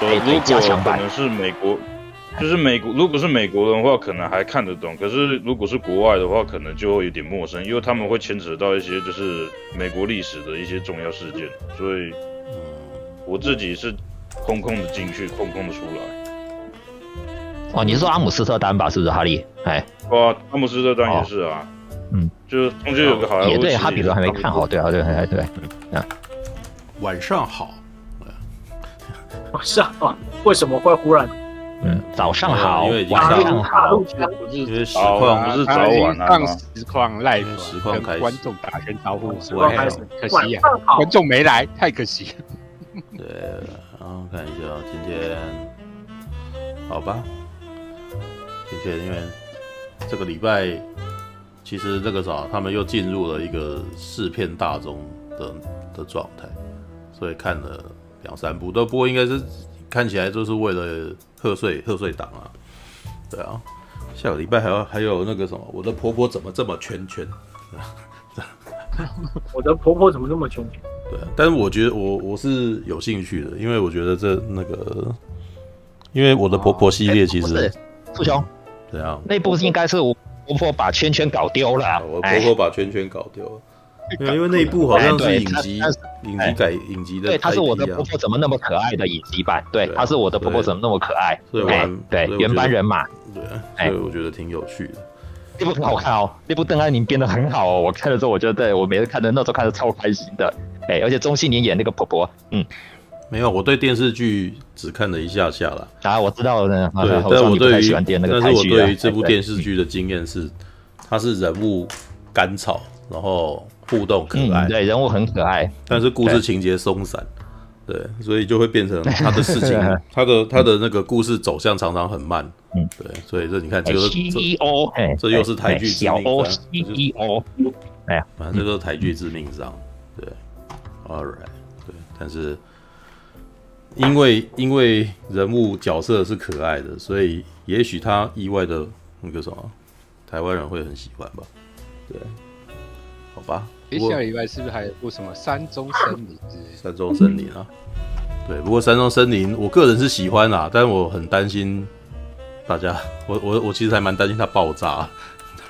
如果可能是美国，就是美国，如果是美国人的话，可能还看得懂；可是如果是国外的话，可能就会有点陌生，因为他们会牵扯到一些就是美国历史的一些重要事件，所以我自己是空空的进去，空空的出来。哦，你是说阿姆斯特丹吧？是不是哈利？哎，哇，阿姆斯特丹也是啊，嗯，就是中间有个好莱坞也对，哈比伦还没看好，对啊，对对对，晚上好，晚上啊，为什么会忽然？嗯，早上好，因为已经晚上上好，不是因为实况不是早晚啊让实况 live 实况开始跟观众打声招呼，实况开始可惜啊，晚上好。观，众没来，太可惜。了。对，然后看一下今天，好吧，今天因为这个礼拜，其实这个啥，他们又进入了一个试片大中的的状态，所以看了两三部，都不过应该是看起来就是为了贺岁贺岁档啊，对啊，下个礼拜还要还有那个什么，我的婆婆怎么这么圈圈？我的婆婆怎么这么穷？对，但是我觉得我我是有兴趣的，因为我觉得这那个，因为我的婆婆系列其实不是富兄，怎样？那部应该是我婆婆把圈圈搞丢了啊，我婆哎婆把圈圈搞丢了，因为那一部好像是影集影集改影集的对，她是我的婆婆怎么那么可爱的影集版，对对，她是我的婆婆怎么那么可爱对所以我觉得原班人马，对，哎所以我觉得挺有趣的。那部很好看哦，那部邓安宁编的很好哦，我看了之后，我觉得我每次看的那时候看的超开心的，哎，而且钟欣凌演那个婆婆，嗯，没有，我对电视剧只看了一下下啦。啊，我知道了呢，对，啊但我对于但是我对于这部哎电视剧的经验是，它是人物甘草，然后互动可爱。嗯，，对，人物很可爱，但是故事情节松散，对，所以就会变成 他的事情，他的他的那个故事走向常常很慢，嗯，对，所以这你看，这哎个这 CEO，哎，这又是台剧致命 O 伤 CEO，哎呀，反正这都是台剧致命伤，对，All right，对，但是因为因为人物角色是可爱的，所以也许他意外的那个什么，台湾人会很喜欢吧，对，好吧，诶，下礼拜是不是还有部什么山中森林之类的？山中森林啊，对，不过山中森林，我个人是喜欢啦，但是我很担心大家，我我我其实还蛮担心它爆炸，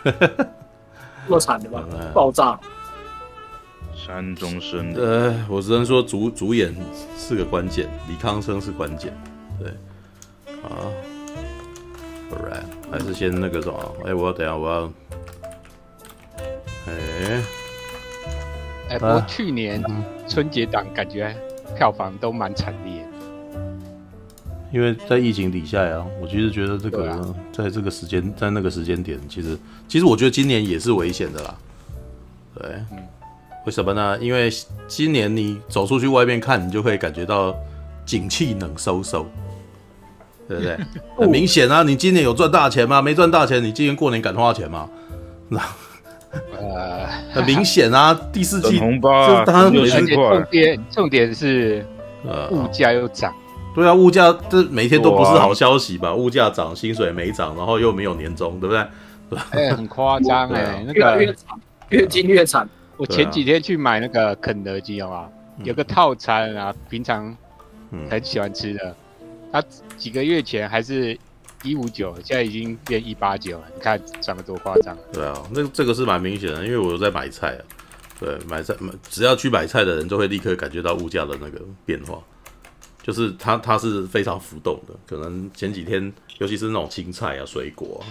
这么惨的吧 嗯？爆炸！山中生的呃，我只能说主主演是个关键，李康生是关键，对，啊，Alright，还是先那个什么，哎、我要等下我要，哎、哎，不过去年春节档感觉票房都蛮惨烈。因为在疫情底下呀，我其实觉得这个、啊在这个时间，在那个时间点，其实其实我觉得今年也是危险的啦。对，嗯为什么呢？因为今年你走出去外面看，你就会感觉到景气冷飕飕，对不对？很明显啊，你今年有赚大钱吗？没赚大钱，你今年过年敢花钱吗？呃，很明显啊，第四季红包啊，这当然六没而且十块重，点重点是呃，物价又涨，对啊，物价这每天都不是好消息吧？物价涨，薪水没涨，然后又没有年终，对不对？哎，很夸张哎。那越来越个惨，越进越惨。我前几天去买那个肯德基，好吧，嗯有个套餐啊，平常嗯，很喜欢吃的，它几个月前还是一五九，现在已经变一八九了，你看涨得多夸张。对啊，那这个是蛮明显的，因为我有在买菜啊。对，买菜买只要去买菜的人，都会立刻感觉到物价的那个变化，就是它它是非常浮动的。可能前几天，尤其是那种青菜啊、水果啊、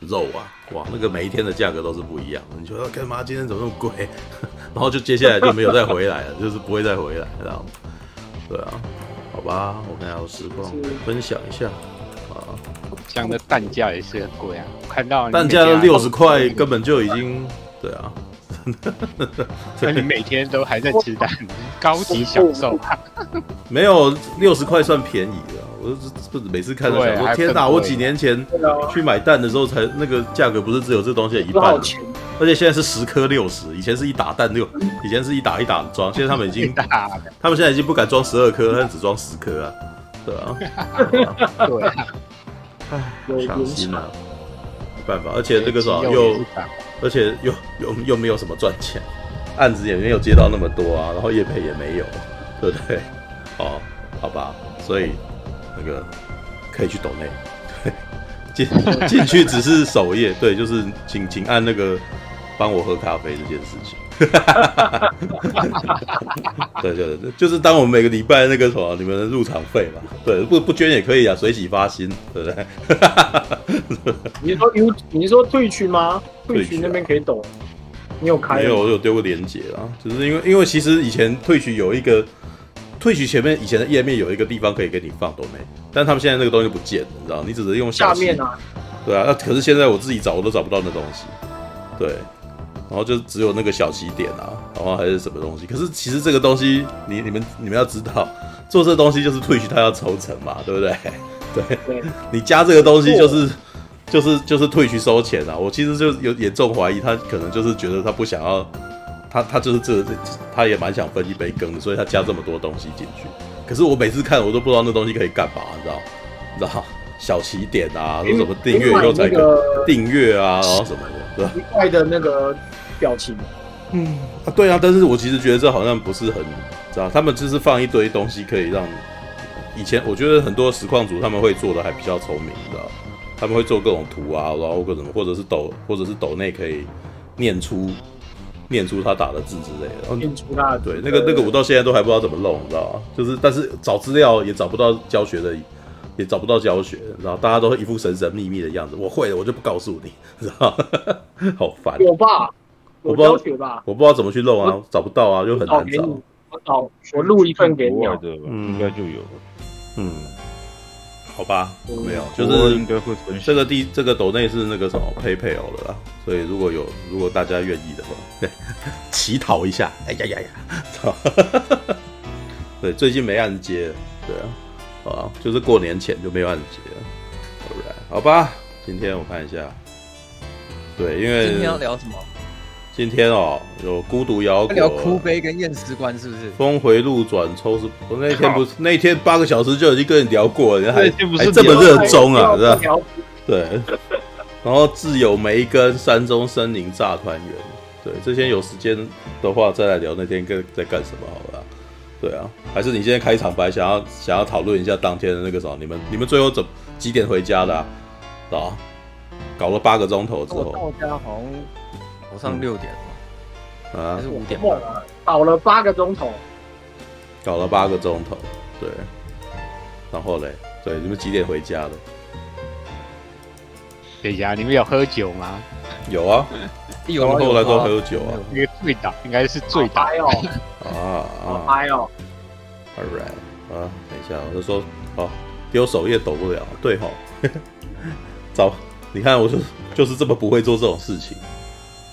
肉啊，哇，那个每一天的价格都是不一样的。你觉得干嘛今天怎么那么贵？然后就接下来就没有再回来了，就是不会再回来这样。对啊，好吧，我看下有实况分享一下啊，像的蛋价也是很贵啊，我看到蛋价六十块，根本就已经对啊。那你每天都还在吃蛋，高级享受啊！没有六十块算便宜的，我就不是每次看到想说天哪！我几年前去买蛋的时候才那个价格不是只有这东西的一半？而且现在是十颗六十，以前是一打蛋六，以前是一打一打装，现在他们已经他们现在已经不敢装十二颗，他们只装十颗啊，对啊，对啊，伤心响。啊，没办法，而且这个啥又而且又又又没有什么赚钱，案子也没有接到那么多啊，然后叶配也没有，对不对？哦，好吧，所以那个可以去抖内。进进去只是首页，对，就是请请按那个帮我喝咖啡这件事情。对对对，就是当我们每个礼拜那个什么你们的入场费嘛，对，不不捐也可以啊，随喜发心，对不对？你说 U 你说退群吗？退退群那边可以抖，你有开吗？没有，我有丢过链接啊，只是因为因为其实以前退取有一个退取前面以前的页面有一个地方可以给你放抖内，但他们现在那个东西不见了，你知道，你只能用下面啊，对啊，那可是现在我自己找我都找不到那东西，对，然后就只有那个小起点啊，然后还是什么东西。可是其实这个东西，你你们你们要知道，做这东西就是退去它要抽成嘛，对不对？对，对，你加这个东西就是就是就是退去收钱啊。我其实就有严重怀疑他可能就是觉得他不想要，他他就是这这他也蛮想分一杯羹的，所以他加这么多东西进去。可是我每次看我都不知道那东西可以干嘛，你知道？你知道？小起点啊，说什么订阅以后才可订阅啊，然后什么的，对吧？奇怪的那个表情，嗯啊，对啊，但是我其实觉得这好像不是很，知道？他们就是放一堆东西可以让以前我觉得很多实况组他们会做的还比较聪明，你知道？他们会做各种图啊，然后各种或者是抖或者是抖内可以念出念出他打的字之类的。然后念出他的对，那个那个我到现在都还不知道怎么弄，你知道吗？就是但是找资料也找不到教学的，也找不到教学，你知道？大家都一副神神秘秘的样子。我会了，我就不告诉你，你知道吗？好烦。有吧？有我不知道？我不知道怎么去弄啊，找不到啊，就很难找。我找我录一份给你啊。国外的吧，嗯应该就有了。嗯，好吧，没有，就是应该会分享这个第这个斗内是那个什么 PayPal 的啦，所以如果有如果大家愿意的话，对，乞讨一下，哎呀呀呀，操，对，最近没按揭，对啊，啊，就是过年前就没有按揭了，Alright，好吧，今天我看一下，对，因为今天要聊什么？今天哦有孤独摇滚，聊哭悲跟验尸官是不是？峰回路转抽是，我那天不是那天八个小时就已经跟你聊过了，你还还这么热衷啊，要是吧？对，然后自有梅跟山中森林炸团圆，对，这些有时间的话再来聊那天跟在干什么好了啊。对啊，还是你今天开场白想要想要讨论一下当天的那个什么，你们你们最后怎几点回家的啊？啊，搞了八个钟头之我后到家好像早上六点吧，啊。还是，五点半？梦啊，倒了八个钟头，搞了八个钟头，对，然后嘞，对，你们几点回家的？等一下，你们有喝酒吗？有啊，有啊，他们后来都喝酒啊。那个醉倒应该是醉倒哦，啊好啊嗨哦，，All right，啊，等一下，我就说，哦，丢首页抖不了，对吼，早，你看我就就是这么不会做这种事情，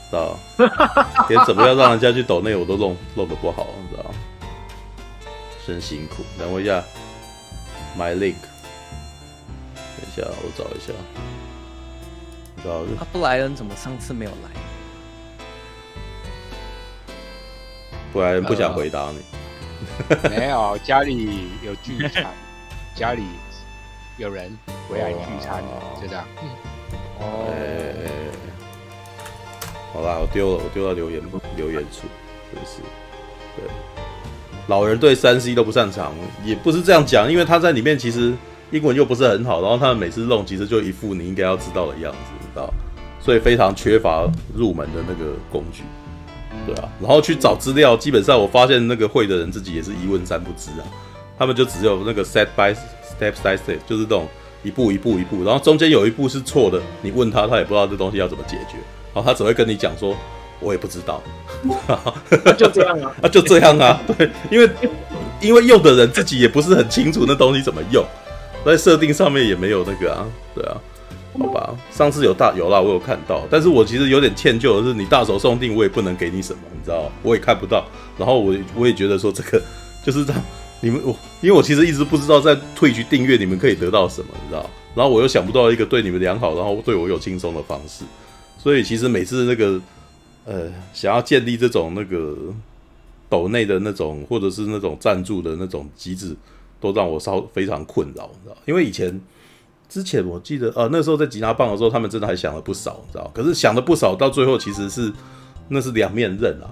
知道吧？连怎么样让人家去抖内我都弄弄得不好，你知道？真辛苦，等我一下，My Link，等一下，我找一下，你知道啊，布莱恩怎么上次没有来？不然不想回答你。没有，家里有聚餐，家里有人回来聚餐，就这样。哎、好啦，我丢了，我丢到留言留言处，真是，对，老人对三 C 都不擅长，也不是这样讲，因为他在里面其实英文又不是很好，然后他们每次弄其实就一副你应该要知道的样子，你知道，所以非常缺乏入门的那个工具，对啊，然后去找资料，基本上我发现那个会的人自己也是一问三不知啊，他们就只有那个 step by step by step，就是这种一步一步一步，然后中间有一步是错的，你问他，他也不知道这东西要怎么解决，他只会跟你讲说，我也不知道，就这样啊，啊，就这样啊，对，因为因为用的人自己也不是很清楚那东西怎么用，在设定上面也没有那个啊，对啊，好吧，上次有大有啦，我有看到，但是我其实有点歉疚的是，你大手送定我也不能给你什么，你知道？我也看不到，然后我我也觉得说这个就是这样，你们我因为我其实一直不知道在退去订阅你们可以得到什么，你知道，然后我又想不到一个对你们良好，然后对我有轻松的方式，所以其实每次那个呃想要建立这种那个抖内的那种或者是那种赞助的那种机制，都让我稍非常困扰，你知道，因为以前。之前我记得，呃，那时候在吉拿棒的时候，他们真的还想了不少，你知道？可是想了不少，到最后其实是那是两面刃啊。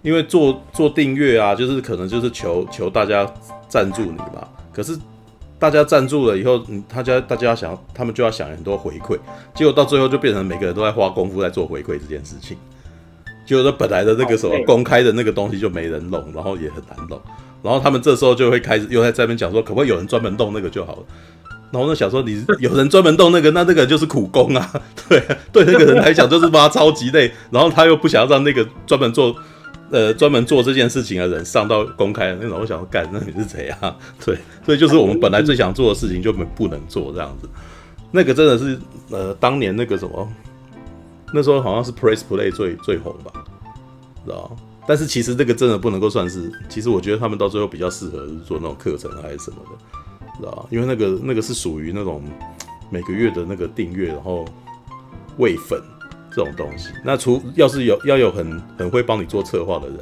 因为做做订阅啊，就是可能就是求求大家赞助你嘛。可是大家赞助了以后，嗯，大家大家要想，他们就要想很多回馈，结果到最后就变成每个人都在花功夫在做回馈这件事情。结果说本来的那个什么公开的那个东西就没人弄，然后也很难弄，然后他们这时候就会开始又在这边讲说，可不可以有人专门弄那个就好了。然后我就想说，你有人专门弄那个，那那个就是苦工啊，对对，那个人来讲就是妈超级累，然后他又不想要让那个专门做呃专门做这件事情的人上到公开的那种，我想干，那你是谁啊？对，所以就是我们本来最想做的事情就没不能做这样子。那个真的是呃，当年那个什么，那时候好像是 Press Play 最最红吧，知道？但是其实这个真的不能够算是，其实我觉得他们到最后比较适合做那种课程还是什么的，知道？因为那个那个是属于那种每个月的那个订阅，然后喂粉这种东西。那除要是有要有很很会帮你做策划的人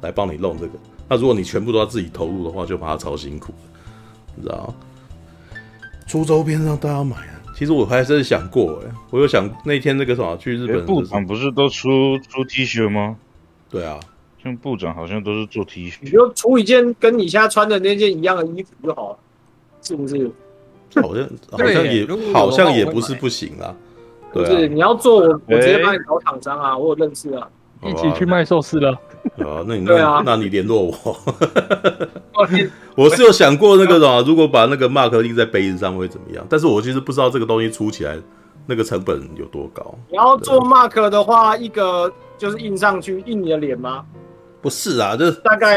来帮你弄这个，那如果你全部都要自己投入的话，就把它超辛苦了，你知道吗？出周边让大家买啊！其实我还真是想过哎、我有想那天那个什么去日本部长不是都出出 T 恤吗？对啊，像部长好像都是做 T 恤你，就出一件跟你现在穿的那件一样的衣服就好了，是不是？好像好像也好像也不是不行啦。不是，你要做我我直接哎帮你找厂商啊，我有认识啊。一起去卖寿司了。啊，那你对啊那那你联络我。我是有想过那个什么，如果把那个 mark 印在杯子上会怎么样？但是我其实不知道这个东西出起来那个成本有多高。你要做 mark 的话，一个就是印上去，印你的脸吗？不是啊，这大概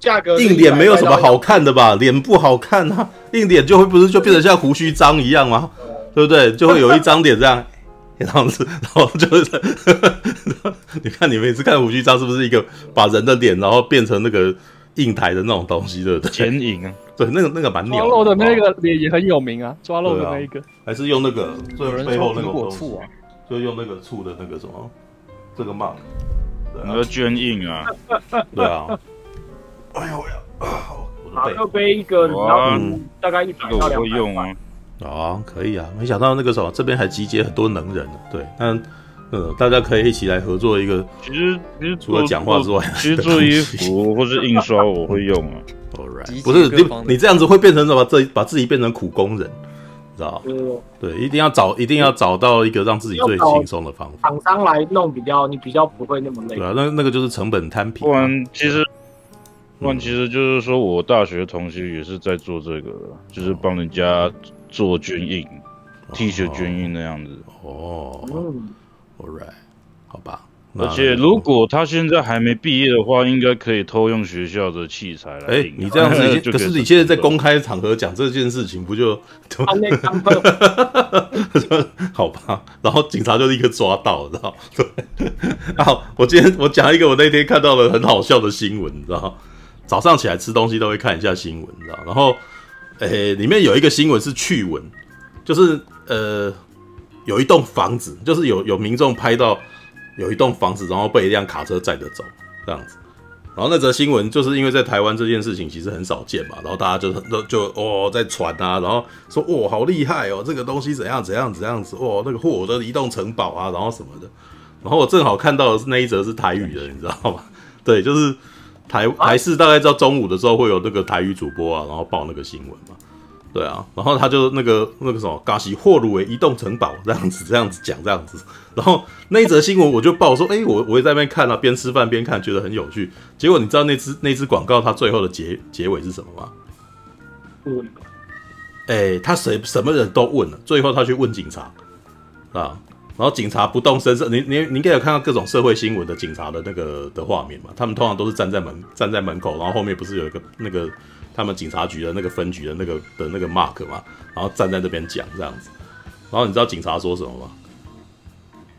价格印脸没有什么好看的吧？脸不好看啊，印脸就会不是就变成像胡须章一样吗？对不对？就会有一张脸这样。这样子，然后就是，你看你每次看胡须章是不是一个把人的脸，然后变成那个印台的那种东西，对不对？剪影啊，对，那个那个蛮抓鸟漏的那个脸也很有名啊，抓漏的那一个。还是用那个最后那个东西果醋啊，就用那个醋的那个什么这个啊那个捐印啊，对啊。哎呦呀，啊我的背要背一个，你要嗯大概一百这个我到两百啊。啊，可以啊，没想到那个什么这边还集结很多能人呢。对，那呃，大家可以一起来合作一个。其实其实除了讲话之外其实做衣服或是印刷我会用啊。All right，不是你你这样子会变成什么？这把自己变成苦工人，知道对，一定要找一定要找到一个让自己最轻松的方法。厂商来弄比较，你比较不会那么累对。啊，那那个就是成本摊平嘛。不然其实，不然嗯其实就是说我大学同学也是在做这个，就是帮人家做捐印、T 恤军印那样子。哦嗯，，All right，好吧。而且如果他现在还没毕业的话，应该可以偷用学校的器材来哎、印啊。你这样子已经，可是你现在在公省开场合讲这件事情，不就好吧？然后警察就立刻抓到，知道？对。好，我今天我讲一个我那天看到了很好笑的新闻，你知道？早上起来吃东西都会看一下新闻，你知道？然后，诶、里面有一个新闻是趣闻，就是呃，有一栋房子，就是有有民众拍到有一栋房子，然后被一辆卡车载着走，这样子。然后那则新闻就是因为在台湾这件事情其实很少见嘛，然后大家就就就哦在传啊，然后说哦好厉害哦，这个东西怎样怎样怎样子哦，那个货的移动城堡啊，然后什么的。然后我正好看到的是那一则是台语的，你知道吗？对，就是台台视大概到中午的时候会有那个台语主播啊，然后报那个新闻嘛。对啊，然后他就那个那个什么，嘎西霍鲁为移动城堡这样子这样子讲这样子，然后那一则新闻我就报说，哎、我我也在那边看啊，边吃饭边看，觉得很有趣。结果你知道那只那只广告它最后的结结尾是什么吗？嗯哎、他谁什么人都问了，最后他去问警察啊，然后警察不动声色，你你你应该有看到各种社会新闻的警察的那个的画面嘛？他们通常都是站在门站在门口，然后后面不是有一个那个他们警察局的那个分局的那个的那个 mark 嘛，然后站在那边讲这样子，然后你知道警察说什么吗？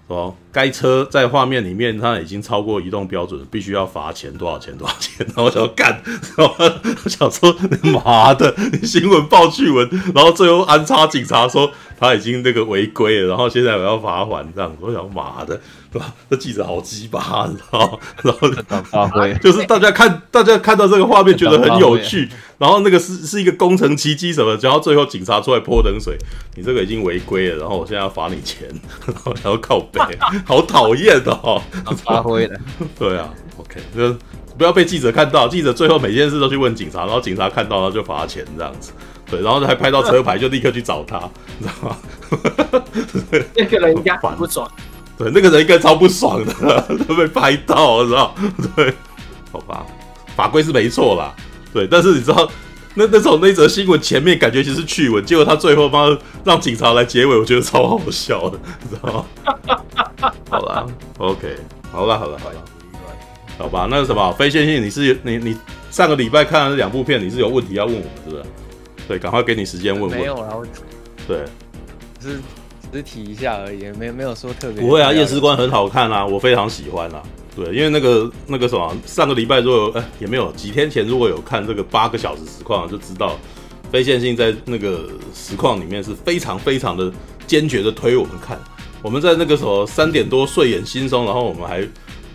说该车在画面里面它已经超过移动标准，必须要罚钱多少钱多少钱。然后我想要干，然 后我想说妈的，你新闻报趣闻，然后最后安插警察说他已经那个违规了，然后现在我要罚款这样。我想妈的，对吧？这记者好鸡巴，你知道吗？然后当发挥，就是大家看大家看到这个画面觉得很有趣，然后那个是是一个工程奇迹什么，然后最后警察出来泼冷水，你这个已经违规了，然后我现在要罚你钱，然后然后靠背，好讨厌哦。当发挥的。对啊，OK，就不要被记者看到，记者最后每件事都去问警察，然后警察看到了就罚钱这样子。对，然后还拍到车牌就立刻去找他，你知道吗？那个人应该很不爽。对，那个人应该超不爽的，都被拍到，知道？对，好吧，法规是没错啦，对，但是你知道，那那种那则新闻前面感觉其实是趣闻，结果他最后帮让警察来结尾，我觉得超好笑的，你知道吗？好啦 o k 好了，好了，好了，好吧，那个什么，非线性，你是你你上个礼拜看了这两部片，你是有问题要问我们，是不是？对，赶快给你时间问问。没有啦，我对，是只是提一下而已，没没有说特别。不会啊，验尸官很好看啊，我非常喜欢啊。对，因为那个那个什么，上个礼拜如果呃也没有几天前如果有看这个八个小时实况，就知道非线性在那个实况里面是非常非常的坚决的推我们看。我们在那个时候三点多睡眼惺忪，然后我们还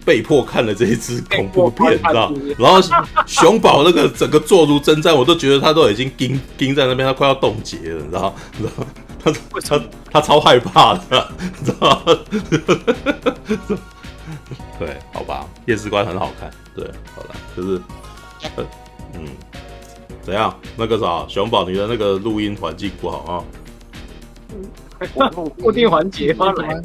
被迫看了这一支恐怖片，你知道？然后熊宝那个 整个坐如针毡，我都觉得他都已经 盯盯在那边，他快要冻结了，你知道？你知道？他他他超害怕的，你 知道？对，好吧，验尸官很好看，对，好了，就是，呃，嗯，怎样？那个啥，熊宝，你的那个录音环境不好啊？固定环节吗？来，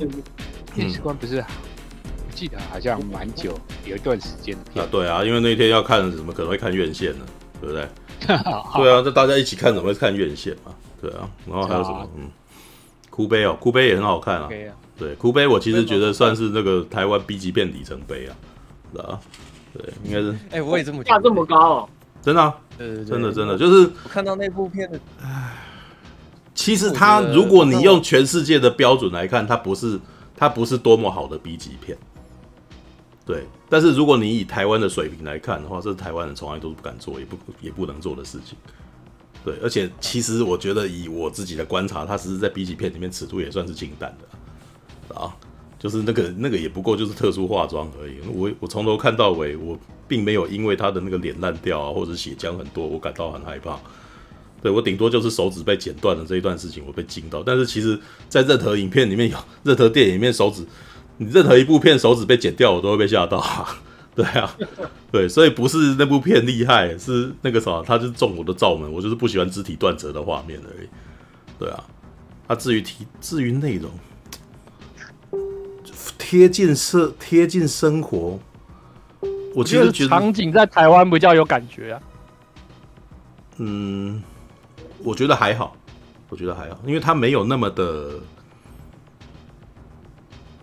验尸官不是？我记得好像蛮久，有一段时间的啊，对啊，因为那天要看，怎么可能会看院线呢？对不对？对啊，那大家一起看，怎么会看院线嘛？对啊，然后还有什么？嗯，哭悲哦，哭悲也很好看啊。对，哭悲我其实觉得算是那个台湾 B 级片里程碑啊，是啊，对，应该是。哎，我也这么价这么高哦，真的，真的真的就是我看到那部片的，其实它如果你用全世界的标准来看，它不是它不是多么好的 B 级片，对，但是如果你以台湾的水平来看的话，这是台湾人从来都不敢做，也不也不能做的事情。对，而且其实我觉得以我自己的观察，它其实在 B 级片里面尺度也算是清淡的。啊，就是那个那个也不过就是特殊化妆而已。我我从头看到尾，我并没有因为他的那个脸烂掉啊，或者血浆很多，我感到很害怕。对我顶多就是手指被剪断了这一段事情，我被惊到。但是其实，在任何影片里面有任何电影里面手指，你任何一部片手指被剪掉，我都会被吓到。对啊，对，所以不是那部片厉害，是那个啥，他就是中我的罩门。我就是不喜欢肢体断折的画面而已。对啊，他至于题至于内容。贴近生贴近生活，我其实觉得场景在台湾比较有感觉啊。嗯，我觉得还好，我觉得还好，因为它没有那么的，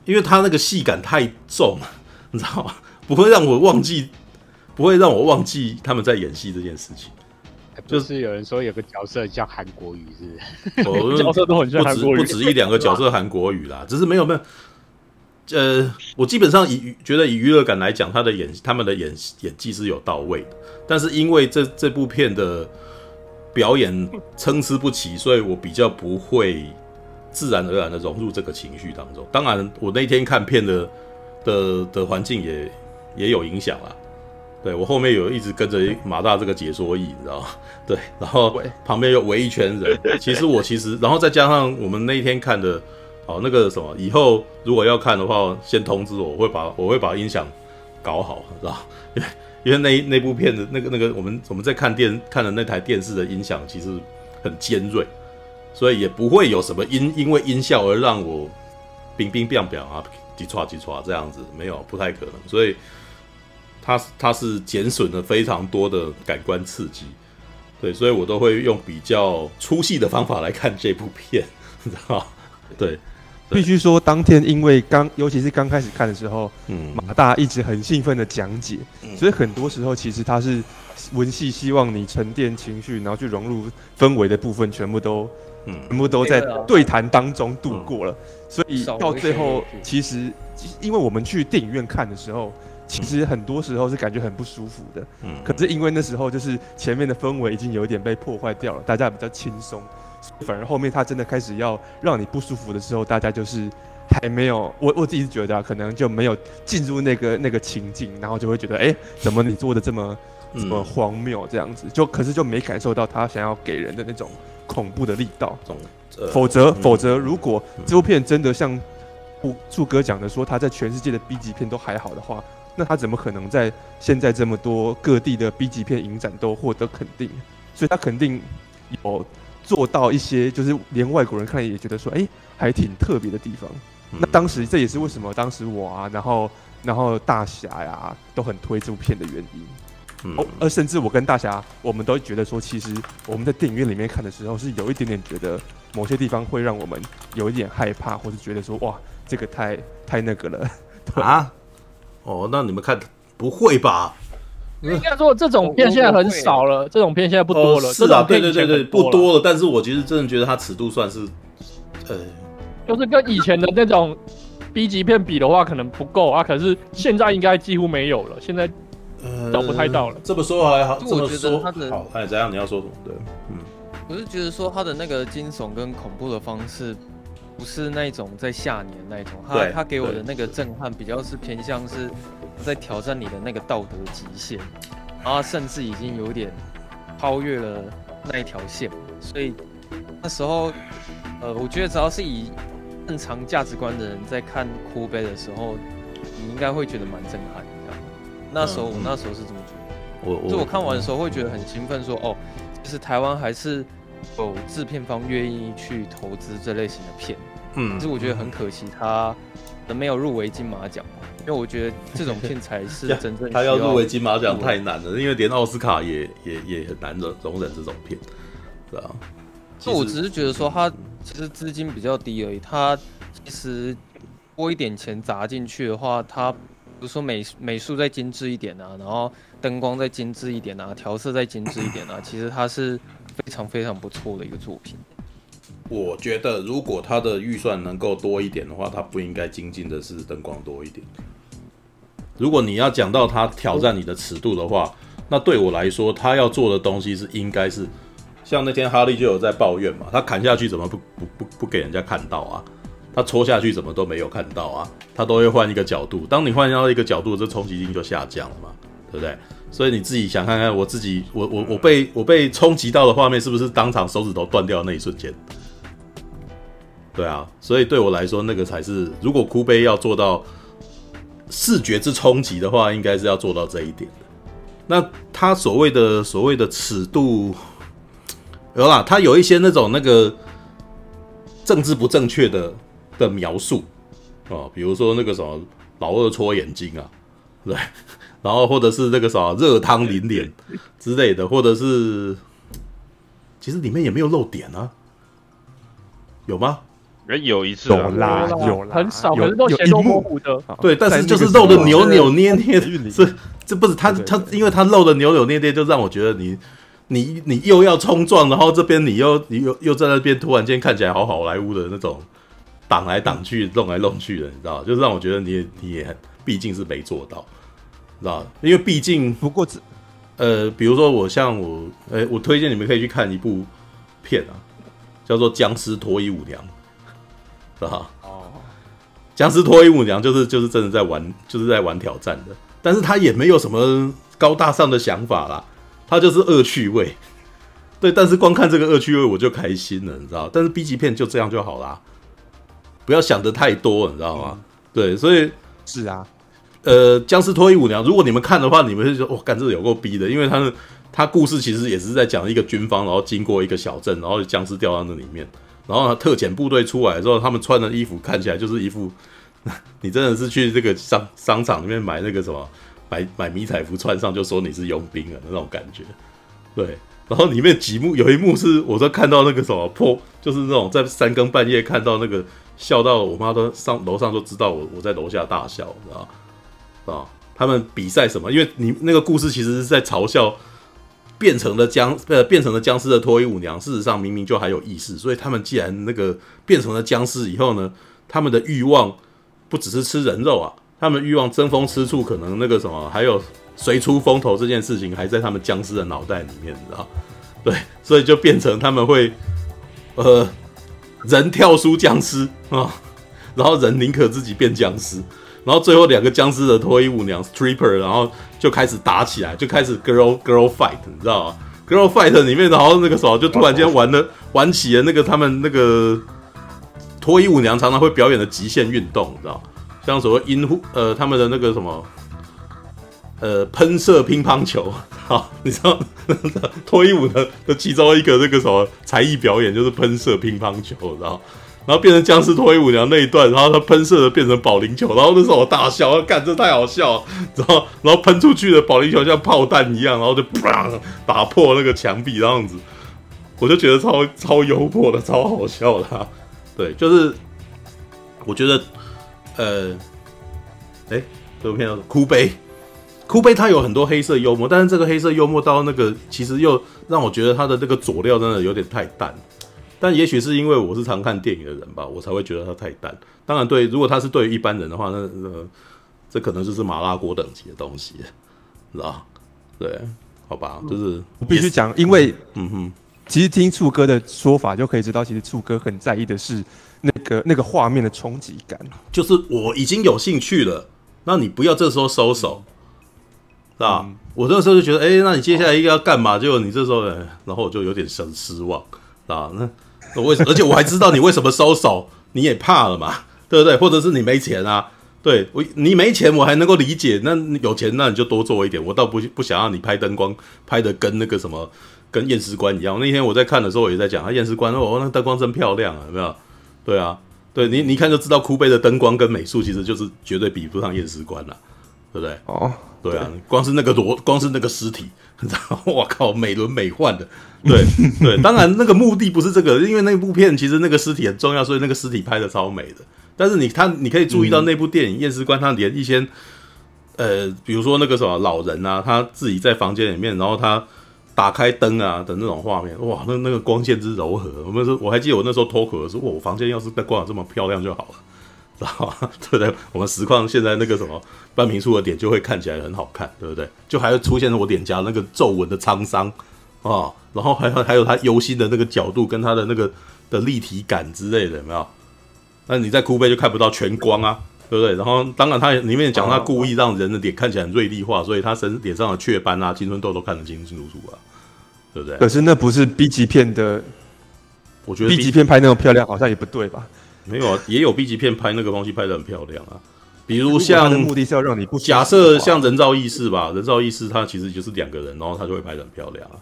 因为它那个戏感太重，你知道吗？不会让我忘记，不会让我忘记他们在演戏这件事情。就是有人说有个角色像韩国语，是不是 角色都很像韩国语，不止一两个角色韩国语啦，只是没有没有。呃，我基本上以觉得以娱乐感来讲，他的演他们的演演技是有到位的，但是因为这这部片的表演参差不齐，所以我比较不会自然而然的融入这个情绪当中。当然，我那天看片的的的环境也也有影响啊。对我后面有一直跟着马大这个解说椅，你知道吗？对，然后旁边又围一圈人。其实我其实，然后再加上我们那一天看的。哦，那个什么，以后如果要看的话，先通知我，我会把我会把音响搞好，知道 因为因为那那部片子那个那个我们我们在看电看的那台电视的音响其实很尖锐，所以也不会有什么音因为音效而让我冰冰冰冰啊，叽唰叽唰这样子，没有，不太可能。所以它它是减损了非常多的感官刺激，对，所以我都会用比较粗细的方法来看这部片，知道对。必须说，当天因为刚，尤其是刚开始看的时候，嗯，马大一直很兴奋的讲解，所以很多时候其实他是文戏希望你沉淀情绪，然后去融入氛围的部分，全部都，嗯，全部都在对谈当中度过了。所以到最后，其实因为我们去电影院看的时候，其实很多时候是感觉很不舒服的，嗯，可是因为那时候就是前面的氛围已经有点被破坏掉了，大家比较轻松。反而后面他真的开始要让你不舒服的时候，大家就是还没有我我自己觉得啊可能就没有进入那个那个情境，然后就会觉得哎，怎么你做的这么这么荒谬这样子？就可是就没感受到他想要给人的那种恐怖的力道。否则否则，如果这部片真的像柱哥讲的说他在全世界的 B 级片都还好的话，那他怎么可能在现在这么多各地的 B 级片影展都获得肯定？所以他肯定有。做到一些就是连外国人看也觉得说，哎、还挺特别的地方。嗯那当时这也是为什么当时我啊，然后然后大侠呀都很推这部片的原因。嗯哦，而甚至我跟大侠，我们都觉得说，其实我们在电影院里面看的时候，是有一点点觉得某些地方会让我们有一点害怕，或是觉得说，哇，这个太太那个了。啊，哦，那你们看不会吧？应该说这种片现在很少了，这种片现在不多了。哦是啊，这种片以前对对对对，不多了。但是我其实真的觉得它尺度算是，呃，就是跟以前的那种 B 级片比的话，可能不够啊。可是现在应该几乎没有了。现在呃找不太到了这么说还好，就我觉得这么说好，哎，怎样？你要说什么？对，嗯，我是觉得说他的那个惊悚跟恐怖的方式，不是那种在吓你的那一种，他他给我的那个震撼比较是偏向是在挑战你的那个道德极限，然后甚至已经有点超越了那一条线，所以那时候，呃，我觉得只要是以正常价值观的人在看哭悲的时候，你应该会觉得蛮震撼那时候我那时候是这么觉得。我就我看完的时候会觉得很兴奋，说哦，就是台湾还是有制片方愿意去投资这类型的片，嗯可是我觉得很可惜，他没有入围金马奖吧，因为我觉得这种片才是 真正他要入围金马奖太难了，因为连奥斯卡也也也很难容容忍这种片，对啊。那我只是觉得说，他其实资金比较低而已。他其实多一点钱砸进去的话，他比如说美美术再精致一点啊，然后灯光再精致一点啊，调色再精致一点啊，其实它是非常非常不错的一个作品。我觉得如果他的预算能够多一点的话，他不应该精进的是灯光多一点。如果你要讲到他挑战你的尺度的话，那对我来说，他要做的东西是应该是像那天哈利就有在抱怨嘛，他砍下去怎么不不不不给人家看到啊？他戳下去怎么都没有看到啊？他都会换一个角度，当你换到一个角度，这冲击力就下降了嘛，对不对？所以你自己想看看，我自己我我我被我被冲击到的画面是不是当场手指头断掉的那一瞬间？对啊，所以对我来说，那个才是如果哭悲要做到视觉之冲击的话，应该是要做到这一点的。那他所谓的所谓的尺度，有啦，他有一些那种那个政治不正确的的描述哦，比如说那个什么老二戳眼睛啊，对，然后或者是那个啥热汤淋脸之类的，或者是其实里面也没有漏点啊，有吗？哎，有一次有啊，啦有啦，很少，有可是都有血肉模糊的。对，但是就是露的扭扭捏捏在运里的，这这不是他他因为他露的扭扭捏捏，就让我觉得你你你又要冲撞，然后这边你又你又又在那边突然间看起来好好莱坞的那种挡来挡去、弄来弄去的，你知道，就是让我觉得你也你也毕竟是没做到，知道，因为毕竟不过这呃，比如说我像我，呃，我推荐你们可以去看一部片啊，叫做《僵尸脱衣舞娘》，是吧？哦，僵尸脱衣舞娘就是就是真的在玩，就是在玩挑战的，但是他也没有什么高大上的想法啦，他就是恶趣味。对，但是光看这个恶趣味我就开心了，你知道？但是 B 级片就这样就好啦，不要想的太多，你知道吗？对，所以是啊，呃，僵尸脱衣舞娘，如果你们看的话，你们会说，哇，干这个有够逼的，因为他们他故事其实也是在讲一个军方，然后经过一个小镇，然后僵尸掉到那里面，然后特遣部队出来之后，他们穿的衣服看起来就是一副，你真的是去这个商商场里面买那个什么，买买迷彩服穿上就说你是佣兵了那种感觉，对。然后里面几幕有一幕是我在看到那个什么破，就是那种在三更半夜看到那个笑到我妈都上楼上都知道我我在楼下大笑，你知道啊？他们比赛什么？因为你那个故事其实是在嘲笑变成了僵呃变成了僵尸的脱衣舞娘，事实上明明就还有意识，所以他们既然那个变成了僵尸以后呢，他们的欲望不只是吃人肉啊，他们欲望争风吃醋，可能那个什么还有谁出风头这件事情还在他们僵尸的脑袋里面，你知道？对，所以就变成他们会呃人跳出僵尸啊，然后人宁可自己变僵尸。然后最后两个僵尸的脱衣舞娘 stripper，然后就开始打起来，就开始 girl girl fight，你知道吗？girl fight 里面，然后那个时候就突然间玩了玩起了那个他们那个脱衣舞娘常常会表演的极限运动，你知道，像所谓阴呼呃他们的那个什么呃喷射乒乓球，好，你知道 脱衣舞的的其中一个那个什么才艺表演就是喷射乒乓球，你知道然后变成僵尸脱衣舞娘那一段，然后他喷射的变成保龄球，然后那时候我大笑，干这太好笑了，然后然后喷出去的保龄球像炮弹一样，然后就砰打破那个墙壁这样子，我就觉得超超幽默的，超好笑的啊、对，就是我觉得呃，哎，这部片叫哭悲。哭悲他有很多黑色幽默，但是这个黑色幽默到那个其实又让我觉得他的这个佐料真的有点太淡。但也许是因为我是常看电影的人吧，我才会觉得它太淡。当然对，如果他是对于一般人的话，那呃，这可能就是麻辣锅等级的东西，知道？对，好吧，就是我必须讲，因为嗯哼，其实听楚哥的说法就可以知道，其实楚哥很在意的是那个那个画面的冲击感。就是我已经有兴趣了，那你不要这时候收手，是吧？我这时候就觉得，哎、那你接下来应该要干嘛？结果你这时候，哎然后我就有点失失望，啊，那那我为什 而且我还知道你为什么收手，你也怕了嘛，对不对？或者是你没钱啊？对我，你没钱我还能够理解，那有钱那你就多做一点，我倒不不想让你拍灯光拍的跟那个什么跟验尸官一样。那天我在看的时候，我也在讲，啊，验尸官哦，那灯光真漂亮啊，有没有？对啊，对你你一看就知道，库贝的灯光跟美术其实就是绝对比不上验尸官了，对不对？哦，对啊，光是那个罗，光是那个尸体，你知道，我靠，美轮美奂的。对对，当然那个目的不是这个，因为那部片其实那个尸体很重要，所以那个尸体拍的超美的。但是你他你可以注意到那部电影《验尸官》，他连一些呃，比如说那个什么老人啊，他自己在房间里面，然后他打开灯啊的那种画面，哇，那那个光线之柔和。我们说，我还记得我那时候脱口的时候，哇，我房间要是再挂的这么漂亮就好了。知道吗？对不对？我们实况现在那个什么半平处的点就会看起来很好看，对不对？就还会出现我脸颊那个皱纹的沧桑啊，然后还有还有他忧心的那个角度跟他的那个的立体感之类的，有没有？那你在酷贝就看不到全光啊，对不对？然后当然他里面讲他故意让人的脸看起来很锐利化，所以他身脸上的雀斑啊、青春痘都看得清清楚楚啊，对不对？可是那不是 B 级片的我觉得 B 级片拍那么漂亮，好像也不对吧？没有啊，也有 B 级片拍那个东西拍的很漂亮啊，比如像目的是要让你不假设像人造意识吧，人造意识它其实就是两个人，然后它就会拍的很漂亮啊。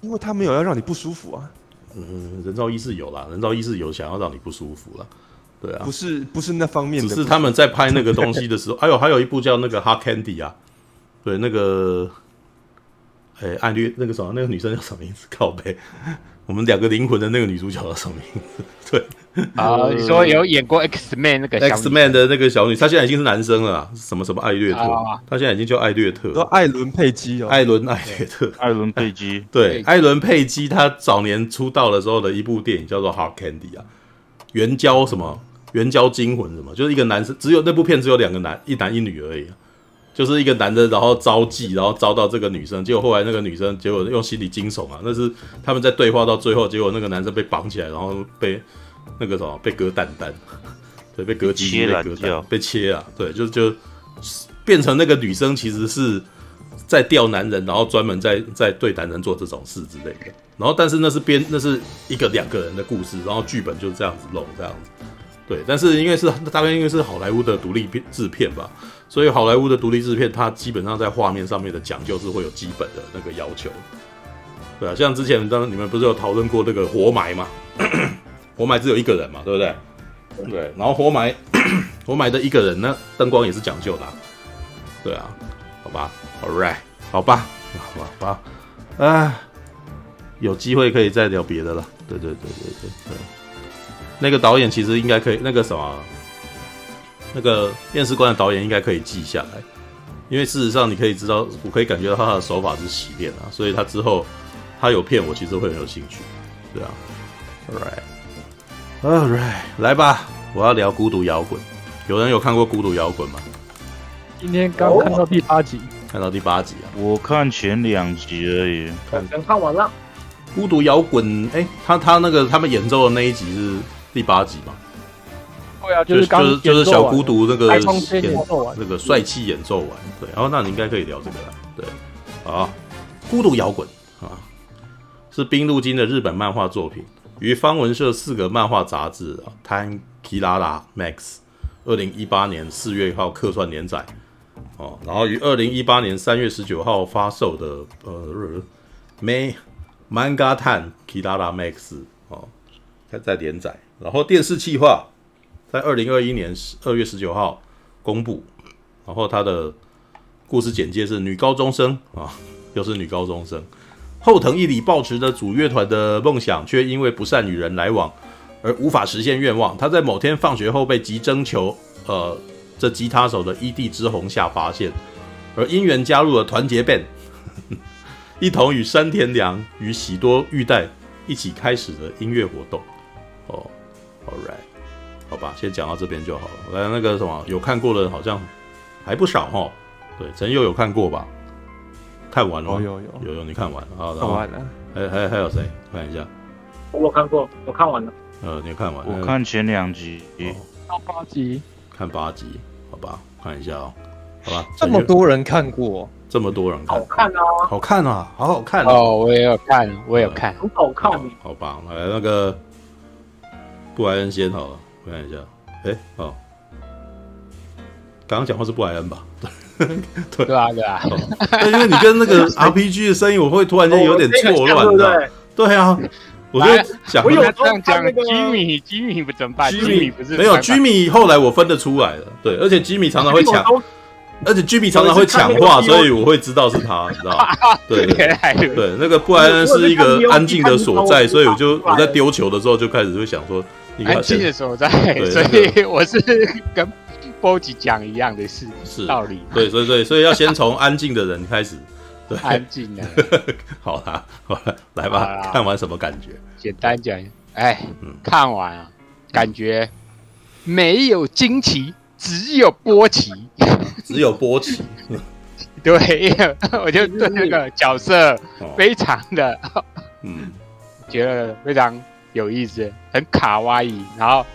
因为它没有要让你不舒服啊，嗯，人造意识有啦，人造意识有想要让你不舒服啦，对啊。不，是不是那方面的，只是他们在拍那个东西的时候，还有还有一部叫那个《Hard Candy》啊，对，那个，哎、暗恋那个什么，那个女生叫什么名字？靠背，我们两个灵魂的那个女主角叫什么名字？对。啊，你说有演过 X Man 那个小，X Man 的那个小女，她现在已经是男生了啊，什么什么艾略特。啊，她现在已经叫艾略特。说，艾伦佩基哦，艾伦艾略特，艾伦佩基，对，对艾伦佩基她早年出道的时候的一部电影叫做《Hard Candy》啊，援交什么？援交惊魂什么，就是一个男生，只有那部片只有两个男一男一女而已啊、就是一个男的，然后招妓，然后招到这个女生，结果后来那个女生结果用心理惊悚啊，那是他们在对话到最后，结果那个男生被绑起来，然后被那个什么被割蛋蛋，对，被割鸡被割蛋，被切啊，对，就就变成那个女生其实是在钓男人，然后专门在在对男人做这种事之类的。然后，但是那是编那是一个两个人的故事，然后剧本就是这样子弄这样子。对，但是因为是大概因为是好莱坞的独立片制片吧，所以好莱坞的独立制片它基本上在画面上面的讲究是会有基本的那个要求。对啊，像之前当你们不是有讨论过那个活埋吗？活埋只有一个人嘛，对不对？对，然后活埋活埋的一个人呢，灯光也是讲究的啊、对啊，好吧，All right，好吧，好吧，好吧，啊，有机会可以再聊别的了。对对对对对对，那个导演其实应该可以，那个什么，那个验尸官的导演应该可以记下来，因为事实上你可以知道，我可以感觉到他的手法是洗练啊，所以他之后他有骗我其实会很有兴趣。对啊，All right，All right，来吧，我要聊孤独摇滚。有人有看过孤独摇滚吗？今天刚看到第八集，看到第八集啊，我看前两集而已。我全看完了，孤独摇滚，哎、他他那个他们演奏的那一集是第八集嘛？对啊，就是就是就是小孤独那个演演奏，那个帅气演奏完，对，然后那你应该可以聊这个了，对，啊，孤独摇滚啊，是冰露金的日本漫画作品，于方文社四个漫画杂志啊 Kirara Max，二零一八年四月号客串连载，哦，然后于二零一八年三月十九号发售的呃，May Manga Tan Kirara Max 哦，在在连载，然后电视企划在二零二一年二月十九号公布，然后它的故事简介是女高中生啊，又是女高中生，后藤一里抱持着组乐团的梦想，却因为不善与人来往而无法实现愿望。他在某天放学后被急征求呃这吉他手的伊地之红下发现，而因缘加入了团结 band，一同与山田良与喜多玉带一起开始了音乐活动。哦，All right，好吧，先讲到这边就好了。来，那个什么，有看过的好像还不少哈。对，陈佑有看过吧？看完了吗？有有有有有，你看完了啊？然看后完了，还还还有谁？看一下，我看过，我看完了。呃，你看完了？我看前两集，到八集，看八集，好吧，看一下哦，好吧，这么多人看过，这么多人看好，看啊，好看啊，好好看哦，我也有看，我也有看。很好看。好吧，来那个布莱恩先好了，我看一下，哎、哦，刚刚讲话是布莱恩吧？对。对啊，对啊，但因为你跟那个 RPG 的声音，我会突然间有点错乱，对不你知道吗？对？对啊，我就想我有那这样讲看那个，Jimmy，Jimmy 不怎么办？Jimmy 不是没有办法。Jimmy，后来我分得出来了，对，而且 Jimmy 常常会抢，而且 Jimmy 常常会抢话，所以我会知道是他，你知道吗？对对。那个布莱恩是一个安静的所在，所以我就我在丢球的时候就开始会想说，安静先的所在，所以我是跟波吉讲一样的事是。道理，对，所以所以所以要先从安静的人开始。对，安静的，好啦，好啦，来吧，看完什么感觉？简单讲，哎嗯，看完啊，感觉没有惊奇，只有波奇。只有波奇，对，我就对那个角色哦。非常的嗯。觉得非常有意思，很卡哇伊。然后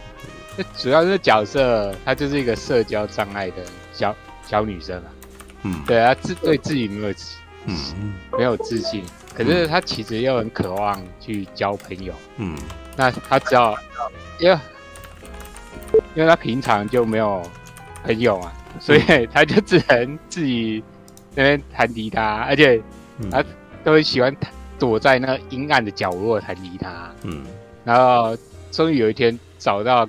主要是角色，她就是一个社交障碍的小小女生啊。嗯对，她自对自己没有嗯没有自信，可是她其实又很渴望去交朋友。嗯那她只要，因为因为她平常就没有朋友嘛，所以 她就只能自己那边弹吉他，而且嗯她都很喜欢躲在那个阴暗的角落弹吉他。嗯然后终于有一天找到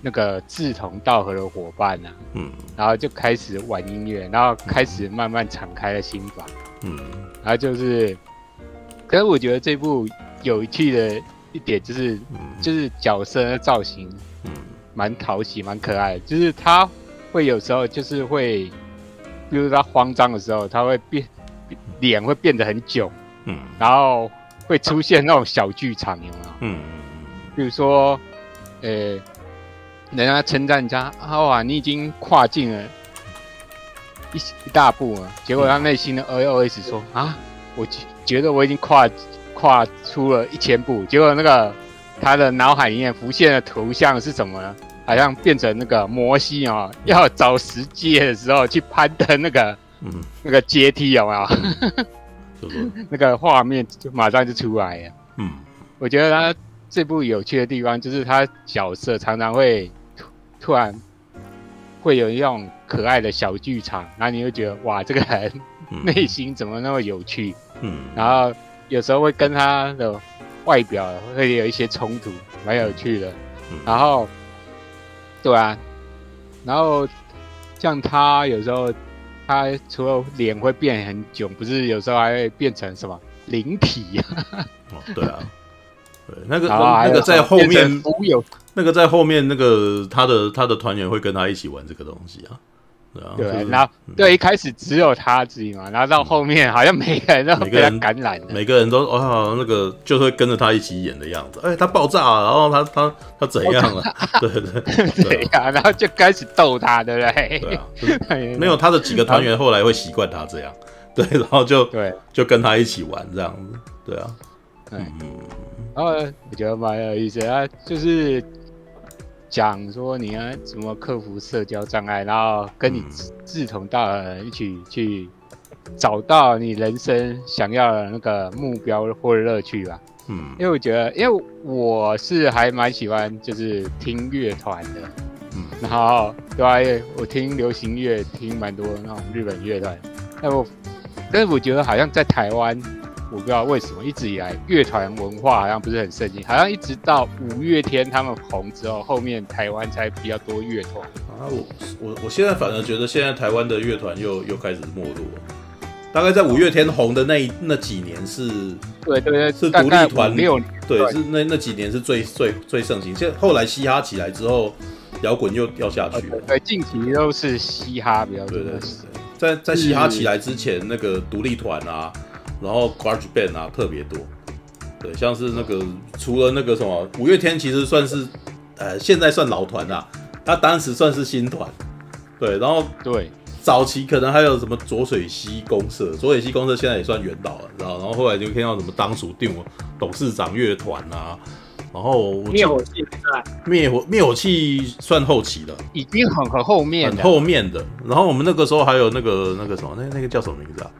那个志同道合的伙伴啊，嗯。然后就开始玩音乐，然后开始慢慢敞开了心房。嗯。然后就是，可是我觉得这部有趣的一点就是，嗯。就是角色的造型嗯。蛮讨喜、蛮可爱的。就是他会有时候就是会，比如他慌张的时候，他会变脸会变得很囧，嗯。然后会出现那种小剧场，有没有？嗯比如说，呃，人家称赞家啊哇，你已经跨进了一一大步了，结果他内心的 OS 说啊，我觉觉得我已经跨跨出了一千步，结果那个他的脑海里面浮现的图像是什么呢？好像变成那个摩西啊、要找石阶的时候去攀登那个嗯，那个阶梯，有没有？就是 那个画面就马上就出来了。嗯我觉得他这部有趣的地方就是他角色常常会突突然会有一种可爱的小剧场，然后你会觉得哇，这个人 嗯内心怎么那么有趣？嗯然后有时候会跟他的外表会有一些冲突，蛮有趣的。嗯然后，对啊，然后像他有时候，他除了脸会变很囧，不是有时候还会变成什么灵体？啊？哦对啊，对那个那个在后面那个在后面那个他的他的团员会跟他一起玩这个东西啊，对啊，对，是然后对一开始只有他自己嘛，然后到后面好像每个人都被他感染了。每个人都哦，那个就会跟着他一起演的样子。哎，他爆炸了，然后他他他怎样了？对对 对对呀、然后就开始逗他，对不对？对啊，没有他的几个团员后来会习惯他这样，对，然后就对，就跟他一起玩这样子，对啊，嗯。然后我觉得蛮有意思啊，就是讲说你要怎么克服社交障碍，然后跟你嗯。志志同道合人一起去找到你人生想要的那个目标或者乐趣吧。嗯。因为我觉得，因为我是还蛮喜欢就是听乐团的，嗯。然后对啊，我听流行乐听蛮多那种日本乐团，但我但是我觉得好像在台湾，我不知道为什么一直以来乐团文化好像不是很盛行，好像一直到五月天他们红之后，后面台湾才比较多乐团。啊，我我我现在反而觉得现在台湾的乐团又又开始没落了。大概在五月天红的那一那几年是，对对对，是独立团六年对，是那那几年是最最最盛行。现在后来嘻哈起来之后，摇滚又掉下去了。对，近期都是嘻哈比较多对对对，在在嘻哈起来之前，那个独立团啊，然后 garage band 啊特别多。对，像是那个除了那个什么五月天，其实算是呃现在算老团啦，他当时算是新团。对，然后对早期可能还有什么浊水溪公社，浊水溪公社现在也算元老了，然后？然后后来就听到什么当属定董事长乐团啊，然后灭火器在灭火灭火器算后期了。已经很很后面很，后面的。然后我们那个时候还有那个那个什么，那那个叫什么名字啊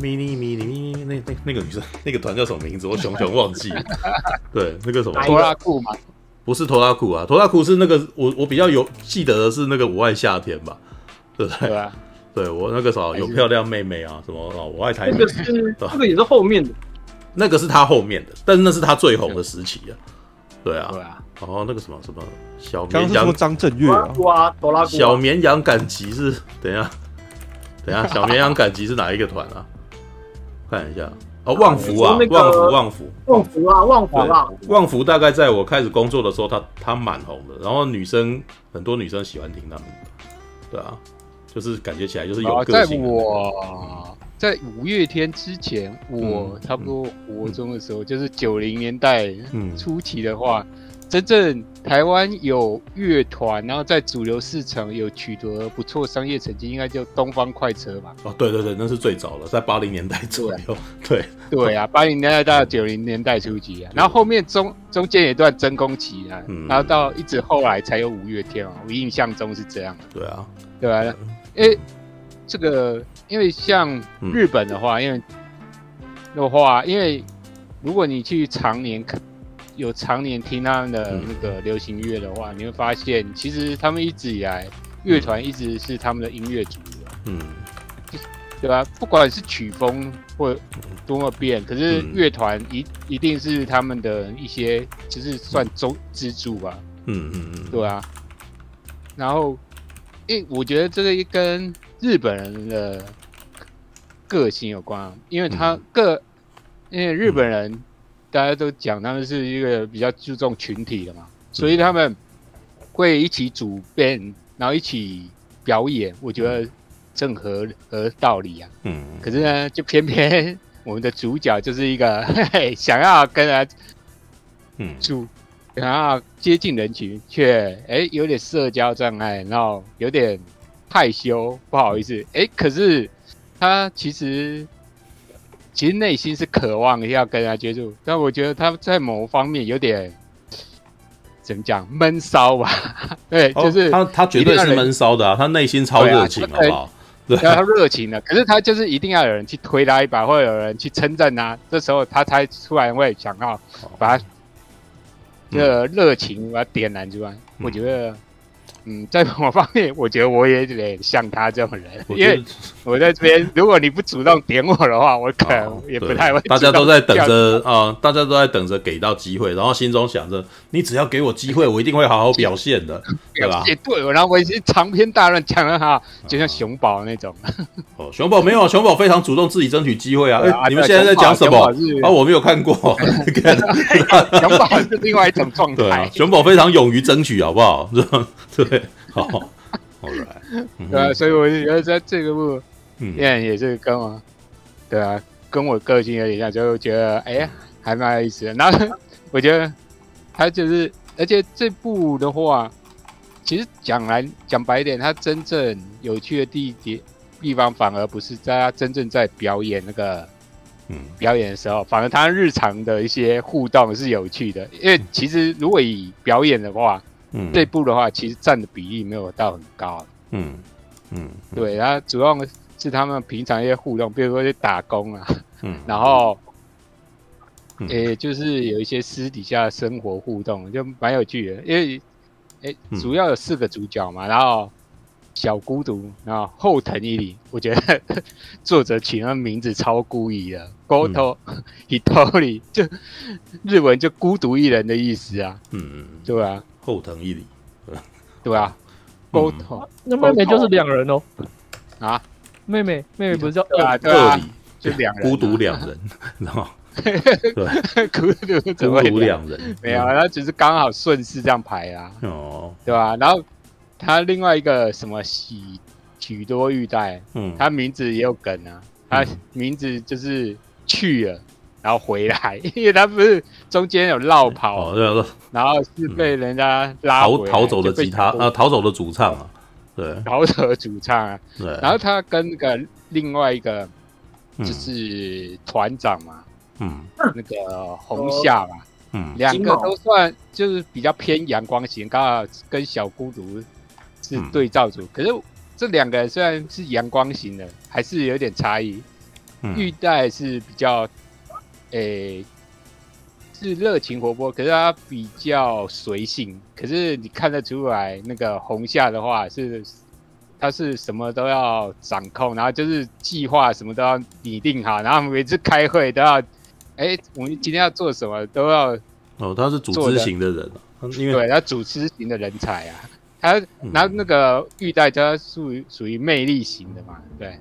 ？mini mini mini 那那那个女生那个团叫什么名字？我熊熊忘记了。对，那个什么拖拉库嘛，不是拖拉库啊，拖拉库是那个我我比较有记得的是那个我爱夏天吧，对不对？对啊？对我那个什么有漂亮妹妹啊，什么啊我爱台北那个，是那个也是后面的，那个是他后面的，但是那是他最红的时期啊。对啊，对啊，然后那个什么什么小绵羊张震岳啊，哆啦 A 小梦，绵羊赶集是等一下，等一下，小绵羊赶集是哪一个团啊？看一下。哦，旺福啊旺福，旺福，旺福啊，旺福啊，旺福大概在我开始工作的时候，他他蛮红的，然后女生很多女生喜欢听他们，对啊，就是感觉起来就是有啊，在个性的。我在五月天之前，我嗯差不多国中的时候，就是九零年代嗯。初期的话，真正台湾有乐团，然后在主流市场有取得不错商业成绩，应该就东方快车吧？哦，对对对，那是最早了，在八零年代左右，对，对。啊，八零年代到九零年代初期啊，然后后面中中间有一段真空期啊，嗯。然后到一直后来才有五月天啊，我印象中是这样。的。对啊，对啊、因为这个，因为像嗯日本的话，因为的话，因为如果你去常年看，有常年听他们的嗯。那个流行乐的话，你会发现，其实他们一直以来乐团一直是他们的音乐主流，嗯。对吧、不管是曲风或多么变，可是嗯。乐团一一定是他们的一些，就是算中支柱吧。嗯嗯嗯，对啊，然后，因为我觉得这个跟日本人的个性有关啊，因为他嗯。个，因为日本人大家都讲他们是一个比较注重群体的嘛，所以他们会一起组 band，然后一起表演，我觉得正合合道理啊。嗯。可是呢，就偏偏我们的主角就是一个 嘿嘿想要跟人家嗯。主想要接近人群，却哎有点社交障碍，然后有点害羞，不好意思，哎，可是他其实其实内心是渴望要跟他接触，但我觉得他在某方面有点怎么讲闷骚吧？对，哦就是他他绝对是闷骚的啊，他内心超热情，好不好？对他热情的，可是他就是一定要有人去推他一把，或者有人去称赞他，这时候他才突然会想要把他这个热情把它点燃出来。我觉得，嗯，在某方面，我觉得我也有点像他这种人，因为我在这边，如果你不主动点我的话，我可能也不太会。大家都在等着啊、大家都在等着给到机会，然后心中想着，你只要给我机会，我一定会好好表现的，对吧？也对，然后我已经长篇大论讲了哈，就像熊宝那种。哦，熊宝没有，熊宝非常主动自己争取机会啊！你们现在在讲什么啊？我没有看过，熊宝是另外一种状态，，熊宝非常勇于争取，好不好？对，好 right，嗯对啊，所以我就觉得在这个部嗯。片也是跟我，对啊，跟我个性有点像，就觉得哎呀还蛮有意思的。然后我觉得他就是，而且这部的话，其实讲来讲白一点，他真正有趣的地点地方，反而不是在他真正在表演那个嗯。表演的时候，反而他日常的一些互动是有趣的。因为其实如果以表演的话，嗯。这部的话其实占的比例没有到很高。嗯。嗯。对，然后主要是他们平常一些互动，比如说去打工啊，嗯，然后，嗯。诶、就是有一些私底下的生活互动，就蛮有趣的。因为哎、嗯。主要有四个主角嘛，然后小孤独，然后后藤一里，我觉得 作者取那名字超故意的，Goto 嗯。Hitori 就日文就孤独一人的意思啊，嗯，对啊、后藤一里，对吧、嗯。Goto 那妹妹就是两人哦，啊，妹妹妹妹不是叫对啊，二对啊二里，就两人啊。孤独两人，你知道吗？对，孤独孤独两人，没有，他只是刚好顺势这样排啊，嗯哦，对吧、然后他另外一个什么喜许多玉带，嗯，他名字也有梗啊，他嗯名字就是去了，然后回来，因为他不是中间有绕跑，哦，对啊，然后是被人家拉逃逃走的吉他啊，逃走的主唱啊，对。饶舌主唱啊，对，然后他跟那个另外一个嗯。就是团长嘛，嗯。那个红夏嘛，嗯。两个都算就是比较偏阳光型，刚好跟小孤独是对照组。可是这两个虽然是阳光型的，还是有点差异。玉嗯带是比较，诶、是热情活泼，可是他比较随性。可是你看得出来，那个红夏的话是，他是什么都要掌控，然后就是计划什么都要拟定好，然后每次开会都要，哎、我们今天要做什么都要哦，他是组织型的人啊，因为对，他主持型的人才啊，他嗯。然后那个玉带他属于属于魅力型的嘛，对，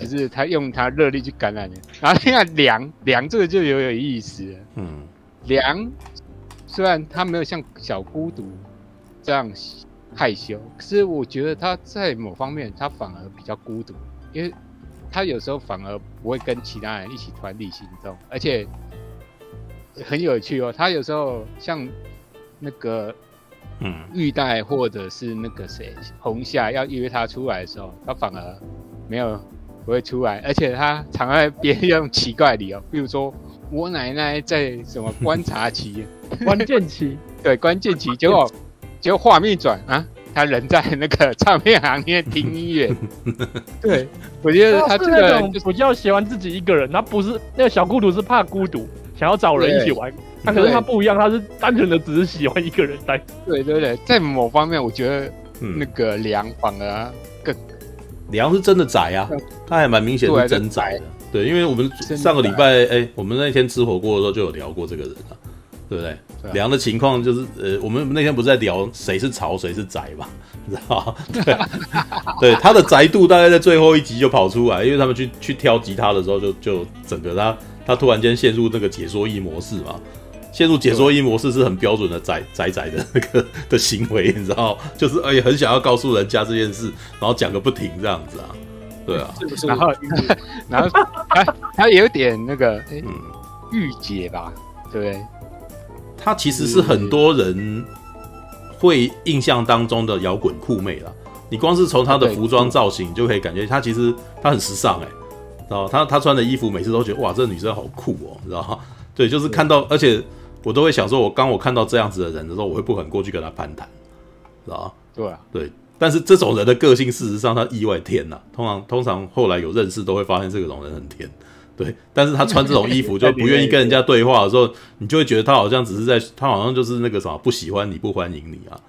就是他用他热力去感染人。然后现在凉凉 这个就有有意思了，嗯凉虽然他没有像小孤独这样害羞，可是我觉得他在某方面他反而比较孤独，因为他有时候反而不会跟其他人一起团体行动，而且很有趣哦。他有时候像那个嗯玉带或者是那个谁红夏要约他出来的时候，他反而没有不会出来，而且他常在别用奇怪的理由，比如说我奶奶在什么观察期，关键期，对关键期，结果结果画面一转啊，他人在那个唱片行业听音乐。对，我觉得他这个就是种比较喜欢自己一个人，他不是那个小孤独是怕孤独，想要找人一起玩。他可是他不一样，他是单纯的只是喜欢一个人待。对对对，在某方面我觉得那嗯，个梁反而更梁是真的窄啊，他还蛮明显是真窄的。对，因为我们上个礼拜，哎、我们那天吃火锅的时候就有聊过这个人啊，对不对？梁的情况就是，呃，我们那天不是在聊谁是潮谁是宅嘛，你知道吗？对，对，他的宅度大概在最后一集就跑出来，因为他们去去挑吉他的时候就，就整个他他突然间陷入那个解说一模式嘛，陷入解说一模式是很标准的宅宅宅的那个的行为，你知道，就是哎、很想要告诉人家这件事，然后讲个不停这样子啊，对啊，是不是？然后 然后他他有点那个哎嗯。御姐吧，对不对？她其实是很多人会印象当中的摇滚酷妹啦。你光是从她的服装造型，就可以感觉她其实她很时尚哎、知道吗她她穿的衣服每次都觉得哇，这女生好酷哦，你知道吗？对，就是看到，而且我都会想说，我刚我看到这样子的人的时候，我会不肯过去跟他攀谈，知道吗？对啊，对，但是这种人的个性，事实上他意外天呐、通常通常后来有认识都会发现这种人很天，对。但是他穿这种衣服就不愿意跟人家对话的时候，你就会觉得他好像只是在，他好像就是那个什么不喜欢你不欢迎你啊，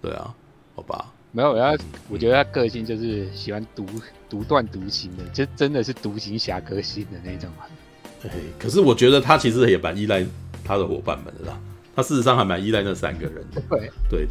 对啊，好吧，没有，他我觉得他个性就是喜欢独独断独行的，就真的是独行侠个性的那种。哎，可是我觉得他其实也蛮依赖他的伙伴们的啦，他事实上还蛮依赖那三个人的，对，对，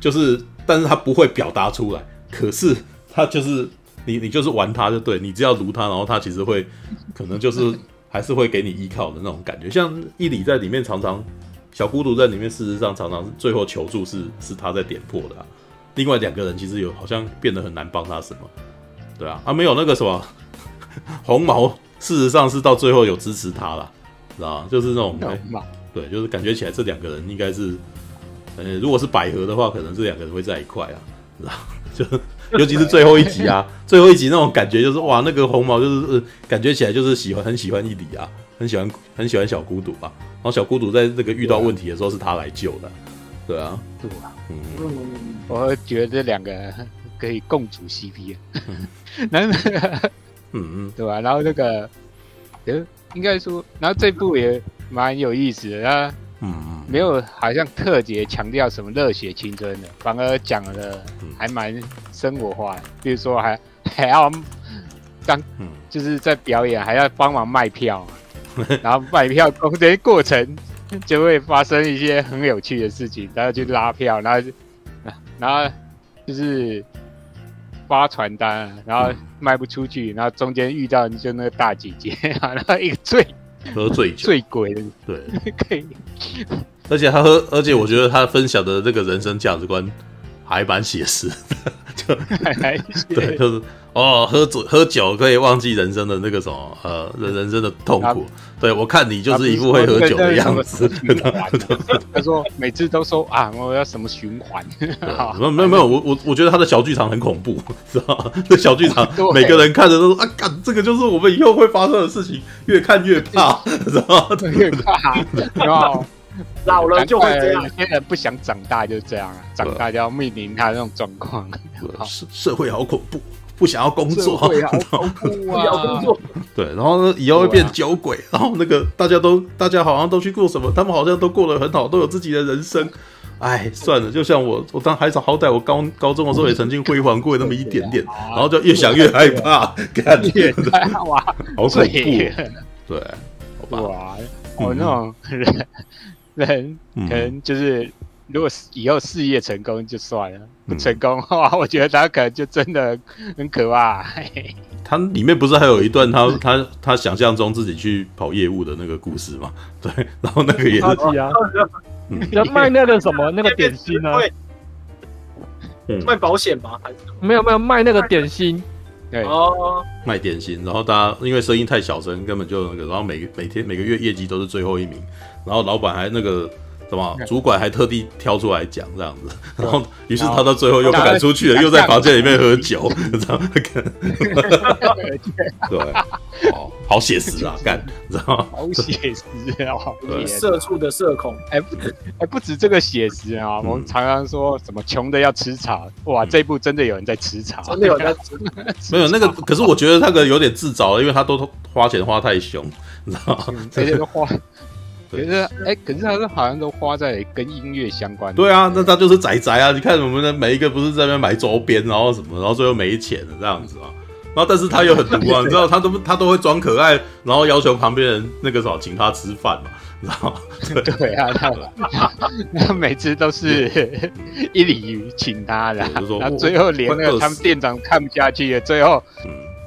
就是，但是他不会表达出来，可是他就是你，你就是玩他就对，你只要撸他，然后他其实会，可能就是 还是会给你依靠的那种感觉。像伊里在里面常常，小孤独在里面，事实上常常最后求助是是他在点破的、啊，另外两个人其实有好像变得很难帮他什么，对啊，啊没有那个什么红毛，事实上是到最后有支持他了，知道？就是那种、对，就是感觉起来这两个人应该是，呃，如果是百合的话，可能这两个人会在一块啊，知道？就尤其是最后一集啊，最后一集那种感觉就是哇，那个红毛就是、呃、感觉起来就是喜欢很喜欢伊里啊，很喜欢很喜欢小孤独啊，然后小孤独在这个遇到问题的时候是他来救的，对啊，对啊，嗯，嗯，我觉得这两个可以共组 CP 啊。嗯 嗯对吧、然后那个，呃，应该说，然后这部也蛮有意思的。啊嗯嗯，没有好像特别强调什么热血青春的，反而讲的还蛮生活化的，比如说还还要当嗯就是在表演还要帮忙卖票，然后卖票中间过程就会发生一些很有趣的事情，然后去拉票，然后就然后就是发传单啊，然后卖不出去，然后中间遇到就那个大姐姐，然后一个醉喝醉酒，醉鬼的对，可以。而且他喝，而且我觉得他分享的这个人生价值观还蛮写实的，就对，就是哦，喝酒喝酒可以忘记人生的那个什么呃人人生的痛苦。对我看你就是一副会喝酒的样子。他说每次都说啊，我要什么循环？没有没有没有，我我我觉得他的小剧场很恐怖，知道吗？这小剧场每个人看着都说啊，干这个就是我们以后会发生的事情，越看越怕，知道吗？越怕，然后。老了就会这样。有些人不想长大就是这样啊，长大就要面临他那种状况。社社会好恐怖，不想要工作，社会 好恐怖啊，要工作。对，然后呢，以后会变酒鬼，然后那个大家都大家好像都去过什么，他们好像都过得很好，都有自己的人生。哎，算了，就像我，我当孩子好歹我高高中的时候也曾经辉煌过那么一点点，然后就越想越害怕，感觉哇，好恐怖。对，好吧，哇，我那种人。人可能就是，如果以后事业成功就算了，不成功的话，我觉得他可能就真的很可怕。他里面不是还有一段他他他想象中自己去跑业务的那个故事吗？对，然后那个也是啊，要卖那个什么那个点心呢？卖保险吗？还是没有没有卖那个点心？对哦，卖点心，然后大家因为声音太小声，根本就那个，然后每每天每个月业绩都是最后一名。然后老板还那个什么，主管还特地挑出来讲这样子，然后于是他到最后又不敢出去了，又在房间里面喝酒，这样对，好好写实啊，干，知道吗？好写实啊，社畜的社恐，哎不止，哎不止这个写实啊，我们常常说什么穷的要吃茶，哇，这一部真的有人在吃茶，真的有在吃，没有那个，可是我觉得那个有点自找，因为他都花钱花太凶，你知道吗？这些都花。可是，哎，可是他是好像都花在跟音乐相关。对啊，那他就是宅宅啊！你看我们的每一个不是在那边买周边，然后什么，然后最后没钱了这样子啊。然后，但是他又很毒啊，你知道，他都他都会装可爱，然后要求旁边人那个什么请他吃饭嘛，知道吗？对啊，他他 每次都是一鲤鱼请他的，然后最后连那个他们店长看不下去了，最后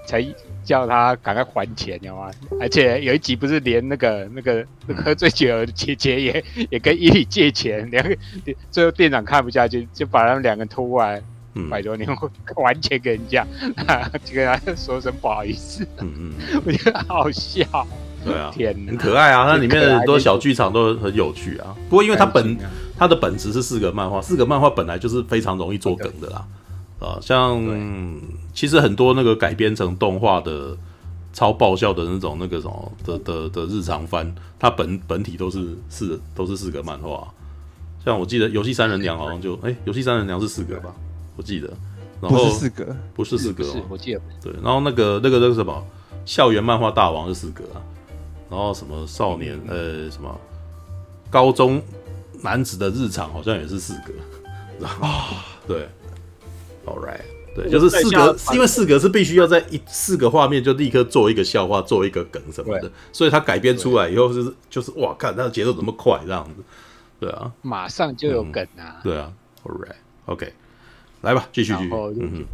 才。叫他赶快还钱，你知道吗？而且有一集不是连那个那个喝醉酒的姐姐也 也跟伊利借钱，两个最后店长看不下去，就把他们两个拖过来，拜托你们还钱给人家，就跟他说声不好意思。嗯嗯，我觉得好笑。对啊，天，很可爱啊！它里面的很多小剧场都很有趣啊。不过因为它本它的本质是四格漫画，四格漫画本来就是非常容易做梗的啦。啊，像其实很多那个改编成动画的超爆笑的那种那个什么的的的日常番，它本本体都是四都是四格漫画。像我记得《游戏三人娘》好像就哎，《游戏三人娘》是四格吧？我记得，然后不是四格，不是四格，是我记得对。然后那个那个那个什么《校园漫画大王》是四格啊，然后什么少年呃什么高中男子的日常好像也是四格，然后对。All right，对，就是四格，因为四格是必须要在一四个画面就立刻做一个笑话，做一个梗什么的，所以它改编出来以后就是就是哇，看它的节奏怎么快这样子，对啊，马上就有梗啊，对啊，All right，OK，来吧，继续继续，嗯，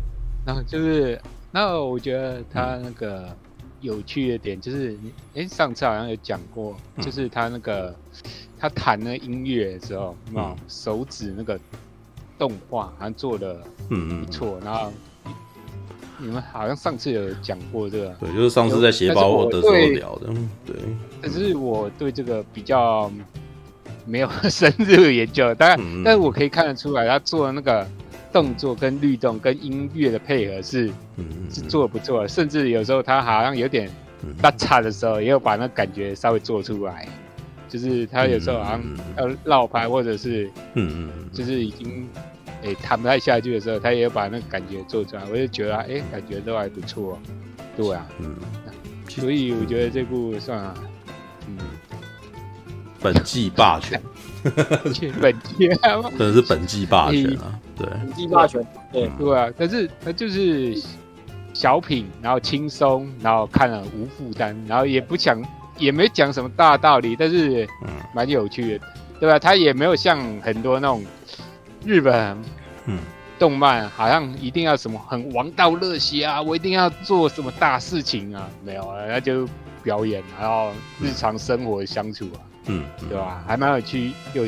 然后就是，那我觉得他那个有趣的点就是，哎，上次好像有讲过，就是他那个他弹那音乐的时候，啊，手指那个。动画好像做的嗯不错，然后你们好像上次有讲过这个，对，就是上次在写包的时候聊的，对。可是我对这个比较没有深入研究，当然，但是我可以看得出来，他做的那个动作跟律动跟音乐的配合是是做的不错，甚至有时候他好像有点拉差的时候，也有把那感觉稍微做出来，就是他有时候好像要绕拍或者是嗯嗯，就是已经。哎，弹不太下去的时候，他也把那个感觉做出来，我就觉得哎，感觉都还不错，对啊，嗯，所以我觉得这部算，嗯，本季霸权，本 季真的是本季霸权啊！对，本季霸权，对对啊，可是它就是小品，然后轻松，然后看了无负担，然后也不讲，也没讲什么大道理，但是蛮有趣的，对吧？它也没有像很多那种日本嗯动漫，好像一定要什么很王道热血啊，我一定要做什么大事情啊，没有啊，那就表演，然后日常生活相处啊，嗯，对吧？还蛮有趣又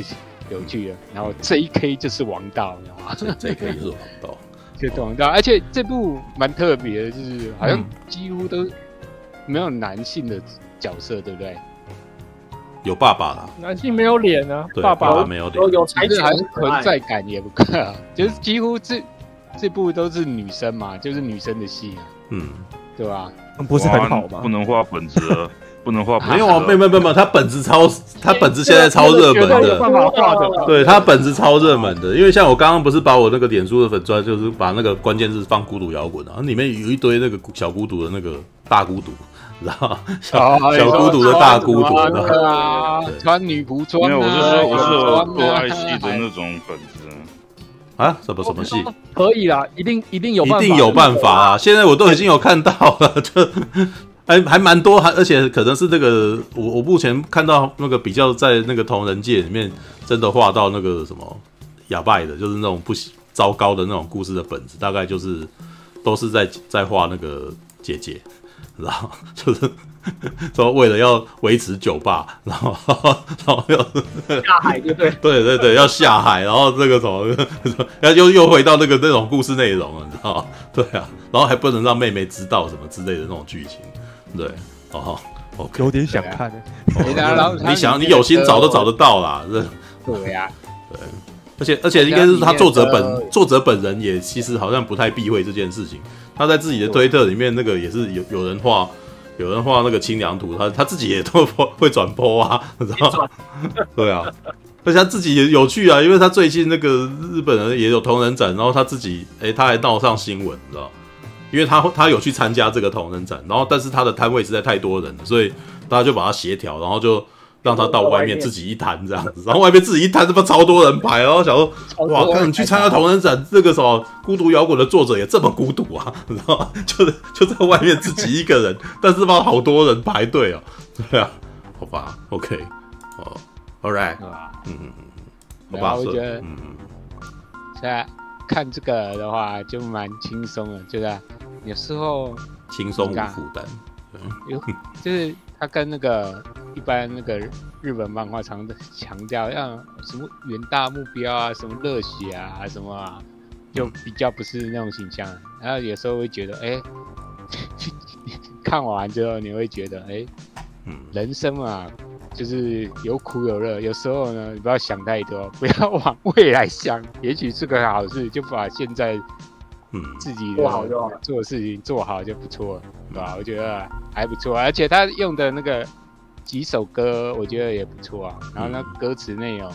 有趣的。然后 J K 就是王道，你知道吗？J K 就是王道，就是王道。而且这部蛮特别的，就是好嗯像几乎都没有男性的角色，对不对？有爸爸啦，男性没有脸啊，对，爸爸没有脸，有有才就是还存在感也不够啊，就是几乎这这部都是女生嘛，就是女生的戏啊，嗯，对吧？不是很好哇吗不？能画本子了，不能画本子了。没有啊，没有没有没有，他本子超，他本子现在超热门的绝对有办，法画的。对他本子超热门的，因为像我刚刚不是把我那个脸书的粉砖，就是把那个关键字放孤独摇滚啊，里面有一堆那个小孤独的那个大孤独，你知道？小哦小孤独的大孤独，穿然后那个啊，穿女仆装啊。没有，我是说我是有爱系的那种本子。啊，什么什么戏？可以啦，一定一定有一办法，定有办法啊！现在我都已经有看到了，就还还蛮多，还而且可能是这个我我目前看到那个比较在那个同人界里面真的画到那个什么哑巴的，就是那种不喜糟糕的那种故事的本子，大概就是都是在在画那个姐姐，然后就是说为了要维持酒吧，然后然后要下海，对不对？对对对，要下海，然后这个什么，然后又又回到那个那种故事内容了，你知道吗？对啊，然后还不能让妹妹知道什么之类的那种剧情，对，哦，OK，有点想看。你想你有心找都找得到啦，这。对呀，而且而且应该是他作者本作者本人也其实好像不太避讳这件事情，他在自己的推特里面那个也是有有人画。有人画那个清凉图，他他自己也都会转播啊，你知道吗？对啊，而且他自己也有趣啊，因为他最近那个日本人也有同人展，然后他自己哎、他还闹上新闻，你知道？因为他他有去参加这个同人展，然后但是他的摊位实在太多人了，所以大家就把他协调，然后就让他到外面 自己一摊这样子，然后外面自己一摊，他妈超多人排，然后想说哇，看你去参加同人展，这个什么孤独摇滚的作者也这么孤独啊，你知道吗？就是就在外面自己一个人，但是吧，好多人排队哦，对啊，好吧，OK，哦，All right？嗯嗯嗯，好然吧，我觉得嗯嗯现在看这个的话就蛮轻松的，就是有时候轻松无负担，有就是他跟那个一般那个日本漫画常的强调要什么远大目标啊，什么热血啊，什么啊，就比较不是那种形象。然后有时候会觉得，哎、看完之后你会觉得，哎、嗯。人生啊，就是有苦有乐，有时候呢，你不要想太多，不要往未来想，也许是个好事，就把现在嗯自己做好就好做的事情做好就不错了，对吧？我觉得还不错，而且他用的那个几首歌，我觉得也不错啊。然后那歌词内容，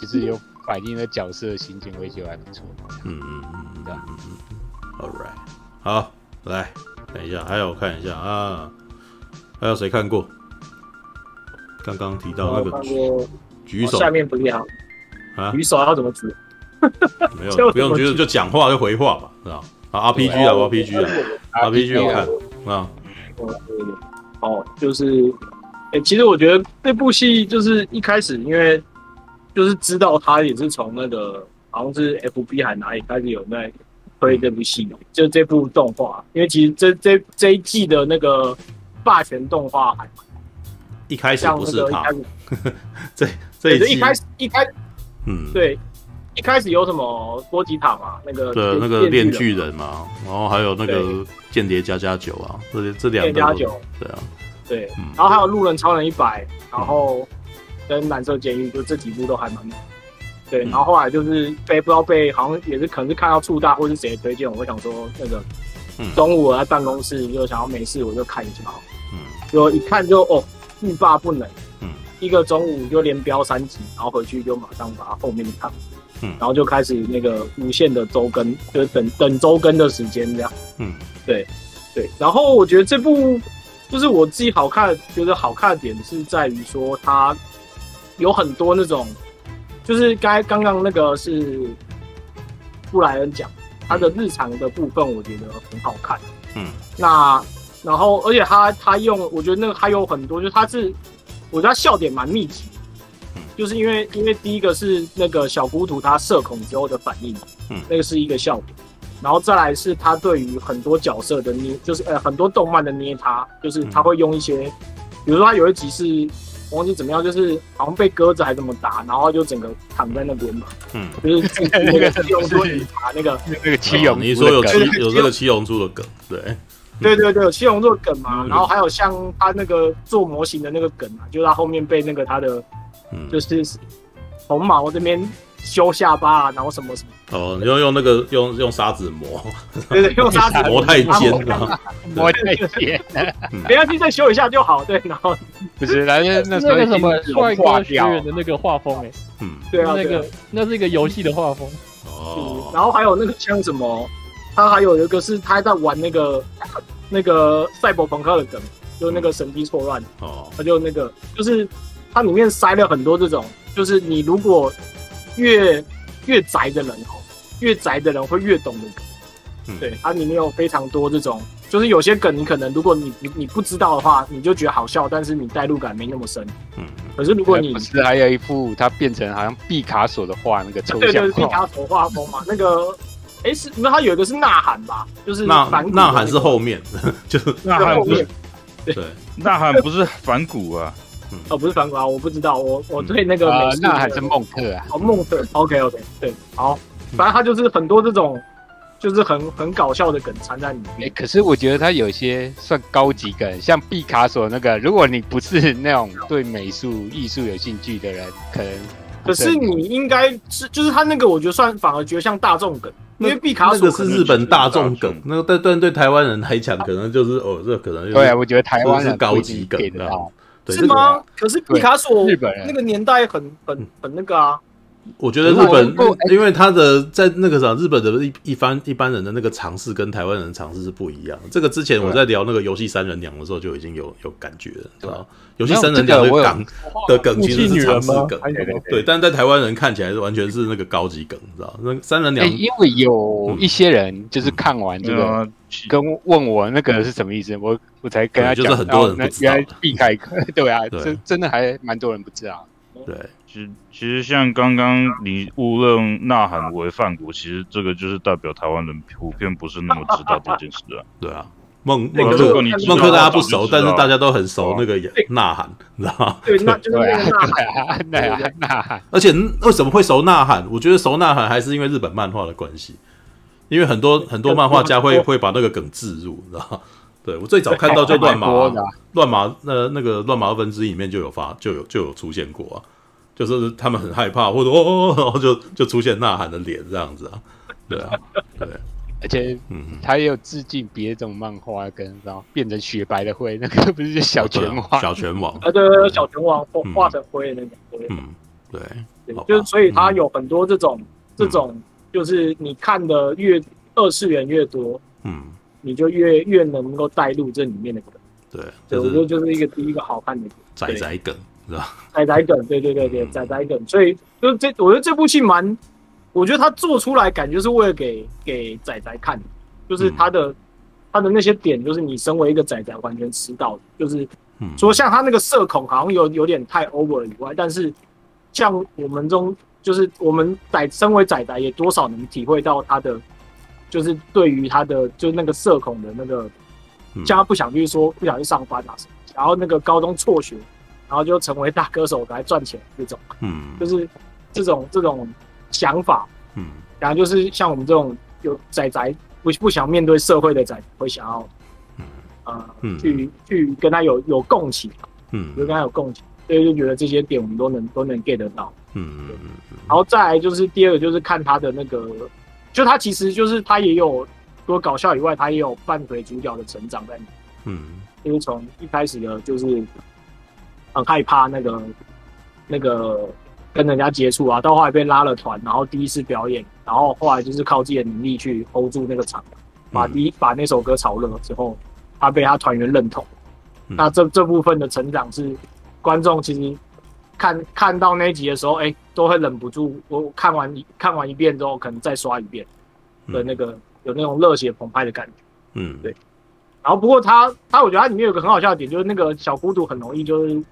就是有反映了角色的心情，我也觉得还不错。嗯嗯嗯嗯嗯嗯嗯，All right，好，来等一下，还有我看一下啊，还有谁看过？刚刚提到那个举手下面不一样，啊，举手要怎么举？没有不用举手就讲话就回话吧，是吧？啊，RPG 啊，RPG 啊，RPG 我看啊，哦，就是，哎、其实我觉得这部戏就是一开始，因为就是知道他也是从那个好像是 FB 还哪里开始有在推这部戏，就这部动画，因为其实这这这一季的那个霸权动画还一开始不是他这这一季一开始 一开嗯，对一开始有什么波吉塔嘛，那个对那个炼巨人人嘛，然后还有那个间谍加加九啊，这这两个加九对啊，对嗯，然后还有路人超人一百，然后跟蓝色监狱，就这几部都还蛮对，嗯。然后后来就是被不知道被好像也是可能是看到触大或是谁推荐，我想说那个嗯。中午我在办公室就想要没事我就看一下，嗯。就一看就哦欲罢不能，嗯，一个中午就连飙三集，然后回去就马上把它后面看，嗯。然后就开始那个无限的周更，就是等等周更的时间这样。嗯。对对，然后我觉得这部就是我自己好看，觉得好看的点是在于说它有很多那种，就是该刚刚那个是布莱恩讲他的日常的部分，我觉得很好看。嗯，那然后而且他他用，我觉得那个还有很多，就是他是我觉得他笑点蛮密集，就是因为因为第一个是那个小孤独他社恐之后的反应，嗯。那个是一个效果。然后再来是他对于很多角色的捏，就是呃很多动漫的捏他，就是他会用一些，比如说他有一集是我忘记怎么样，就是好像被鸽子还怎么打，然后就整个躺在那边嘛，嗯，就是那个用作理查那个，那个七龙，哦你说有七 有这个七龙珠的梗，对，对对对，有七龙珠的梗嘛，嗯。然后还有像他那个做模型的那个梗嘛，就是他后面被那个他的嗯，就是红毛这边修下巴啊，然后什么什么，哦，你要用那个用用砂纸磨，对对，用砂纸 磨太尖了，磨太尖，没关系，再修一下就好，对，然后不是，那那那那个什么帅哥学掉院的那个画风哎，嗯，对啊，对啊那个那是一个游戏的画风，哦，然后还有那个像什么，他还有一个是他在玩那个那个赛博朋克的梗，就那个神机错乱，哦，他就那个就是它里面塞了很多这种，就是你如果越越宅的人哦，越宅的人会越懂的梗。嗯。对，它里面有非常多这种，就是有些梗你可能如果你你你不知道的话，你就觉得好笑，但是你代入感没那么深。嗯，可是如果你不是还有一幅它变成好像毕卡索的画那个抽对对象画，毕卡索画风嘛，那个哎是那他有一个是呐喊吧，就是呐呐喊是那个。后面，就是呐喊不是对，呐喊不是反骨啊，哦不是反骨啊，我不知道，我我对那个呃美，术那还是孟特啊，哦，梦特，OK OK，对，好，反正他就是很多这种，就是很很搞笑的梗藏在里哎、面。可是我觉得他有些算高级梗，像毕卡索那个，如果你不是那种对美术艺术有兴趣的人，可能可是你应该是，就是他那个，我觉得算反而觉得像大众梗，因为毕卡那个索是日本大众梗，那个但但对台湾人来讲，可能就是哦，这可能就是对啊，我觉得台湾是高级梗。对是吗？可是毕卡索日本人。那个年代很很很那个啊，我觉得日本因为他的在那个啥，日本的一一般一般人的那个尝试跟台湾人的尝试是不一样。这个之前我在聊那个游戏三人娘的时候就已经有有感觉了，知道？游戏三人娘的梗的梗其实是尝试梗，对，但在台湾人看起来是完全是那个高级梗，知道？那三人哎、娘因为有一些人就是看完这个，呃，跟问我那个是什么意思，我我才跟他就是很多人不知道。原来避开，对啊，真真的还蛮多人不知道。对，其实其实像刚刚你误认呐喊为犯国，其实这个就是代表台湾人普遍不是那么知道这件事啊。对啊。梦对梦克如果你知道梦克大家不熟，但是大家都很熟那个呐喊，你知道吗？对，那就是呐喊。呐喊，而且为什么会熟呐喊？我觉得熟呐喊还是因为日本漫画的关系，因为很多很多漫画家会会把那个梗置入，你知道吗？对我最早看到就乱马多的啊乱麻那那个乱麻二分之一里面就有发就有就有出现过啊，就是他们很害怕或者哦哦，哦然后就就出现呐喊的脸这样子啊，对啊，对，而且嗯，他也有致敬别种漫画，跟然后变成雪白的灰，那个不是就小拳王？小拳王，啊，对对对，小拳王画成灰的那个，灰嗯，对，对就是所以他有很多这种嗯。这种，就是你看的越二次元越多，嗯，你就越越能够带入这里面的梗。对，对，就是我觉得就是一个第一个好看的点。仔仔梗是吧？仔仔梗，对对对对，仔仔梗，所以就是这，我觉得这部戏蛮，我觉得他做出来感觉是为了给给仔仔看，就是他的、他的那些点，就是你身为一个仔仔完全吃到的，就是嗯，说像他那个社恐好像有有点太 over 了以外，但是像我们中就是我们仔身为仔仔也多少能体会到他的，就是对于他的就是那个社恐的那个，嗯。像他不想去说不想去上班啊什么，然后那个高中辍学，然后就成为大歌手来赚钱这种，嗯。就是这种这种想法，嗯。然后就是像我们这种有仔仔不不想面对社会的仔，会想要，呃，嗯。去去跟他有有共情。嗯。就跟他有共情，所以就觉得这些点我们都能都能 get 得到。嗯嗯然后再来就是第二个就是看他的那个，就他其实就是他也有除了搞笑以外，他也有伴随主角的成长在里面，嗯。就是从一开始的就是很害怕那个那个跟人家接触啊，到后来被拉了团，然后第一次表演，然后后来就是靠自己的能力去 hold 住那个场，把第一把那首歌炒热之后，他被他团员认同。嗯那这这部分的成长是观众其实看看到那一集的时候，哎、都会忍不住，我看完一看完一遍之后，可能再刷一遍的那个、有那种热血澎湃的感觉。嗯，对然后不过他他我觉得他里面有个很好笑的点，就是那个小孤独很容易就是，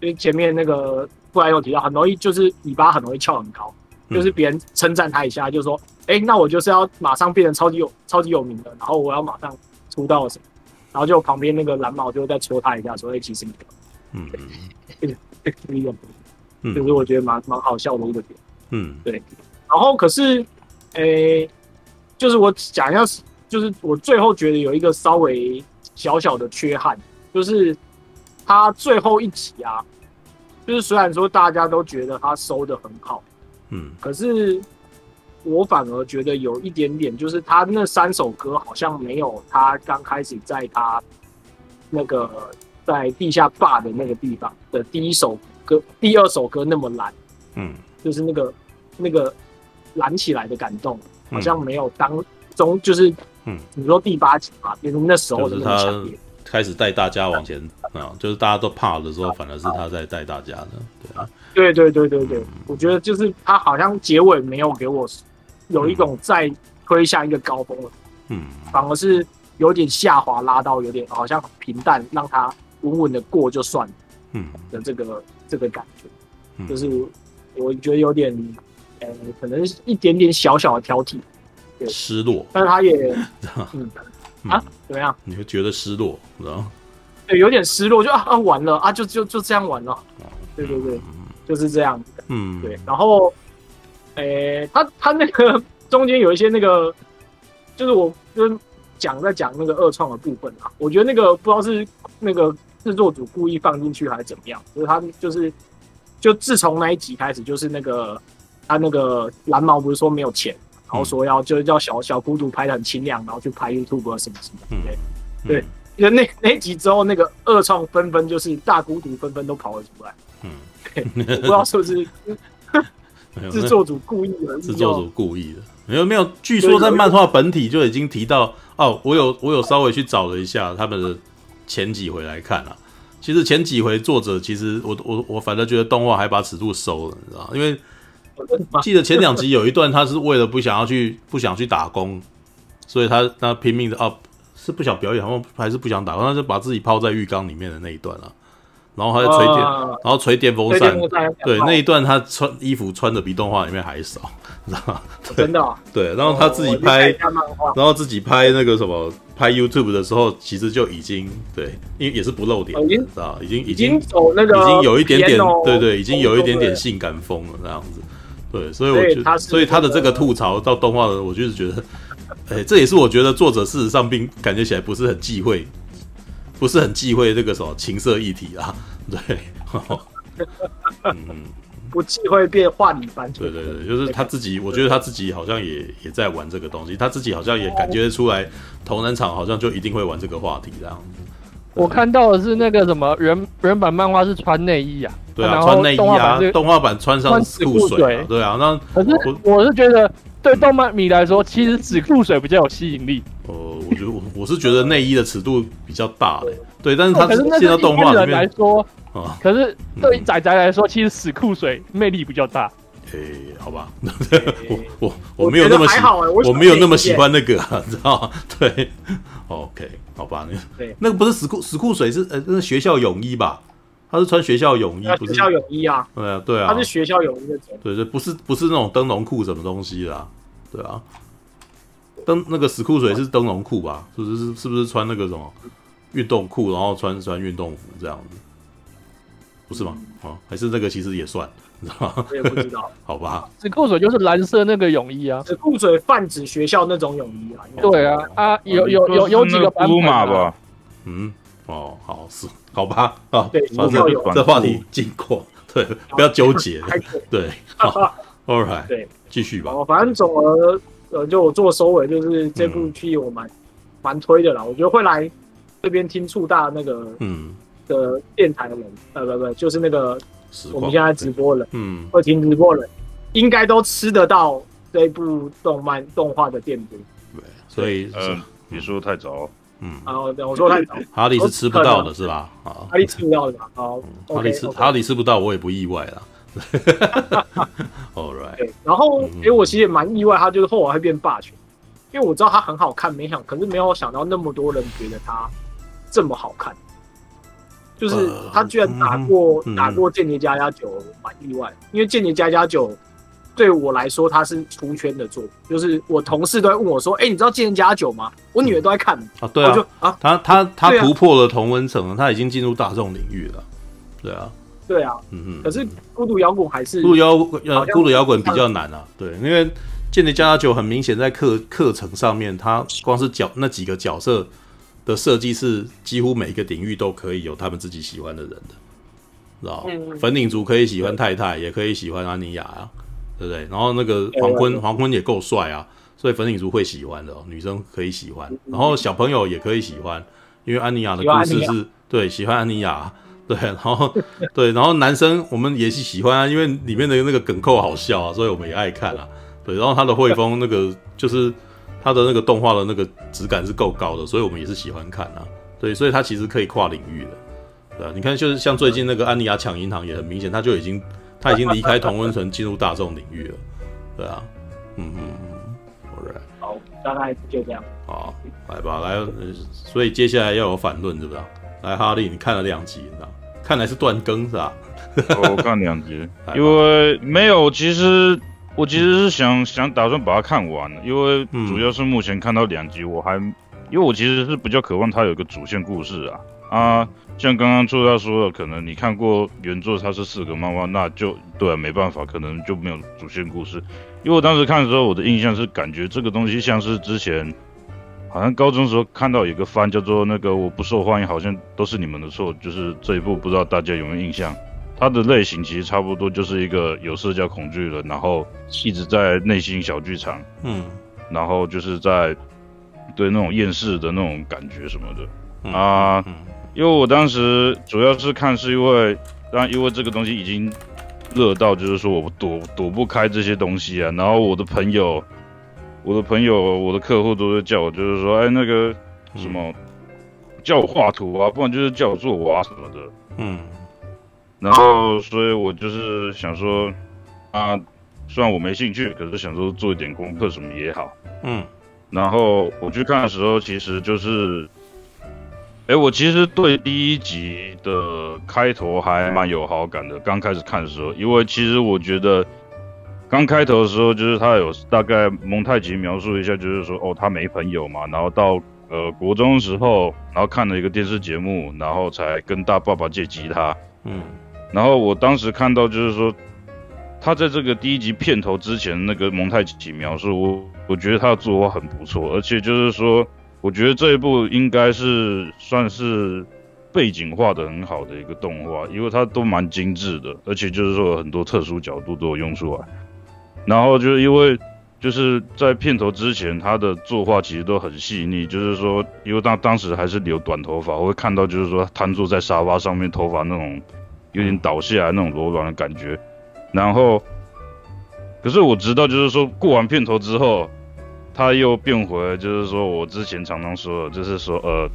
因为前面那个布莱有提到，很容易就是尾巴很容易翘很高，嗯。就是别人称赞他一下，就说，哎、那我就是要马上变成超级有超级有名的，然后我要马上出道什么，然后就旁边那个蓝毛就再戳他一下，说，哎、其实你嗯嗯。是一个，嗯。就是我觉得蛮蛮好笑的一个点。嗯。对。然后可是，诶、就是我讲一下，就是我最后觉得有一个稍微小小的缺憾，就是他最后一集啊，就是虽然说大家都觉得他收的很好，嗯可是我反而觉得有一点点，就是他那三首歌好像没有他刚开始在他那个在地下坝的那个地方的第一首歌、第二首歌那么蓝。嗯就是那个那个燃起来的感动，嗯好像没有当中就是，嗯，你说第八集嘛，变成那时候的就是那么强他烈。开始带大家往前啊，就是大家都怕的时候，反而是他在带大家的，对啊，对对对对对，我觉得就是他好像结尾没有给我有一种再推向一个高峰了，嗯。反而是有点下滑，拉到有点好像平淡，让他稳稳的过就算了嗯。的这个这个感觉，嗯，就是我觉得有点，呃，可能是一点点小小的挑剔，失落，但是他也，嗯啊？嗯，怎么样？你会觉得失落，知道吗？对，有点失落，就啊啊完了啊，就就就这样完了，对对对，就是这样子。嗯，对，然后，诶、他他那个中间有一些那个，就是我就是讲在讲那个二创的部分啊，我觉得那个不知道是那个制作组故意放进去还是怎么样，就是他就是就自从那一集开始，就是那个他那个蓝毛不是说没有钱，然后说要就是叫小小孤独拍的很清亮，然后去拍 YouTube 啊什么什么的，对。对，因为那那集之后，那个二创纷纷就是大孤独纷纷都跑了出来。嗯，我 不知道是不是 制作组故意的，制作组故意的，没有没有，据说在漫画本体就已经提到哦，我有我有稍微去找了一下他们的前几回来看啊。其实前几回作者其实我我我反正觉得动画还把尺度收了，你知道吗？因为记得前两集有一段他是为了不想要去不想去打工，所以他他拼命的啊是不想表演，好像还是不想打工，他就把自己泡在浴缸里面的那一段啊，然后他在吹电，啊。然后吹电风扇。电风扇，对那一段他穿衣服穿的比动画里面还少，你知道吗？真的啊？对，然后他自己拍然后自己拍那个什么拍 YouTube 的时候，其实就已经对，因为也是不露点的，已经知道吧已经已经经走那个已经有一点点对对，已经有一点点性感风了这样子。对，所以我觉得，所以他的这个吐槽到动画的，我就是觉得，哎，这也是我觉得作者事实上并感觉起来不是很忌讳，不是很忌讳这个什么情色议题啊。对，嗯，不忌讳变画里番。对对对，就是他自己，我觉得他自己好像也也在玩这个东西，他自己好像也感觉出来，同人场好像就一定会玩这个话题这样子。我看到的是那个什么原原版漫画是穿内衣啊，对啊，穿内衣啊动画版穿上死裤水对啊，那可是我是觉得对动漫迷来说，其实死裤水比较有吸引力。呃，我觉得我我是觉得内衣的尺度比较大的，对，但是他可是那现在动画里般人来说，啊，可是对于仔仔来说，其实死裤水魅力比较大。诶，好吧，我我我没有那么喜我没有那么喜欢。那个知道吗？对，OK，好吧，那对那个不是死裤死裤水是呃那是学校泳衣吧？他是穿学校泳衣那，不是学？校泳衣啊，对啊，对啊，他是学校泳衣的种。对对，不是不是那种灯笼裤什么东西啦，对啊，灯那个死裤水是灯笼裤吧？是不是是是不是穿那个什么运动裤，然后穿穿运动服这样子？不是吗？啊，还是那个其实也算，你知道吗？我也不知道，好吧，紫裤水就是蓝色那个泳衣啊。只裤水泛指学校那种泳衣啊。对啊，啊，有有有有几个版布本啊。马吧，嗯，哦，好是好吧，啊，对这话题经过，对，不要纠结，对，好，All right，对，继续吧，哦，反正总而呃，就我做收尾，就是这部剧我蛮蛮推的啦。我觉得会来这边听触大那个嗯，的电台的人，呃，不不，就是那个我们现在直播了，嗯。会听直播的人，应该都吃得到这部动漫动画的电波。对，所以呃，你说太早，嗯，啊我说太早，哈利是吃不到的是吧？啊，哈利吃不到的吧？好，哈利吃哈利吃不到，我也不意外了。All right，对，然后哎，我其实也蛮意外，他就是后来会变霸权，因为我知道他很好看，没想，可是没有想到那么多人觉得他这么好看，就是他居然打过打过间谍加加九，蛮意外，因为间谍加加九。对我来说，它是出圈的作品。就是我同事都在问我说：“哎，你知道《间谍加加九》吗？”我女儿都在看啊。对啊，啊，他他他突破了同温层，他已经进入大众领域了。对啊，对啊，嗯嗯。可是孤独摇滚还是孤独摇呃孤独摇滚比较难啊。对，因为《间谍加加九》很明显在课课程上面，他光是角那几个角色的设计是几乎每一个领域都可以有他们自己喜欢的人的，知道粉领族可以喜欢太太，也可以喜欢安妮亚啊。对不对？然后那个黄昏，黄昏也够帅啊，所以粉领族会喜欢的，哦女生可以喜欢，然后小朋友也可以喜欢，因为安妮亚的故事是对喜欢安妮亚，对，然后对，然后男生我们也是喜欢啊，因为里面的那个梗扣好笑啊，所以我们也爱看啊，对，然后他的绘风那个就是他的那个动画的那个质感是够高的，所以我们也是喜欢看啊，对，所以它其实可以跨领域的，对啊，你看就是像最近那个安妮亚抢银行也很明显，他就已经。他已经离开同温层，进入大众领域了，对啊，嗯嗯嗯，OK，好，大概就这样。好，来吧，来，所以接下来要有反论，是不是？来，哈利，你看了两集，你知道？看来是断更是吧？我看两集，因为没有，其实我其实是想想打算把它看完的，因为主要是目前看到两集，我还因为我其实是比较渴望它有个主线故事啊啊。像刚刚做到说的，可能你看过原作，它是四个漫画，那就对啊，没办法，可能就没有主线故事。因为我当时看的时候，我的印象是感觉这个东西像是之前好像高中时候看到有个番叫做那个我不受欢迎，好像都是你们的错。就是这一部不知道大家有没有印象？它的类型其实差不多，就是一个有社交恐惧的，然后一直在内心小剧场，嗯，然后就是在对那种厌世的那种感觉什么的啊。因为我当时主要是看，是因为，当然因为这个东西已经热到，就是说我躲躲不开这些东西啊。然后我的朋友、我的朋友、我的客户都在叫我，就是说，哎，那个什么，叫我画图啊，不然就是叫我做娃什么的。嗯。然后，所以我就是想说，啊，虽然我没兴趣，可是想说做一点功课什么也好。嗯。然后我去看的时候，其实就是。哎，我其实对第一集的开头还蛮有好感的。刚开始看的时候，因为其实我觉得刚开头的时候，就是他有大概蒙太奇描述一下，就是说哦，他没朋友嘛，然后到呃国中的时候，然后看了一个电视节目，然后才跟大爸爸借吉他。嗯，然后我当时看到就是说，他在这个第一集片头之前那个蒙太奇描述，我我觉得他的作画很不错，而且就是说。我觉得这一部应该是算是背景画的很好的一个动画，因为它都蛮精致的，而且就是说很多特殊角度都有用出来。然后就是因为就是在片头之前，他的作画其实都很细腻，就是说因为当当时还是留短头发，我会看到就是说瘫坐在沙发上面，头发那种有点倒下来那种柔软的感觉。然后，可是我知道就是说过完片头之后。他又变回，就是说我之前常常说的，就是说，呃，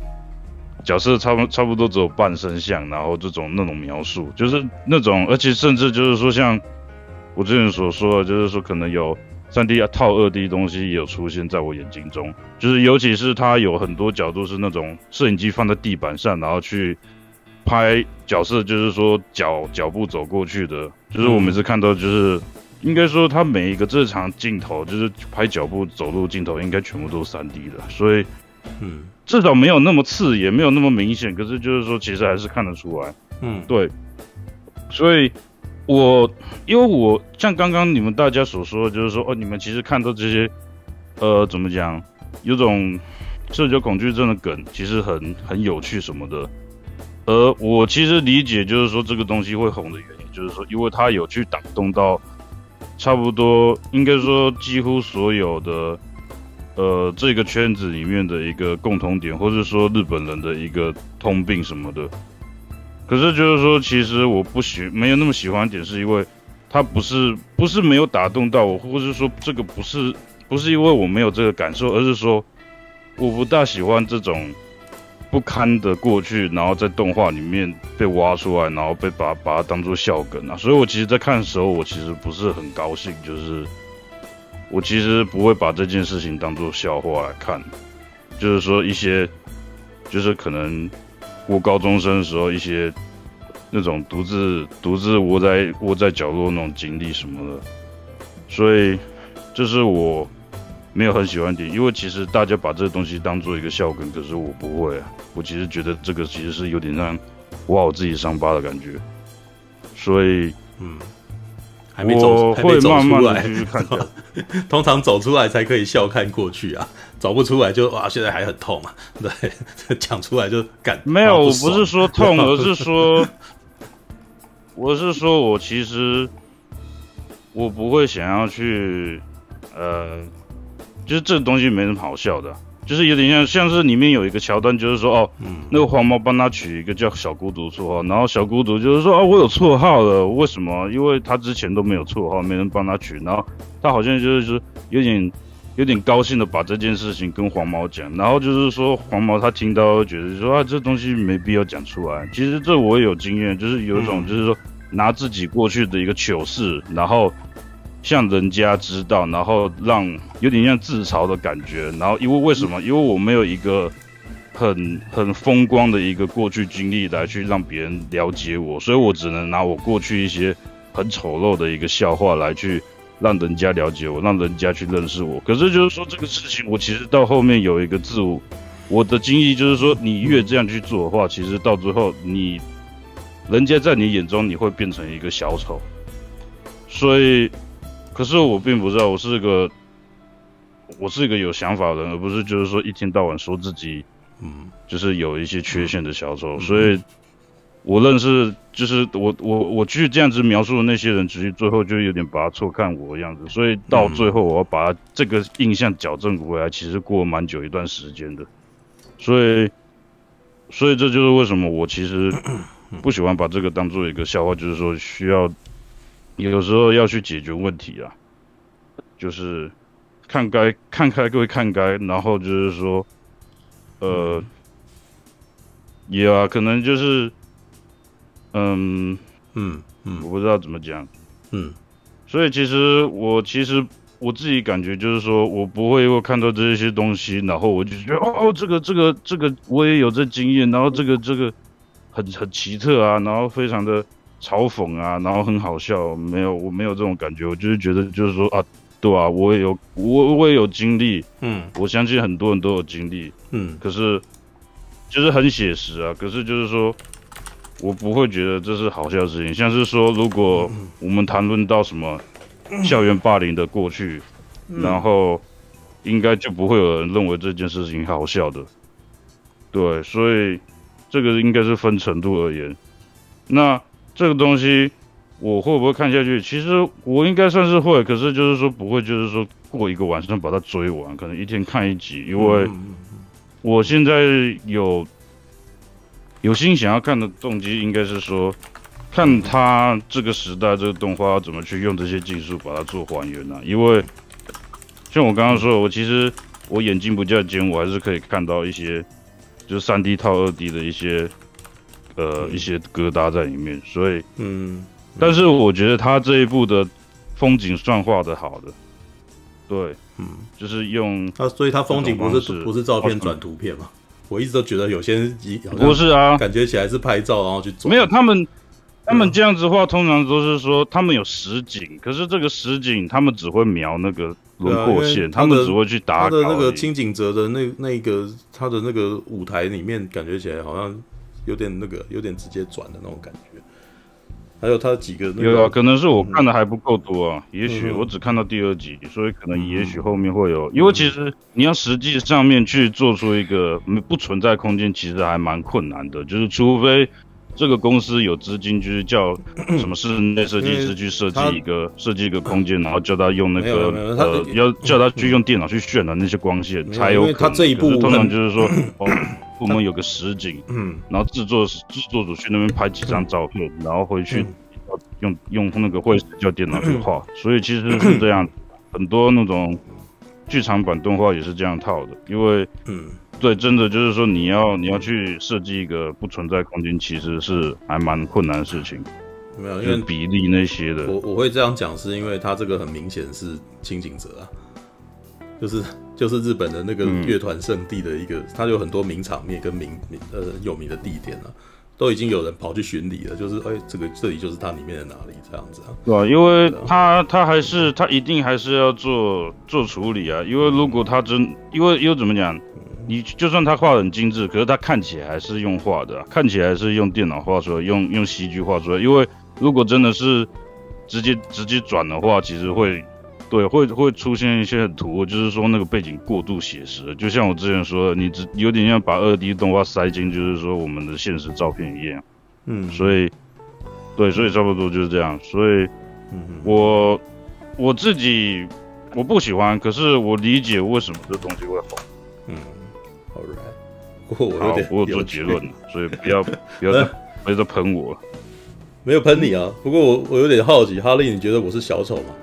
角色差不差不多只有半身像，然后这种那种描述，就是那种，而且甚至就是说，像我之前所说的，就是说可能有三 D 啊套二 D 东西也有出现在我眼睛中，就是尤其是它有很多角度是那种摄影机放在地板上，然后去拍角色，就是说脚脚步走过去的，就是我每次看到就是。应该说，他每一个这场镜头，就是拍脚步走路镜头，应该全部都是三 D 的，所以，嗯，至少没有那么刺眼，没有那么明显。可是就是说，其实还是看得出来，嗯，对。所以，我因为我像刚刚你们大家所说，就是说，哦，你们其实看到这些，呃，怎么讲，有种社交恐惧症的梗，其实很很有趣什么的。而我其实理解，就是说这个东西会红的原因，就是说，因为它有去打动到。差不多应该说，几乎所有的，呃，这个圈子里面的一个共同点，或者说日本人的一个通病什么的。可是就是说，其实我不喜没有那么喜欢点，是因为他不是不是没有打动到我，或者说这个不是不是因为我没有这个感受，而是说我不大喜欢这种不堪的过去，然后在动画里面被挖出来，然后被把把它当做笑梗啊。所以我其实，在看的时候，我其实不是很高兴，就是我其实不会把这件事情当做笑话来看，就是说一些，就是可能我高中生的时候一些那种独自独自窝在窝在角落那种经历什么的，所以这是我。没有很喜欢点，因为其实大家把这个东西当做一个笑梗，可是我不会啊。我其实觉得这个其实是有点让挖我自己伤疤的感觉，所以嗯，还没走，我会慢慢的继续看。通常走出来才可以笑看过去啊，走不出来就哇，现在还很痛啊。对，讲出来就感没有，我不是说痛，而是说，我是说我其实我不会想要去呃。就是这个东西没什么好笑的，就是有点像像是里面有一个桥段，就是说哦，那个黄毛帮他取一个叫小孤独绰号，然后小孤独就是说哦，我有绰号了，为什么？因为他之前都没有绰号，没人帮他取，然后他好像就是说有点有点高兴的把这件事情跟黄毛讲，然后就是说黄毛他听到觉得说啊，这东西没必要讲出来。其实这我也有经验，就是有一种就是说拿自己过去的一个糗事，然后。向人家知道，然后让有点像自嘲的感觉，然后因为为什么？因为我没有一个很很风光的一个过去经历来去让别人了解我，所以我只能拿我过去一些很丑陋的一个笑话来去让人家了解我，让人家去认识我。可是就是说这个事情，我其实到后面有一个自我，我的经历就是说，你越这样去做的话，其实到最后你人家在你眼中你会变成一个小丑，所以。可是我并不知道，我是一个，我是一个有想法的人，而不是就是说一天到晚说自己，嗯，就是有一些缺陷的小丑。所以，我认识就是我我我去这样子描述的那些人，其实最后就有点把他错看我的样子。所以到最后，我要把这个印象矫正回来，其实过了蛮久一段时间的。所以，所以这就是为什么我其实不喜欢把这个当做一个笑话，就是说需要。有时候要去解决问题啊，就是看该看开各位看开，然后就是说，呃，也啊，可能就是，嗯嗯嗯，我不知道怎么讲，嗯，所以其实我其实我自己感觉就是说我不会会看到这些东西，然后我就觉得哦，这个这个这个我也有这经验，然后这个这个很很奇特啊，然后非常的。嘲讽啊，然后很好笑，没有，我没有这种感觉，我就是觉得，就是说啊，对啊，我也有，我我也有经历，嗯，我相信很多人都有经历，嗯，可是就是很写实啊，可是就是说，我不会觉得这是好笑的事情，像是说，如果我们谈论到什么校园霸凌的过去，然后应该就不会有人认为这件事情好笑的，对，所以这个应该是分程度而言，那。这个东西我会不会看下去？其实我应该算是会，可是就是说不会，就是说过一个晚上把它追完，可能一天看一集。因为我现在有有心想要看的动机，应该是说看他这个时代这个动画要怎么去用这些技术把它做还原呢？因为像我刚刚说，我其实我眼睛不较尖，我还是可以看到一些就是三 D 套二 D 的一些。呃，一些疙瘩在里面，所以，嗯，但是我觉得他这一部的风景算画的好的，对，嗯，就是用他，所以他风景不是不是照片转图片嘛？我一直都觉得有些人不是啊，感觉起来是拍照然后去做，没有他们，他们这样子画通常都是说他们有实景，可是这个实景他们只会描那个轮廓线，他们只会去打他的那个清景泽的那那个他的那个舞台里面，感觉起来好像。有点那个，有点直接转的那种感觉。还有他几个，有啊，可能是我看的还不够多啊。也许我只看到第二集，所以可能也许后面会有。因为其实你要实际上面去做出一个不存在空间，其实还蛮困难的。就是除非这个公司有资金，就是叫什么室内设计师去设计一个设计一个空间，然后叫他用那个呃，要叫他去用电脑去渲染那些光线，才有。他这一步通常就是说。我们有个实景，嗯，然后制作制作组去那边拍几张照片，然后回去用用那个会叫电脑去画，所以其实是这样，很多那种剧场版动画也是这样套的，因为嗯，对，真的就是说你要你要去设计一个不存在空间，其实是还蛮困难的事情。没有，因为比例那些的，我我会这样讲，是因为他这个很明显是清景泽啊，就是就是日本的那个嗯。乐团圣地的一个，它有很多名场面跟名名呃有名的地点啊，都已经有人跑去巡礼了，就是哎这个这里就是它里面的哪里这样子啊，对吧、因为它它还是它一定还是要做做处理啊，因为如果它真，因为因为怎么讲，你就算他画的很精致，可是他看起来还是用画的啊、看起来还是用电脑画出来，用用戏剧画出来，因为如果真的是直接直接转的话，其实会。对，会会出现一些很突兀，就是说那个背景过度写实，就像我之前说的，你只有点像把二 D 动画塞进，就是说我们的现实照片一样。嗯，所以，对，所以差不多就是这样。所以嗯我我自己我不喜欢，可是我理解为什么这东西会红。嗯，All right，不过我有点，好我有做结论了，所以不要 不要再不要再喷我了。没有喷你啊，不过我我有点好奇，哈利，你觉得我是小丑吗？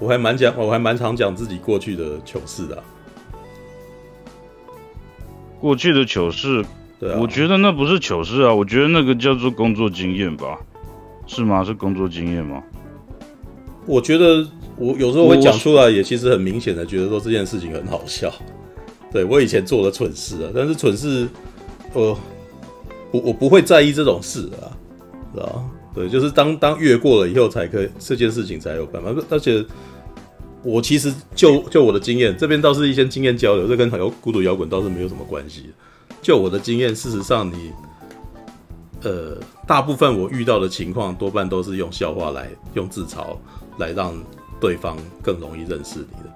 我还蛮讲，我还蛮常讲自己过去的糗事的啊、过去的糗事，对啊，我觉得那不是糗事啊，我觉得那个叫做工作经验吧，是吗？是工作经验吗？我觉得我有时候会讲出来，也其实很明显的觉得说这件事情很好笑。对我以前做的蠢事啊，但是蠢事，呃，我我不会在意这种事啊，知道吧对，就是当当越过了以后，才可以这件事情才有办法。而且我其实就就我的经验，这边倒是一些经验交流，这跟摇孤独摇滚倒是没有什么关系。就我的经验，事实上你，呃，大部分我遇到的情况，多半都是用笑话来用自嘲来让对方更容易认识你的。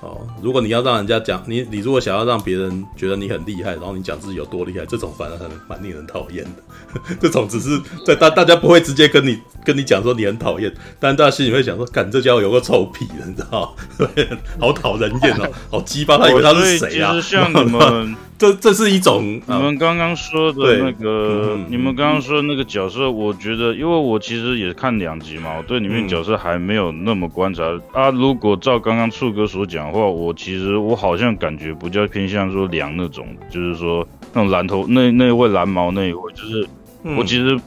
哦，如果你要让人家讲你，你如果想要让别人觉得你很厉害，然后你讲自己有多厉害，这种反而很蛮令人讨厌的。这种只是在大大家不会直接跟你跟你讲说你很讨厌，但大家心里会想说，干这家伙有个臭屁的，你知道吗？对，好讨人厌哦，好鸡巴，他以为他是谁啊？就是像你们，这这是一种你们刚刚说的那个嗯，你们刚刚说的那个角色，我觉得，因为我其实也看两集嘛，我对里面嗯角色还没有那么观察啊。如果照刚刚处哥所讲的话，我其实我好像感觉比较偏向说梁那种，就是说那种蓝头那那位蓝毛那一位，就是嗯我其实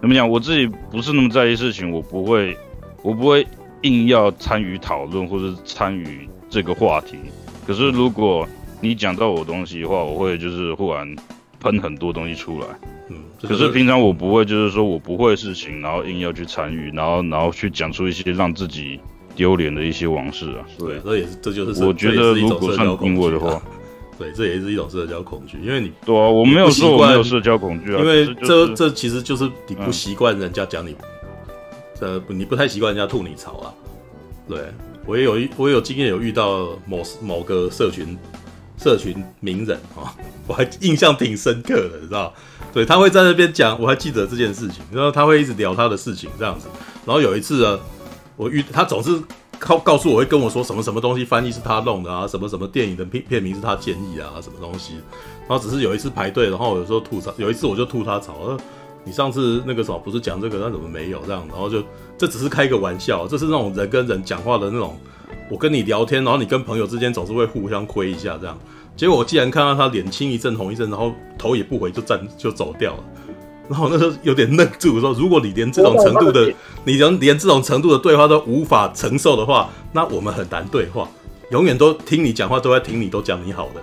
怎么讲，我自己不是那么在意事情，我不会，我不会硬要参与讨论或者参与这个话题。可是如果你讲到我东西的话，我会就是忽然喷很多东西出来。嗯，可是平常我不会，就是说我不会事情，然后硬要去参与，然后然后去讲出一些让自己丢脸的一些往事啊。对，这也是这就是我觉得如果算种社交恐定位的话 对，这也是一种社交恐惧，因为你对啊，我没有说我没有社交恐惧啊，因为这这其实就是你不嗯习惯人家讲你，呃，不你不太习惯人家吐你槽啊。对我也有一我也有经验有遇到某某个社群社群名人啊、我还印象挺深刻的，你知道？对他会在那边讲，我还记得这件事情，然后他会一直聊他的事情这样子。然后有一次呢，我遇他总是告告诉我会跟我说什么什么东西翻译是他弄的啊，什么什么电影的片片名是他建议啊，什么东西。然后只是有一次排队，然后有时候吐槽，有一次我就吐他槽，呃你上次那个什么不是讲这个，那怎么没有这样？然后就这只是开个玩笑，这是那种人跟人讲话的那种，我跟你聊天，然后你跟朋友之间总是会互相亏一下这样。结果我既然看到他脸青一阵红一阵，然后头也不回就站就走掉了。然后我那时候有点愣住，说如果你连这种程度的，你连连这种程度的对话都无法承受的话，那我们很难对话，永远都听你讲话，都在听你都讲你好的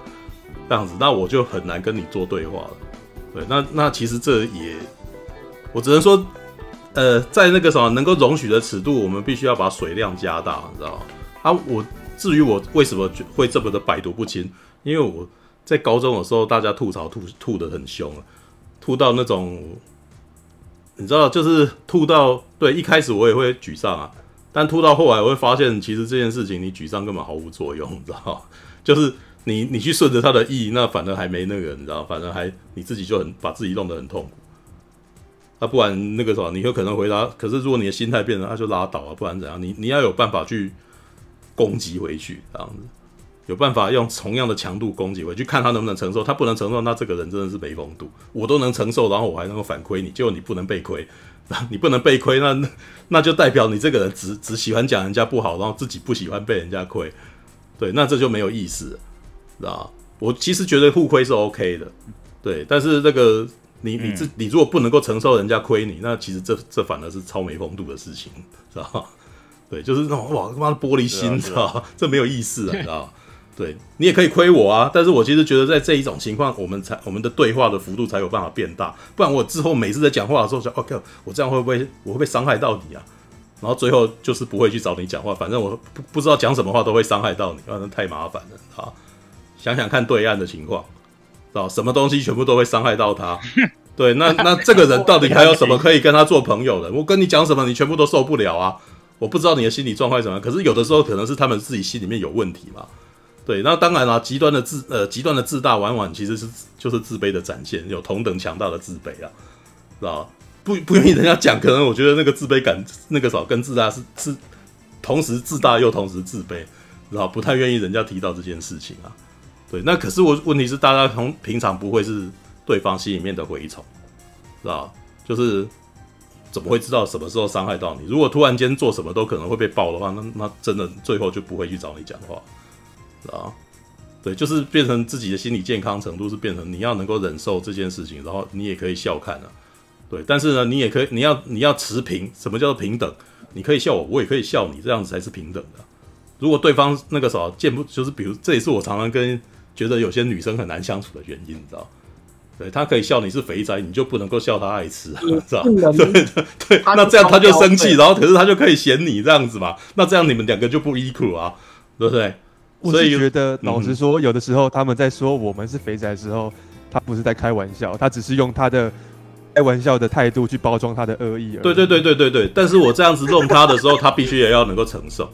这样子，那我就很难跟你做对话了。对，那那其实这也，我只能说，呃，在那个什么能够容许的尺度，我们必须要把水量加大，你知道吗？啊，我至于我为什么会这么的百毒不侵，因为我在高中的时候，大家吐槽吐吐的很凶啊，吐到那种，你知道，就是吐到对一开始我也会沮丧啊，但吐到后来我会发现，其实这件事情你沮丧根本毫无作用，你知道？就是你你去顺着他的意，那反而还没那个，你知道，反而还你自己就很把自己弄得很痛苦。那、不然那个什么，你有可能回答，可是如果你的心态变了，那就拉倒啊，不然怎样？你你要有办法去攻击回去，这样子，有办法用同样的强度攻击回去，看他能不能承受。他不能承受，那这个人真的是没风度。我都能承受，然后我还能够反亏你，结果你不能被亏，你不能被亏，那那就代表你这个人只只喜欢讲人家不好，然后自己不喜欢被人家亏。对，那这就没有意思了，知道吧我其实觉得互亏是 OK 的，对，但是这个你你自你如果不能够承受人家亏你，那其实这这反而是超没风度的事情，知道吗？对，就是那种哇他妈的玻璃心，知道吗？这没有意思啊，你知道吗？对你也可以亏我啊，但是我其实觉得在这一种情况，我们才我们的对话的幅度才有办法变大，不然我之后每次在讲话的时候想，OK，我这样会不会我会不会伤害到你啊？然后最后就是不会去找你讲话，反正我不不知道讲什么话都会伤害到你，反正太麻烦了啊！想想看对岸的情况，知道什么东西全部都会伤害到他，对，那那这个人到底还有什么可以跟他做朋友的？我跟你讲什么，你全部都受不了啊！我不知道你的心理状况怎么样，可是有的时候可能是他们自己心里面有问题嘛。对，那当然啦，极端的自呃极端的自大，往往其实是就是自卑的展现，有同等强大的自卑啊，知道不不愿意人家讲，可能我觉得那个自卑感那个少跟自大是是同时自大又同时自卑，知道不太愿意人家提到这件事情啊。对，那可是我问题是大家从平常不会是对方心里面的蛔虫，知道就是怎么会知道什么时候伤害到你？如果突然间做什么都可能会被爆的话，那那真的最后就不会去找你讲话。啊，对，就是变成自己的心理健康程度是变成你要能够忍受这件事情，然后你也可以笑看啊，对，但是呢，你也可以，你要你要持平，什么叫做平等？你可以笑我，我也可以笑你，这样子才是平等的。如果对方那个时候见不，就是比如这也是我常常跟觉得有些女生很难相处的原因，你知道？对他可以笑你是肥宅，你就不能够笑他爱吃，是吧？对对对，那这样他就生气，然后可是他就可以嫌你这样子嘛？那这样你们两个就不 equal 啊，对不对？我是觉得，老实说，有的时候他们在说我们是肥宅的时候，他不是在开玩笑，他只是用他的开玩笑的态度去包装他的恶意而已。对对对对对对。但是我这样子弄他的时候，他必须也要能够承受。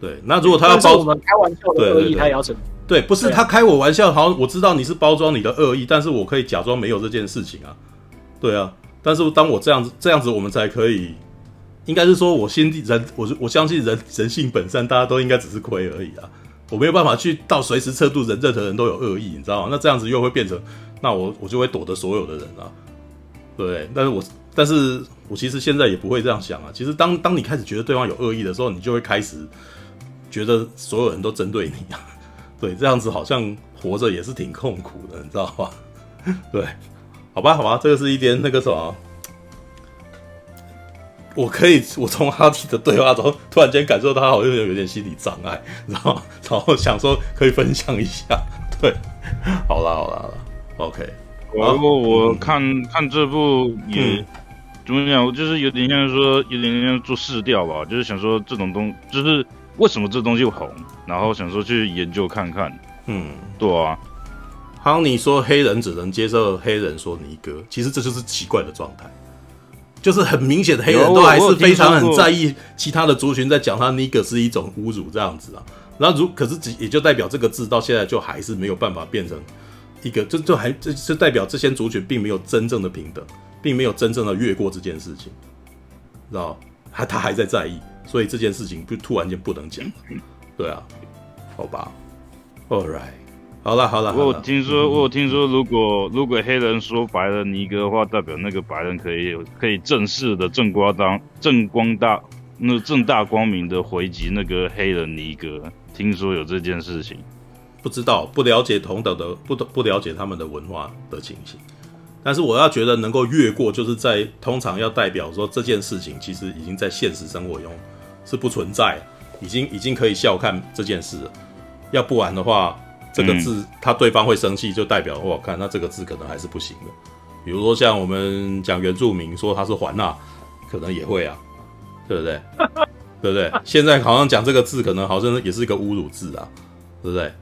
对，那如果他要包我们开玩笑的恶意，他也要承。对，不是他开我玩笑，好，我知道你是包装你的恶意，但是我可以假装没有这件事情啊。对啊，但是当我这样子这样子，我们才可以，应该是说我心地人，我我相信人人性本善，大家都应该只是亏而已啊。我没有办法去到随时测度人，任何人都有恶意，你知道吗？那这样子又会变成，那我我就会躲得所有的人啊，对不对？但是我但是我其实现在也不会这样想啊。其实当当你开始觉得对方有恶意的时候，你就会开始觉得所有人都针对你啊。对，这样子好像活着也是挺痛苦的，你知道吗？对，好吧，好吧，这个是一点那个什么。我可以，我从阿弟的对话中突然间感受到他好像有点心理障碍，然后然后想说可以分享一下。对，好啦好啦好啦，OK。不过我看看这部也怎么讲，我就是有点像说有点像做试调吧，就是想说这种东就是为什么这东西红，然后想说去研究看看。嗯，对啊。好，你说黑人只能接受黑人说尼哥，其实这就是奇怪的状态。就是很明显的黑人都还是非常很在意其他的族群在讲他尼哥是一种侮辱这样子啊，然后如可是也就代表这个字到现在就还是没有办法变成一个，就就还这就代表这些族群并没有真正的平等，并没有真正的越过这件事情，知道他他还在在意，所以这件事情就突然间不能讲，对啊，好吧，All right。好了好了，我听说我听说，如果如果黑人说白了尼哥的话，代表那个白人可以可以正式的正光当正光大那正大光明的回击那个黑人尼哥。听说有这件事情，不知道不了解同等的不不了解他们的文化的情形。但是我要觉得能够越过，就是在通常要代表说这件事情其实已经在现实生活中是不存在，已经已经可以笑看这件事了。要不然的话。这个字，他对方会生气，就代表我看那这个字可能还是不行的。比如说像我们讲原住民说他是环娜，可能也会啊，对不对？对不对？现在好像讲这个字，可能好像也是一个侮辱字啊，对不对？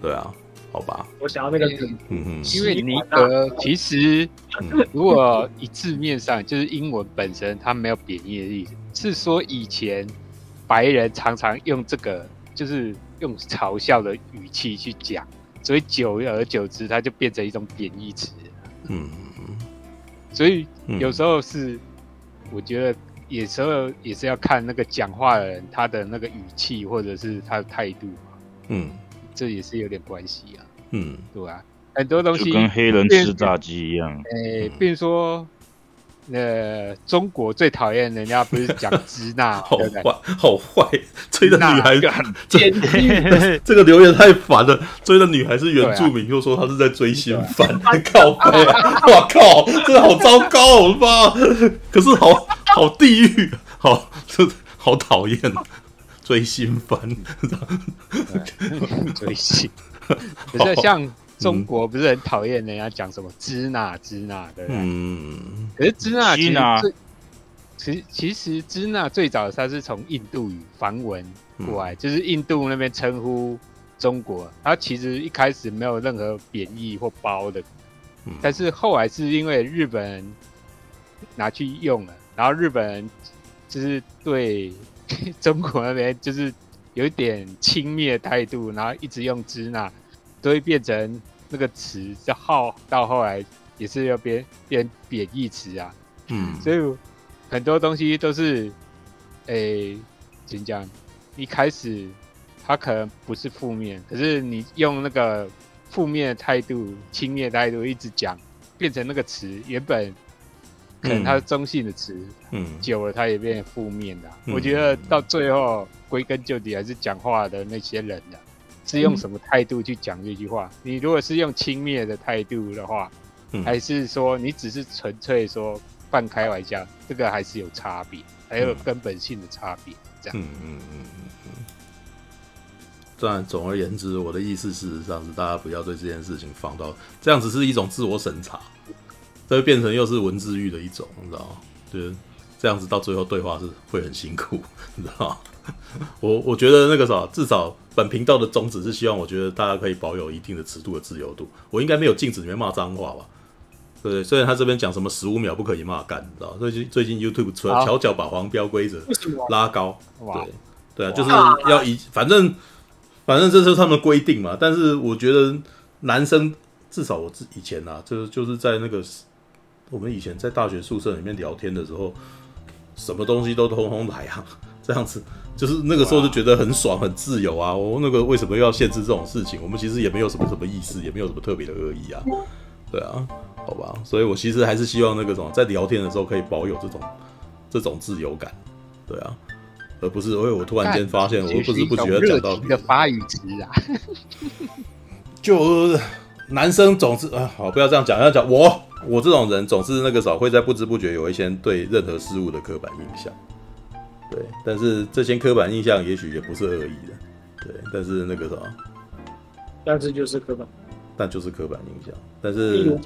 对啊，好吧。我想要那个字，嗯嗯，因为尼格其实如果以字面上，就是英文本身它没有贬义的意思，是说以前白人常常用这个，就是。用嘲笑的语气去讲，所以久而久之，它就变成一种贬义词。嗯，所以有时候是，我觉得有时候也是要看那个讲话的人他的那个语气或者是他的态度嘛。嗯，这也是有点关系啊。嗯，对吧？很多东西跟黑人吃炸鸡一样。诶，比如说那中国最讨厌人家不是讲 支那，好？坏，好坏，追的女孩这简这个留言太烦了。追的女孩是原住民，又说她是在追新番，靠背，我靠，真的好糟糕，我的妈！可是好好地狱，好这好讨厌，追新番，追星，可是像中国不是很讨厌人家讲什么支那支那，对不对？嗯。可是支那其实最其实其实支那最早它是从印度语梵文过来，就是印度那边称呼中国，它其实一开始没有任何贬义或褒的，嗯。但是后来是因为日本人拿去用了，然后日本人就是对 中国那边就是有一点轻蔑的态度，然后一直用支那，都会变成那个词，就号到后来也是要变变贬义词啊，嗯。所以很多东西都是，诶、怎么讲？一开始它可能不是负面，可是你用那个负面的态度、轻蔑的态度一直讲，变成那个词原本可能它是中性的词，嗯。久了它也变负面的。啊、嗯。我觉得到最后归根究底还是讲话的那些人的、是用什么态度去讲这句话。你如果是用轻蔑的态度的话，嗯还是说你只是纯粹说半开玩笑，这个还是有差别，还有嗯根本性的差别。这样，嗯嗯嗯嗯嗯。当然，总而言之，我的意思事实上是大家不要对这件事情放到这样，只是一种自我审查，这会变成又是文字狱的一种，你知道吗？就是这样子到最后对话是会很辛苦，你知道吗？我我觉得那个啥，至少本频道的宗旨是希望，我觉得大家可以保有一定的尺度的自由度。我应该没有禁止你们骂脏话吧？对？虽然他这边讲什么十五秒不可以骂干，你知道吗？最近最近 YouTube 除了好巧巧把黄标规则？拉高，对对啊，就是要以反正反正这是他们的规定嘛。但是我觉得男生至少我自以前啊，就是就是在那个我们以前在大学宿舍里面聊天的时候，什么东西都通通来啊，这样子就是那个时候就觉得很爽很自由啊。我那个为什么要限制这种事情？我们其实也没有什么什么意思，也没有什么特别的恶意啊。对啊，好吧，所以我其实还是希望那个什么，在聊天的时候可以保有这种这种自由感，对啊，而不是因为我突然间发现我不知不觉地讲到的发语词啊，就男生总是啊，好，不要这样讲，要讲我我这种人总是那个少会在不知不觉有一些对任何事物的刻板印象，对，但是这些刻板印象也许也不是恶意的，对，但是那个什么，但是就是刻板，但就是刻板印象，但是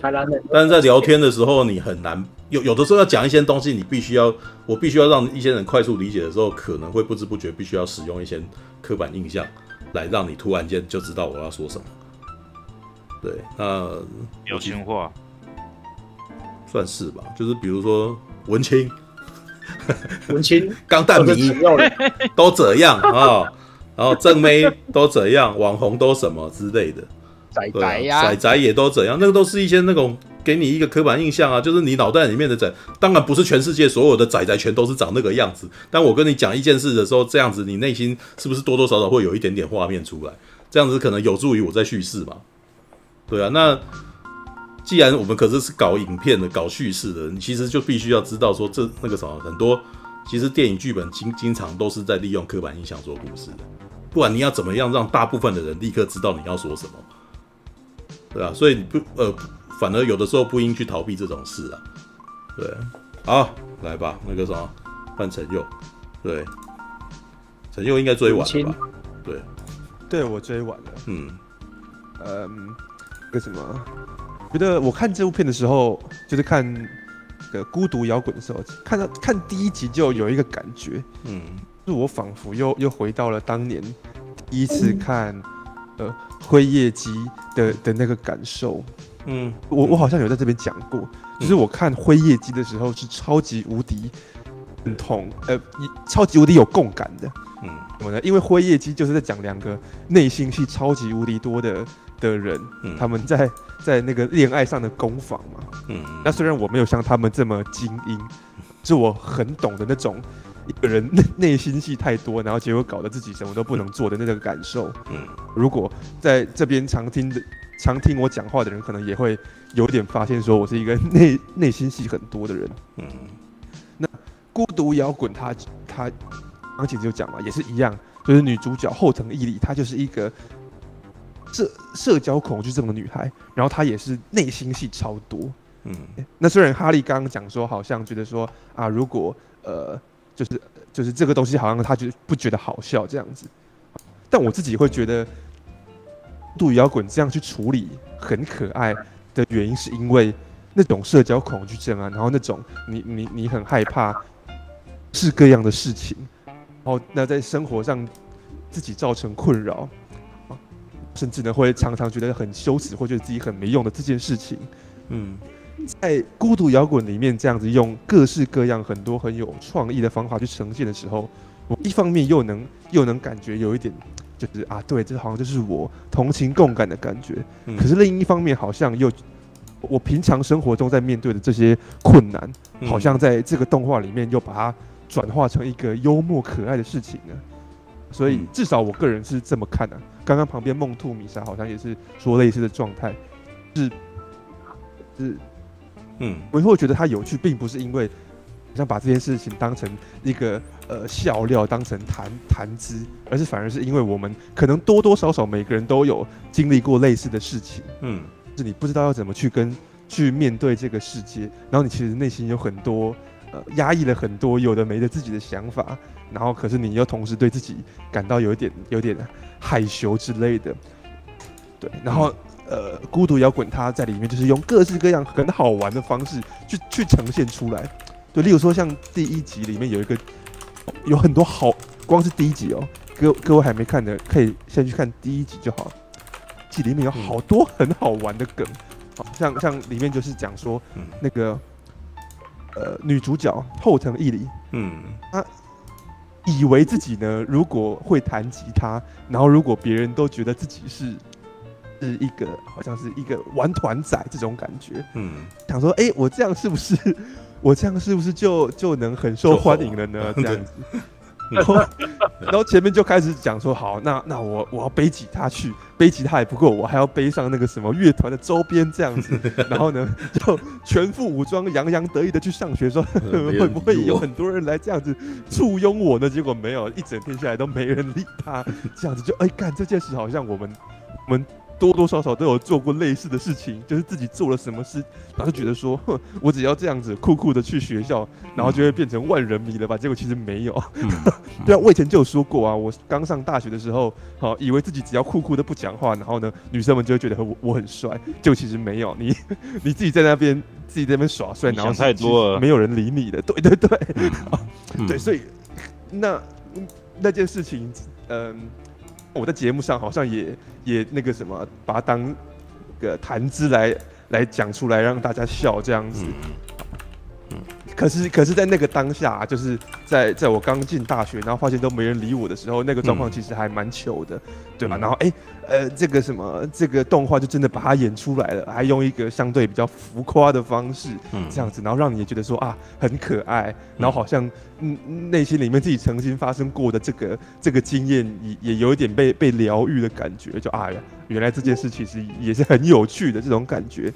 但是在聊天的时候，你很难有有的时候要讲一些东西，你必须要我必须要让一些人快速理解的时候，可能会不知不觉必须要使用一些刻板印象来让你突然间就知道我要说什么。对，那表情化，算是吧，就是比如说文青、文青，钢弹迷要人 都这样啊，然后正妹都怎样，网红都什么之类的。仔仔呀仔，仔也都怎样，那个都是一些那种给你一个刻板印象啊，就是你脑袋里面的仔，当然不是全世界所有的仔仔全都是长那个样子，但我跟你讲一件事的时候，这样子你内心是不是多多少少会有一点点画面出来？这样子可能有助于我在叙事嘛？对啊，那既然我们可是是搞影片的、搞叙事的，你其实就必须要知道说这那个什么很多，其实电影剧本经经常都是在利用刻板印象做故事的，不管你要怎么样让大部分的人立刻知道你要说什么？对啊，所以你不呃，反而有的时候不应去逃避这种事啊。对，好，来吧，那个什么，换陈佑，对，陈佑应该追完了吧？对，对我追完了。嗯嗯，那个什么，觉得我看这部片的时候，就是看那个孤独摇滚的时候，看到看第一集就有一个感觉，嗯就是我仿佛又又回到了当年第一次看呃辉夜姬的的那个感受。嗯，我我好像有在这边讲过，就是我看辉夜姬的时候是超级无敌很痛，呃，一超级无敌有共感的。嗯怎么呢？因为辉夜姬就是在讲两个内心戏超级无敌多的的人，嗯他们在在那个恋爱上的攻防嘛。嗯那虽然我没有像他们这么精英，是我很懂的那种一个人内内心戏太多，然后结果搞得自己什么都不能做的那个感受。嗯如果在这边常听的常听我讲话的人，可能也会有点发现，说我是一个内 内心戏很多的人。嗯，那孤独摇滚，他他刚其实就讲嘛，也是一样，就是女主角后藤伊里，她就是一个社社交恐惧症的女孩，然后她也是内心戏超多。嗯，那虽然哈利刚刚讲说，好像觉得说啊，如果呃，就是就是这个东西好像他觉得不觉得好笑这样子，但我自己会觉得，杜摇滚这样去处理很可爱的原因，是因为那种社交恐惧症啊，然后那种你你你很害怕是各样的事情，然后那在生活上自己造成困扰，甚至呢会常常觉得很羞耻，或觉得自己很没用的这件事情，嗯。在孤独摇滚里面，这样子用各式各样、很多很有创意的方法去呈现的时候，我一方面又能又能感觉有一点，就是啊，对，这好像就是我同情共感的感觉。可是另一方面，好像又我平常生活中在面对的这些困难，好像在这个动画里面又把它转化成一个幽默可爱的事情呢。所以至少我个人是这么看的。刚刚旁边梦兔米莎好像也是说类似的状态，是是。嗯，我会觉得它有趣，并不是因为像把这件事情当成一个呃笑料，当成谈谈资，而是反而是因为我们可能多多少少每个人都有经历过类似的事情，嗯，是你不知道要怎么去跟去面对这个世界，然后你其实内心有很多呃压抑了很多有的没的自己的想法，然后可是你又同时对自己感到有一点有点害羞之类的，对，然后。呃，孤独摇滚，它在里面就是用各式各样很好玩的方式去去呈现出来。对，例如说像第一集里面有一个有很多好，光是第一集哦，各各位还没看的，可以先去看第一集就好。集里面有好多很好玩的梗，好像像里面就是讲说那个呃女主角后藤义里，嗯，她以为自己呢如果会弹吉他，然后如果别人都觉得自己是。是一个好像是一个玩团仔这种感觉，嗯，想说，哎，我这样是不是，我这样是不是就就能很受欢迎了呢？这样子，然后然后前面就开始讲说，好，那那我我要背吉他去，背吉他也不够，我还要背上那个什么乐团的周边这样子，然后呢，就全副武装，洋洋得意的去上学，说会不会有很多人来这样子簇拥我呢？结果没有，一整天下来都没人理他，这样子就哎，干这件事好像我们我们。多多少少都有做过类似的事情，就是自己做了什么事，然后就觉得说，哼，我只要这样子酷酷的去学校，然后就会变成万人迷了吧？结果其实没有。对啊，我以前就有说过啊，我刚上大学的时候，好，以为自己只要酷酷的不讲话，然后呢，女生们就会觉得我我很帅，结果其实没有，你 你自己在那边自己在那边耍帅，然后太多了，没有人理你的。对对对，对，所以那那件事情，嗯。我在节目上好像也也那个什么，把它当个谈资来来讲出来，让大家笑这样子。可是，可是在那个当下，就是在在我刚进大学，然后发现都没人理我的时候，那个状况其实还蛮糗的，对吧？然后，哎，呃，这个什么，这个动画就真的把它演出来了，还用一个相对比较浮夸的方式，这样子，然后让你也觉得说啊，很可爱，然后好像嗯内心里面自己曾经发生过的这个这个经验，也也有一点被被疗愈的感觉，就啊呀，原来这件事其实也是很有趣的这种感觉。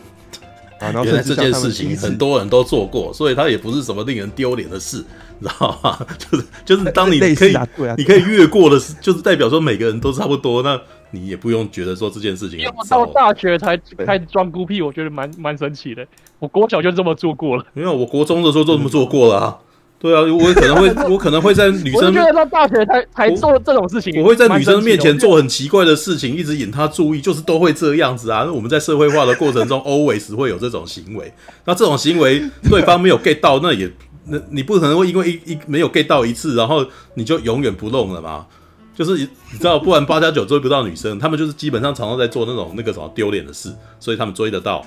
啊，原来这件事情很多人都做过，所以它也不是什么令人丢脸的事，你知道吗？就是就是当你 可以你可以越过的，就是代表说每个人都差不多，那你也不用觉得说这件事情。到大学才开始装孤僻，我觉得蛮蛮神奇的。我国小就这么做过了，没有，我国中的时候就这么做过了。对啊，我可能会，我可能会在女生。我觉得到大学才才做这种事情。我会在女生面前做很奇怪的事情，一直引她注意，就是都会这样子啊。那 我们在社会化的过程中，always 会有这种行为。那这种行为对方没有 get 到，那也那你不可能会因为一一没有 get 到一次，然后你就永远不弄了吗？就是你知道，不然八加九追不到女生，他们就是基本上常常在做那种那个什么丢脸的事，所以他们追得到。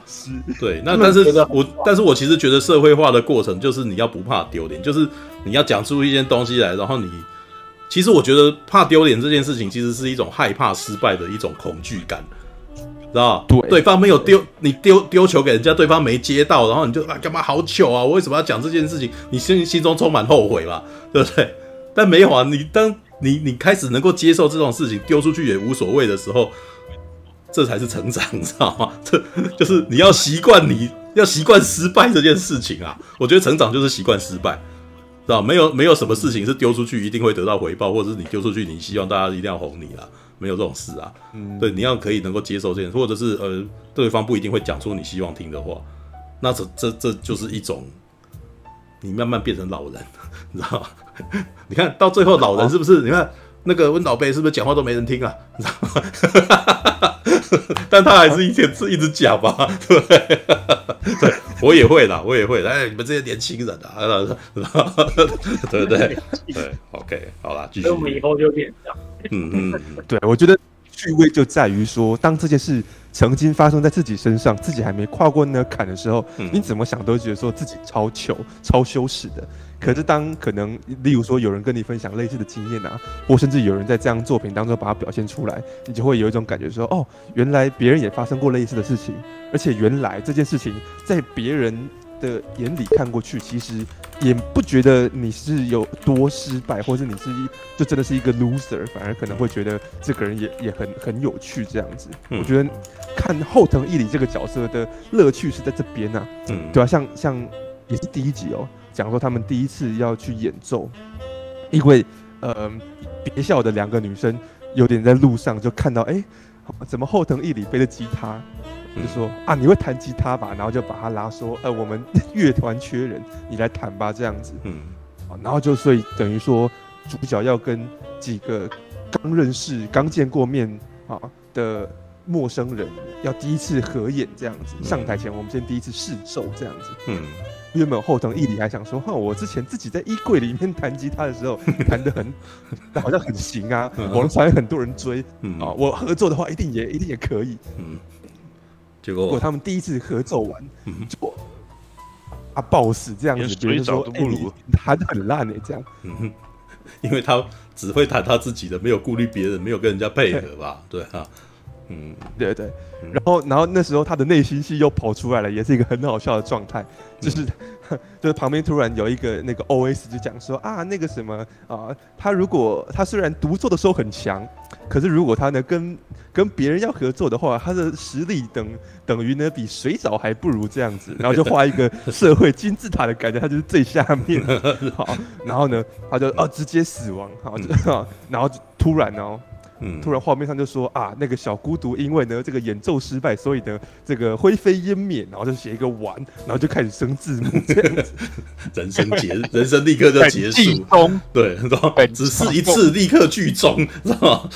对，那但是我但是我其实觉得社会化的过程就是你要不怕丢脸，就是你要讲出一件东西来，然后你其实我觉得怕丢脸这件事情其实是一种害怕失败的一种恐惧感，知道对，对方没有丢你丢丢球给人家，对方没接到，然后你就啊干嘛好糗啊！我为什么要讲这件事情？你心心中充满后悔吧，对不对？但没有啊，你当。你你开始能够接受这种事情丢出去也无所谓的时候，这才是成长，你知道吗？这就是你要习惯，你要习惯失败这件事情啊。我觉得成长就是习惯失败，知道没有没有什么事情是丢出去一定会得到回报，或者是你丢出去你希望大家一定要哄你啊，没有这种事啊。嗯，对，你要可以能够接受这件，或者是呃，对方不一定会讲出你希望听的话，那这这这就是一种你慢慢变成老人，你知道吗？你看到最后老人是不是？你看那个温老贝是不是讲话都没人听啊？你知道吗？但他还是一天是一直讲吧，对不对？对，我也会啦，我也会。哎，你们这些年轻人啊，对不对？对，OK，好啦，继续。我们以后就变这样。嗯嗯嗯对，我觉得趣味就在于说，当这件事曾经发生在自己身上，自己还没跨过那个坎的时候，嗯你怎么想都觉得说自己超糗、超羞耻的。可是当可能，例如说有人跟你分享类似的经验啊，或甚至有人在这样作品当中把它表现出来，你就会有一种感觉说，哦，原来别人也发生过类似的事情，而且原来这件事情在别人的眼里看过去，其实也不觉得你是有多失败，或者你是一就真的是一个 loser，反而可能会觉得这个人也也很很有趣这样子。嗯我觉得看后藤义理这个角色的乐趣是在这边啊，嗯，对啊，像像也是第一集哦，讲说他们第一次要去演奏，因为呃别校的两个女生有点在路上就看到，哎，怎么后藤义里背着吉他，就说啊你会弹吉他吧，然后就把他拉说，呃我们乐团缺人，你来弹吧这样子，嗯。啊，然后就所以等于说主角要跟几个刚认识、刚见过面啊的陌生人要第一次合演这样子，上台前我们先第一次试奏这样子。嗯原本后藤义里还想说，哈，我之前自己在衣柜里面弹吉他的时候 弹得很，好像很行啊，嗯。网络上有很多人追嗯。啊，我合作的话一定也一定也可以。嗯，结结果果他们第一次合作完，嗯结果啊暴死这样子，连别人就说不如。弹得很烂哎、这样。因为他只会弹他自己的，没有顾虑别人，没有跟人家配合吧？对啊，嗯。对对。嗯，然后然后那时候他的内心戏又跑出来了，也是一个很好笑的状态，就是、就是旁边突然有一个那个 O S 就讲说啊那个什么啊，他如果他虽然独奏的时候很强，可是如果他呢跟跟别人要合作的话，他的实力等等于呢比水藻还不如这样子，然后就画一个 社会金字塔的感觉，他就是最下面，好，然后呢他就啊直接死亡，好，就然后就突然哦。嗯，突然画面上就说啊，那个小孤独因为呢这个演奏失败，所以呢这个灰飞烟灭，然后就写一个完，然后就开始生字幕这样子。人生结，人生立刻就结束，中对，知道吗只是一次，立刻剧终，知道吗？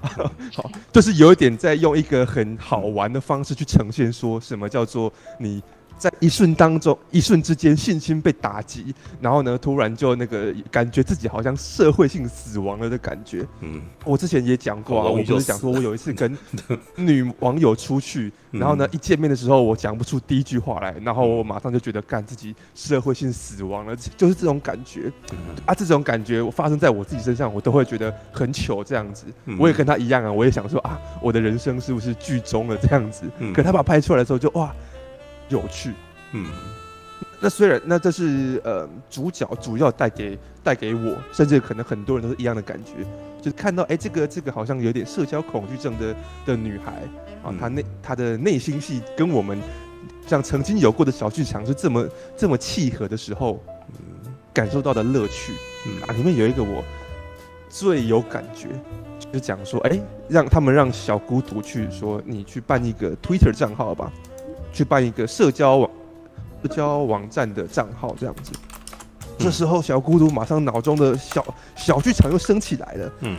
好，就是有一点在用一个很好玩的方式去呈现，说什么叫做你在一瞬当中，一瞬之间信心被打击，然后呢突然就那个感觉自己好像社会性死亡了的感觉。嗯。我之前也讲过啊，我就不是讲说我有一次跟 女网友出去，嗯。然后呢一见面的时候我讲不出第一句话来，然后我马上就觉得干自己社会性死亡了，就是这种感觉。嗯。啊，这种感觉我发生在我自己身上，我都会觉得很糗这样子。嗯。我也跟他一样啊，我也想说啊，我的人生是不是剧终了这样子。嗯？可他把拍出来的时候就哇有趣。嗯。那虽然那这是呃主角主要带给带给我，甚至可能很多人都是一样的感觉，就是看到哎、这个这个好像有点社交恐惧症的的女孩啊嗯，她内她的内心戏跟我们像曾经有过的小剧场是这么这么契合的时候，感受到的乐趣。啊，嗯里面有一个我最有感觉。就是讲说，哎、让他们让小孤独去说，你去办一个 Twitter 账号吧，去办一个社交网社交网站的账号这样子。这时候，小孤独马上脑中的小小剧场又升起来了，嗯。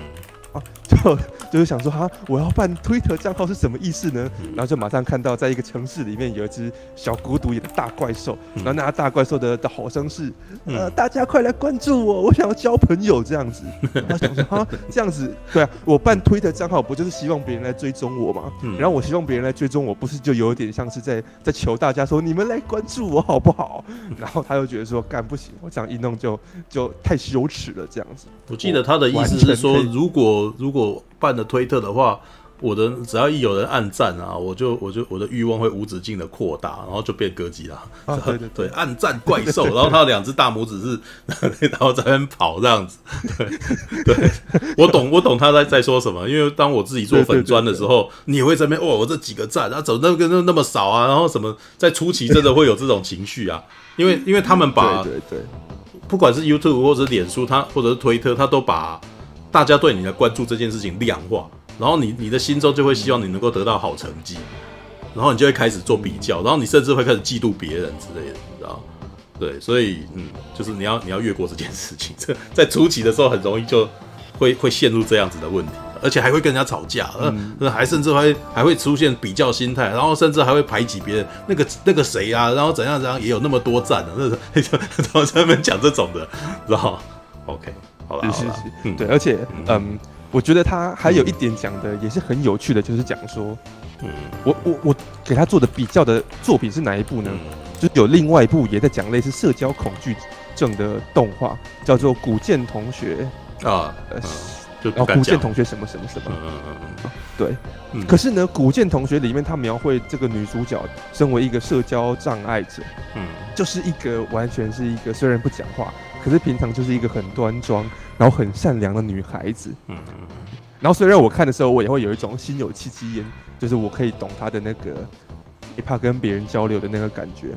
啊，就 就是想说哈，我要办推特账号是什么意思呢？嗯然后就马上看到，在一个城市里面有一只小孤独眼的大怪兽，嗯然后那大怪兽的的吼声是，呃，嗯大家快来关注我，我想要交朋友这样子。他想说哈，这样子，对啊，我办推特账号不就是希望别人来追踪我吗？嗯然后我希望别人来追踪我，不是就有点像是在在求大家说你们来关注我好不好？然后他又觉得说干不行，我这样一弄就就太羞耻了这样子。我记得他的意思是说，如果如果办了推特的话，我的只要一有人按赞啊，我就我就我的欲望会无止境的扩大，然后就变哥吉拉。啊 对对对，按赞怪兽，然后他有两只大拇指是，然后在那边跑这样子。对，对我懂，我懂他在在说什么。因为当我自己做粉砖的时候，你也会在那边哦，我这几个赞，然后怎么那个那那么少啊？然后什么在初期真的会有这种情绪啊？因为因为他们把对对对，不管是 YouTube 或者脸书，他或者是推特，他都把大家对你的关注这件事情量化，然后你你的心中就会希望你能够得到好成绩，然后你就会开始做比较，然后你甚至会开始嫉妒别人之类的，你知道？对，所以嗯，就是你要你要越过这件事情，这 在初期的时候很容易就会会陷入这样子的问题，而且还会跟人家吵架，呃，还甚至还还会出现比较心态，然后甚至还会排挤别人，那个那个谁啊，然后怎样怎样也有那么多赞的，那是 然后在那边讲这种的，知道？OK，好了，是是是，嗯。对，而且嗯，我觉得他还有一点讲的也是很有趣的，就是讲说，嗯。我我我给他做的比较的作品是哪一部呢？嗯。就是有另外一部也在讲类似社交恐惧症的动画，叫做《古剑同学》，啊，呃嗯，就古剑同学什么什么什么。嗯，嗯嗯嗯。对。嗯，可是呢，《古剑同学》里面他描绘这个女主角身为一个社交障碍者，嗯。就是一个完全是一个虽然不讲话，可是平常就是一个很端庄，然后很善良的女孩子。嗯嗯然后虽然我看的时候，我也会有一种心有戚戚焉，就是我可以懂她的那个也怕跟别人交流的那个感觉。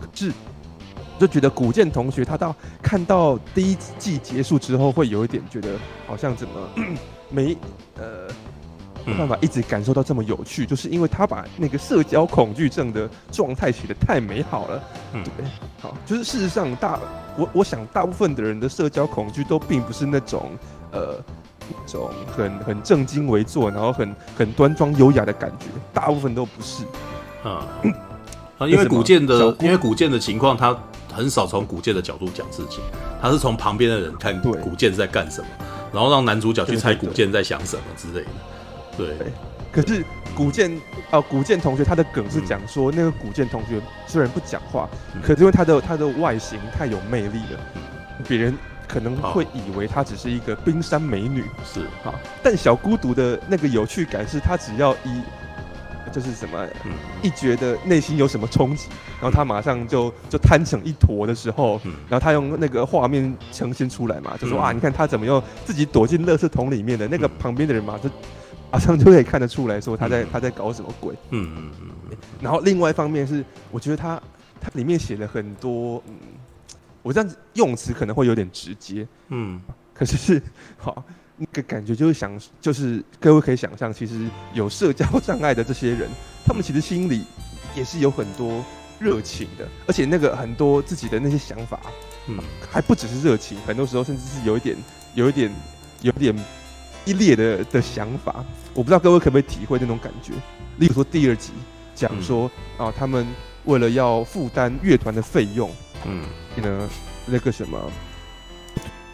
可是就觉得古剑同学他到看到第一季结束之后，会有一点觉得好像怎么 没呃。没办法一直感受到这么有趣，就是因为他把那个社交恐惧症的状态写得太美好了。嗯。对，好，就是事实上大我我想大部分的人的社交恐惧都并不是那种呃一种很很正襟危坐，然后很很端庄优雅的感觉，大部分都不是。啊。啊，因为古剑的因为古剑的情况，他很少从古剑的角度讲事情，他是从旁边的人看古剑在干什么，然后让男主角去猜古剑在想什么之类的。对，可是古剑啊，古建同学他的梗是讲说，那个古建同学虽然不讲话，嗯。可是因为他的他的外形太有魅力了，别人可能会以为她只是一个冰山美女。是，好，但小孤独的那个有趣感是，他只要一就是什么嗯。一觉得内心有什么冲击，然后他马上就就摊成一坨的时候，嗯。然后他用那个画面呈现出来嘛，就说、嗯。啊，你看他怎么又自己躲进垃圾桶里面的，那个嗯。旁边的人马上马上就可以看得出来说他在、嗯他在搞什么鬼。嗯嗯嗯。嗯然后另外一方面是，我觉得他他里面写了很多，嗯，我这样子用词可能会有点直接，嗯。可是是好，那个感觉就是想，就是各位可以想象，其实有社交障碍的这些人，他们其实心里也是有很多热情的，而且那个很多自己的那些想法，嗯。还不只是热情，很多时候甚至是有一点、有一点、有一点激烈的的想法。我不知道各位可不可以体会那种感觉。例如说第二集讲说、啊，他们为了要负担乐团的费用，嗯呢，那个什么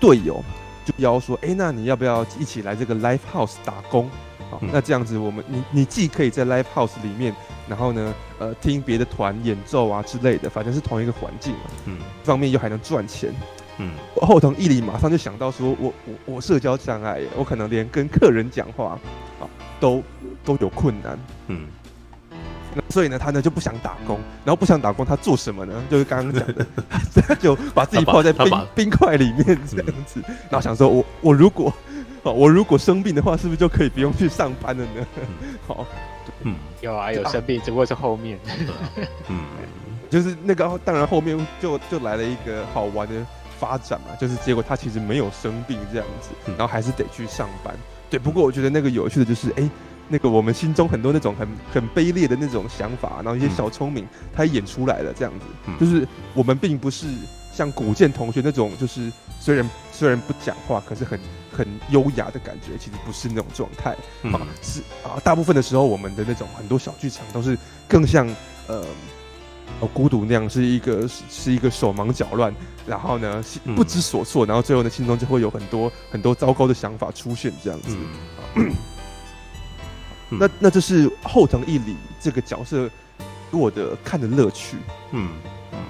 队友就邀说，哎、那你要不要一起来这个 live house 打工？好，嗯那这样子我们你你既可以在 live house 里面，然后呢，呃，听别的团演奏啊之类的，反正是同一个环境嘛，嗯一方面又还能赚钱。嗯。后藤义理马上就想到说，我我我社交障碍，我可能连跟客人讲话啊都都有困难。嗯。那所以呢，他呢就不想打工，然后不想打工，他做什么呢？就是刚刚讲的，他就把自己泡在冰冰块里面这样子，然后想说我我如果哦我如果生病的话，是不是就可以不用去上班了呢？好，嗯。有啊，有生病，只不过是后面。嗯。就是那个，当然后面就就来了一个好玩的发展嘛，就是结果他其实没有生病这样子，嗯。然后还是得去上班。对，不过我觉得那个有趣的就是，哎、那个我们心中很多那种很很卑劣的那种想法，然后一些嗯。小聪明，他演出来了这样子，嗯。就是我们并不是像古剑同学那种，就是虽然虽然不讲话，可是很很优雅的感觉，其实不是那种状态。嗯。啊，是啊，大部分的时候，我们的那种很多小剧场都是更像呃，哦，孤独那样，是一个是是一个手忙脚乱，然后呢不知所措，然后最后呢心中就会有很多很多糟糕的想法出现这样子。那那这是后藤义理这个角色给我的看的乐趣。嗯。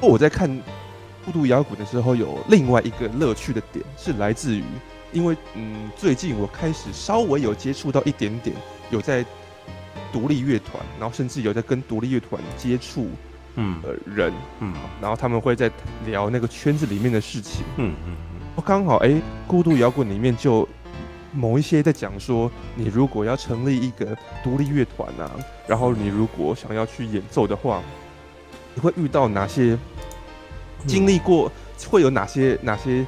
不过我在看孤独摇滚的时候，有另外一个乐趣的点是来自于，因为嗯，最近我开始稍微有接触到一点点，有在独立乐团，然后甚至有在跟独立乐团接触嗯呃人，嗯然后他们会在聊那个圈子里面的事情。嗯嗯嗯，刚好哎，孤独摇滚里面就某一些在讲说，你如果要成立一个独立乐团啊，然后你如果想要去演奏的话，你会遇到哪些经历过，会有哪些哪些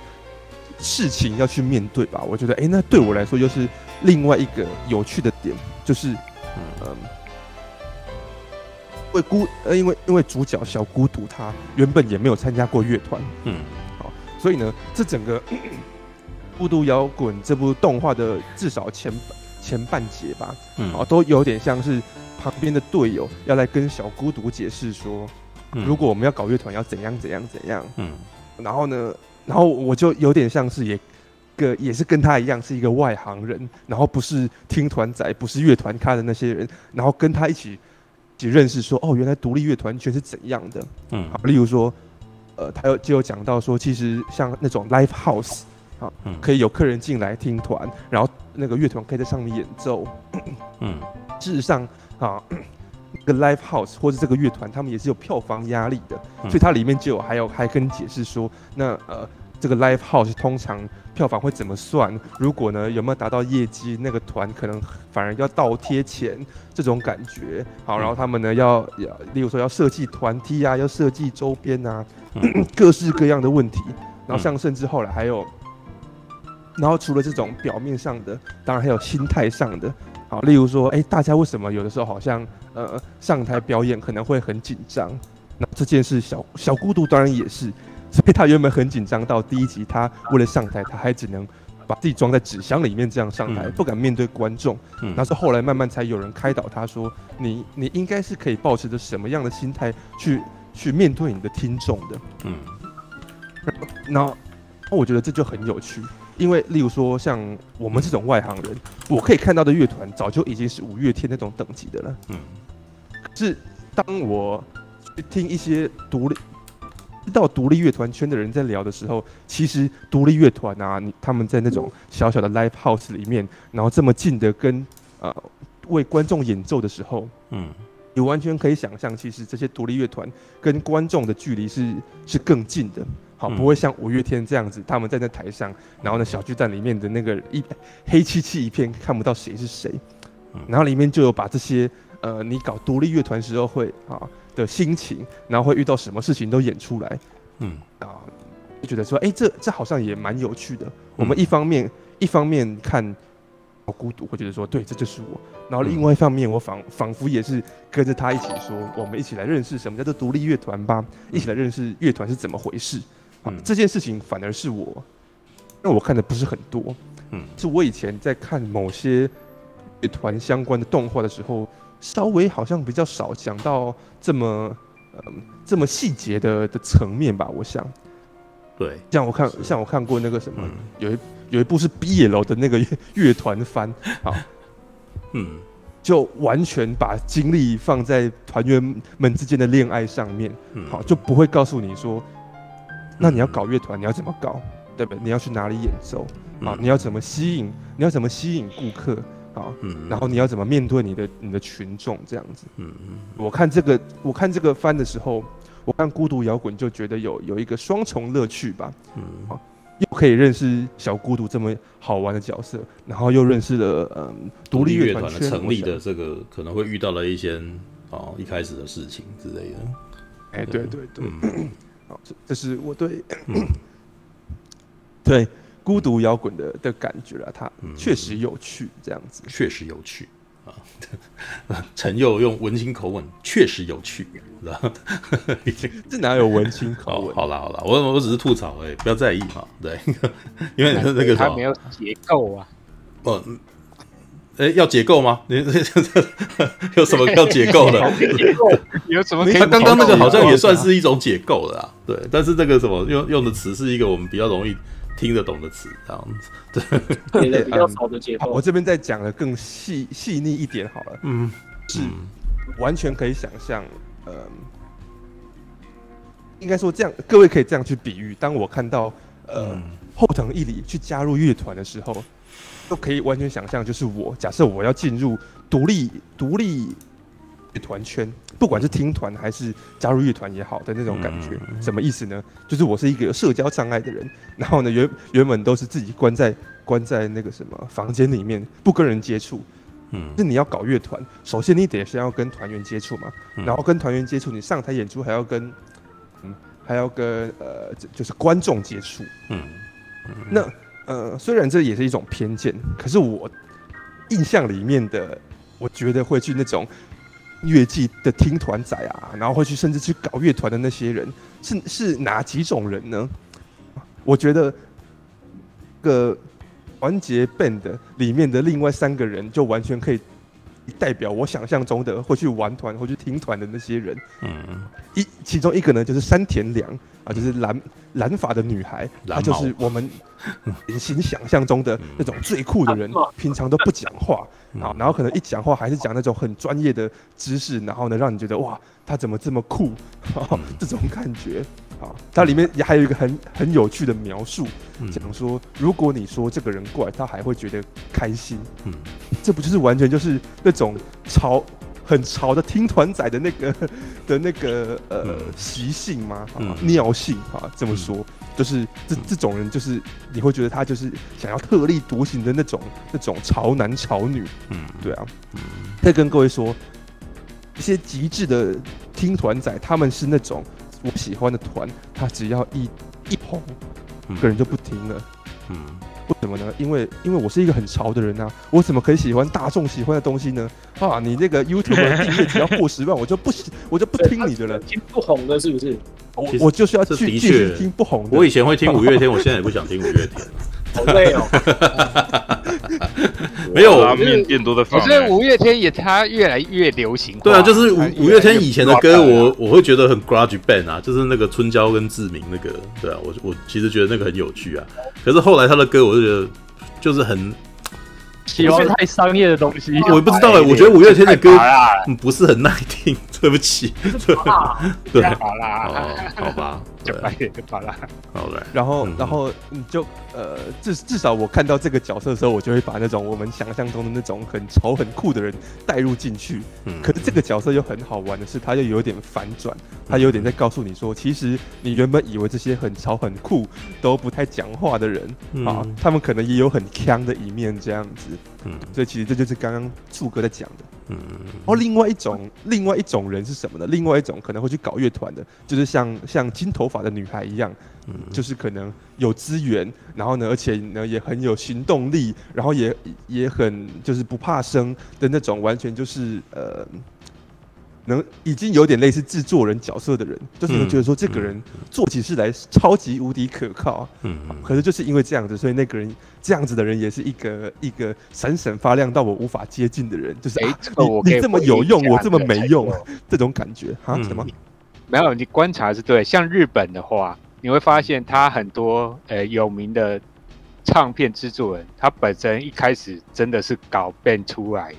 事情要去面对吧？我觉得哎，那对我来说又是另外一个有趣的点，就是嗯。为孤呃，因为因为主角小孤独他原本也没有参加过乐团，嗯。所以呢，这整个《孤独摇滚》这部动画的至少前前半节吧，嗯。啊，都有点像是旁边的队友要来跟小孤独解释说，嗯。如果我们要搞乐团，要怎样怎样怎样。嗯。然后呢，然后我就有点像是也个也是跟他一样是一个外行人，然后不是听团仔，不是乐团咖的那些人，然后跟他一起一起认识说，哦，原来独立乐团圈是怎样的。嗯好，例如说，呃，他有就有讲到说，其实像那种 live house 啊，嗯可以有客人进来听团，然后那个乐团可以在上面演奏。嗯 事实上啊，这个 live house 或者这个乐团，他们也是有票房压力的，嗯所以它里面就有还有还跟你解释说，那呃。这个 live house 通常票房会怎么算？如果呢有没有达到业绩，那个团可能反而要倒贴钱，这种感觉。好，然后他们呢要要，例如说要设计团体啊，要设计周边啊，嗯 各式各样的问题。然后像甚至后来还有，然后除了这种表面上的，当然还有心态上的。好，例如说，哎，大家为什么有的时候好像呃上台表演可能会很紧张？那这件事小小孤独当然也是，所以他原本很紧张，到第一集他为了上台，他还只能把自己装在纸箱里面这样上台，嗯不敢面对观众。嗯那是后来慢慢才有人开导他说，你你应该是可以保持着什么样的心态去去面对你的听众的。嗯然后我觉得这就很有趣，因为例如说像我们这种外行人，我可以看到的乐团早就已经是五月天那种等级的了。嗯是当我去听一些独立。知道独立乐团圈的人在聊的时候，其实独立乐团啊，你他们在那种小小的 live house 里面，然后这么近的跟呃为观众演奏的时候，嗯你完全可以想象，其实这些独立乐团跟观众的距离是是更近的。好，嗯不会像五月天这样子，他们站在台上，然后呢，小巨蛋里面的那个一黑漆漆一片，看不到谁是谁嗯。然后里面就有把这些呃，你搞独立乐团时候会啊的心情，然后会遇到什么事情都演出来。嗯。啊，就觉得说，哎、这这好像也蛮有趣的。我们一方面一方面看好孤独，会觉得说，对，这就是我。然后另外一方面，我仿仿佛也是跟着他一起说，我们一起来认识什么叫做独立乐团吧，一起来认识乐团是怎么回事。啊嗯，这件事情反而是我，因为我看的不是很多，嗯。是我以前在看某些乐团相关的动画的时候，稍微好像比较少讲到这么嗯这么细节的的层面吧。我想，对像我看像我看过那个什么，嗯有一有一部是 BL 的那个乐 乐团番，啊，嗯就完全把精力放在团员们之间的恋爱上面，嗯好，就不会告诉你说，那你要搞乐团，你要怎么搞，对不对？你要去哪里演奏啊？嗯你要怎么吸引？你要怎么吸引顾客啊？嗯。然后你要怎么面对你的你的群众这样子？嗯嗯。我看这个，我看这个番的时候，我看孤独摇滚就觉得有有一个双重乐趣吧，嗯。好又可以认识小孤独这么好玩的角色，然后又认识了嗯独立乐团的成立的这个可能会遇到了一些哦一开始的事情之类的。哎，对对。对，嗯。好，这这是我对嗯。对孤独摇滚的的感觉了，它嗯确实有趣，这样子。确实有趣啊。陈佑用文青口吻，确实有趣，知道 这哪有文青口好，吻？好啦好啦，我我只是吐槽而已，不要在意哈。对，因为那个什么，它没有结构啊，哦，嗯哎，要解构吗？你有什么要解构的？有什么可以？他刚刚那个好像也算是一种解构的啊，对。但是这个什么用用的词是一个我们比较容易听得懂的词，这样子。给的比较少的结 好，构我。这边再讲的更细细腻一点好了，嗯，是完全可以想象，嗯，应该说这样，各位可以这样去比喻。当我看到呃、嗯后藤一里去加入乐团的时候，都可以完全想象，就是我假设我要进入独立独立乐团圈，不管是听团还是加入乐团也好的那种感觉，什么意思呢？就是我是一个有社交障碍的人，然后呢原原本都是自己关在关在那个什么房间里面，不跟人接触。嗯，那你要搞乐团，首先你得先要跟团员接触嘛，然后跟团员接触，你上台演出还要跟，嗯，还要跟呃，就是观众接触。嗯，那呃，虽然这也是一种偏见，可是我印象里面的，我觉得会去那种乐季的听团仔啊，然后会去甚至去搞乐团的那些人，是是哪几种人呢？我觉得个。团结 band 里面的另外三个人，就完全可以代表我想象中的会去玩团、会去听团的那些人。嗯，一其中一个呢，就是山田凉啊，就是蓝蓝发的女孩，她就是我们 隐形想象中的那种最酷的人，平常都不讲话啊，然后可能一讲话还是讲那种很专业的知识，然后呢，让你觉得哇，她怎么这么酷？这种感觉。啊，它里面也还有一个很很有趣的描述，讲说如果你说这个人怪，他还会觉得开心。嗯，这不就是完全就是那种潮很潮的听团仔的那个 的那个呃习性吗？啊，尿性啊，这么说就是这这种人就是你会觉得他就是想要特立独行的那种那种潮男潮女。嗯，对啊。嗯，再跟各位说，一些极致的听团仔，他们是那种。我喜欢的团，他只要一一红，个人就不听了。嗯，为什么呢？因为因为我是一个很潮的人啊，我怎么可以喜欢大众喜欢的东西呢？啊，你那个 YouTube 订阅只要过十万，我就不喜，我就不听你的了。听不红的是不是？我我就是要去继续听不红的。我以前会听五月天，我现在也不想听五月天。好累哦。没有拉面店都在放。可是五月天也他越来越流行。对啊，就是五五月天以前的歌，我我会觉得很 grudge band 啊，就是那个春娇跟志明那个，对啊，我我其实觉得那个很有趣啊。可是后来他的歌，我就觉得就是很。喜欢太商业的东西，我不知道哎。我觉得五月天的歌不是很耐听，对不起。对，对，好啦，好吧，就白点就好了。好嘞。然后，然后你就呃，至至少我看到这个角色的时候，我就会把那种我们想象中的那种很潮很酷的人带入进去。嗯。可是这个角色又很好玩的是，他又有点反转，他有点在告诉你说，其实你原本以为这些很潮很酷都不太讲话的人啊，他们可能也有很腔的一面，这样子。嗯，所以其实这就是刚刚柱哥在讲的。嗯，然后另外一种，另外一种人是什么呢？另外一种可能会去搞乐团的，就是像像金头发的女孩一样，嗯，就是可能有资源，然后呢，而且呢也很有行动力，然后也也很就是不怕生的那种，完全就是呃。能已经有点类似制作人角色的人，就是觉得说这个人做起事来超级无敌可靠。嗯，可是就是因为这样子，所以那个人这样子的人也是一个一个闪闪发亮到我无法接近的人。就是你你这么有用，我这么没用，这种感觉啊？什么？没有，你观察是对。像日本的话，你会发现他很多呃有名的唱片制作人，他本身一开始真的是搞 band 出来的。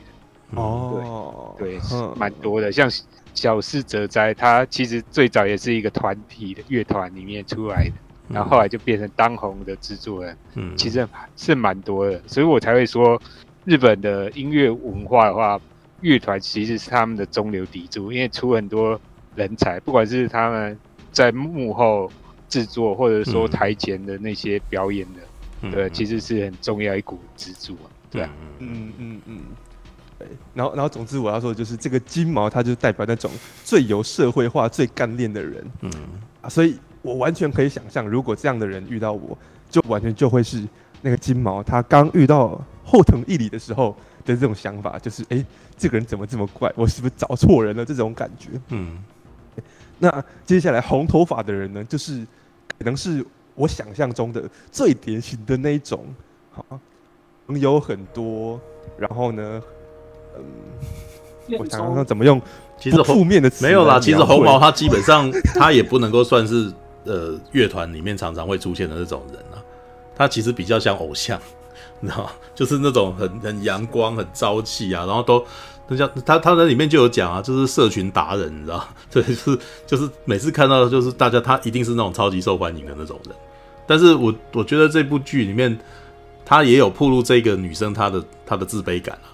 哦，对，对，蛮多的。像小四哲哉，他其实最早也是一个团体的乐团里面出来的，然后后来就变成当红的制作人。嗯，其实是蛮多的，所以我才会说，日本的音乐文化的话，乐团其实是他们的中流砥柱，因为出很多人才，不管是他们在幕后制作，或者说台前的那些表演的，对，其实是很重要一股支柱啊。对啊，嗯嗯嗯。对，然后，然后，总之我要说的就是这个金毛，它就代表那种最有社会化、最干练的人。嗯，啊，所以我完全可以想象，如果这样的人遇到我，就完全就会是那个金毛，他刚遇到后藤义理的时候的这种想法，就是哎，这个人怎么这么怪？我是不是找错人了？这种感觉。嗯，那接下来红头发的人呢，就是可能是我想象中的最典型的那一种，好，朋友很多，然后呢。嗯，我想想看怎么用。其实负面的词没有啦。其实红毛他基本上他也不能够算是呃乐团里面常常会出现的那种人啊。他其实比较像偶像，你知道吗？就是那种很很阳光、很朝气啊。然后都那叫他他在里面就有讲啊，就是社群达人，你知道？对，是就是每次看到就是大家他一定是那种超级受欢迎的那种人。但是我我觉得这部剧里面，他也有暴露这个女生她的她的自卑感啊，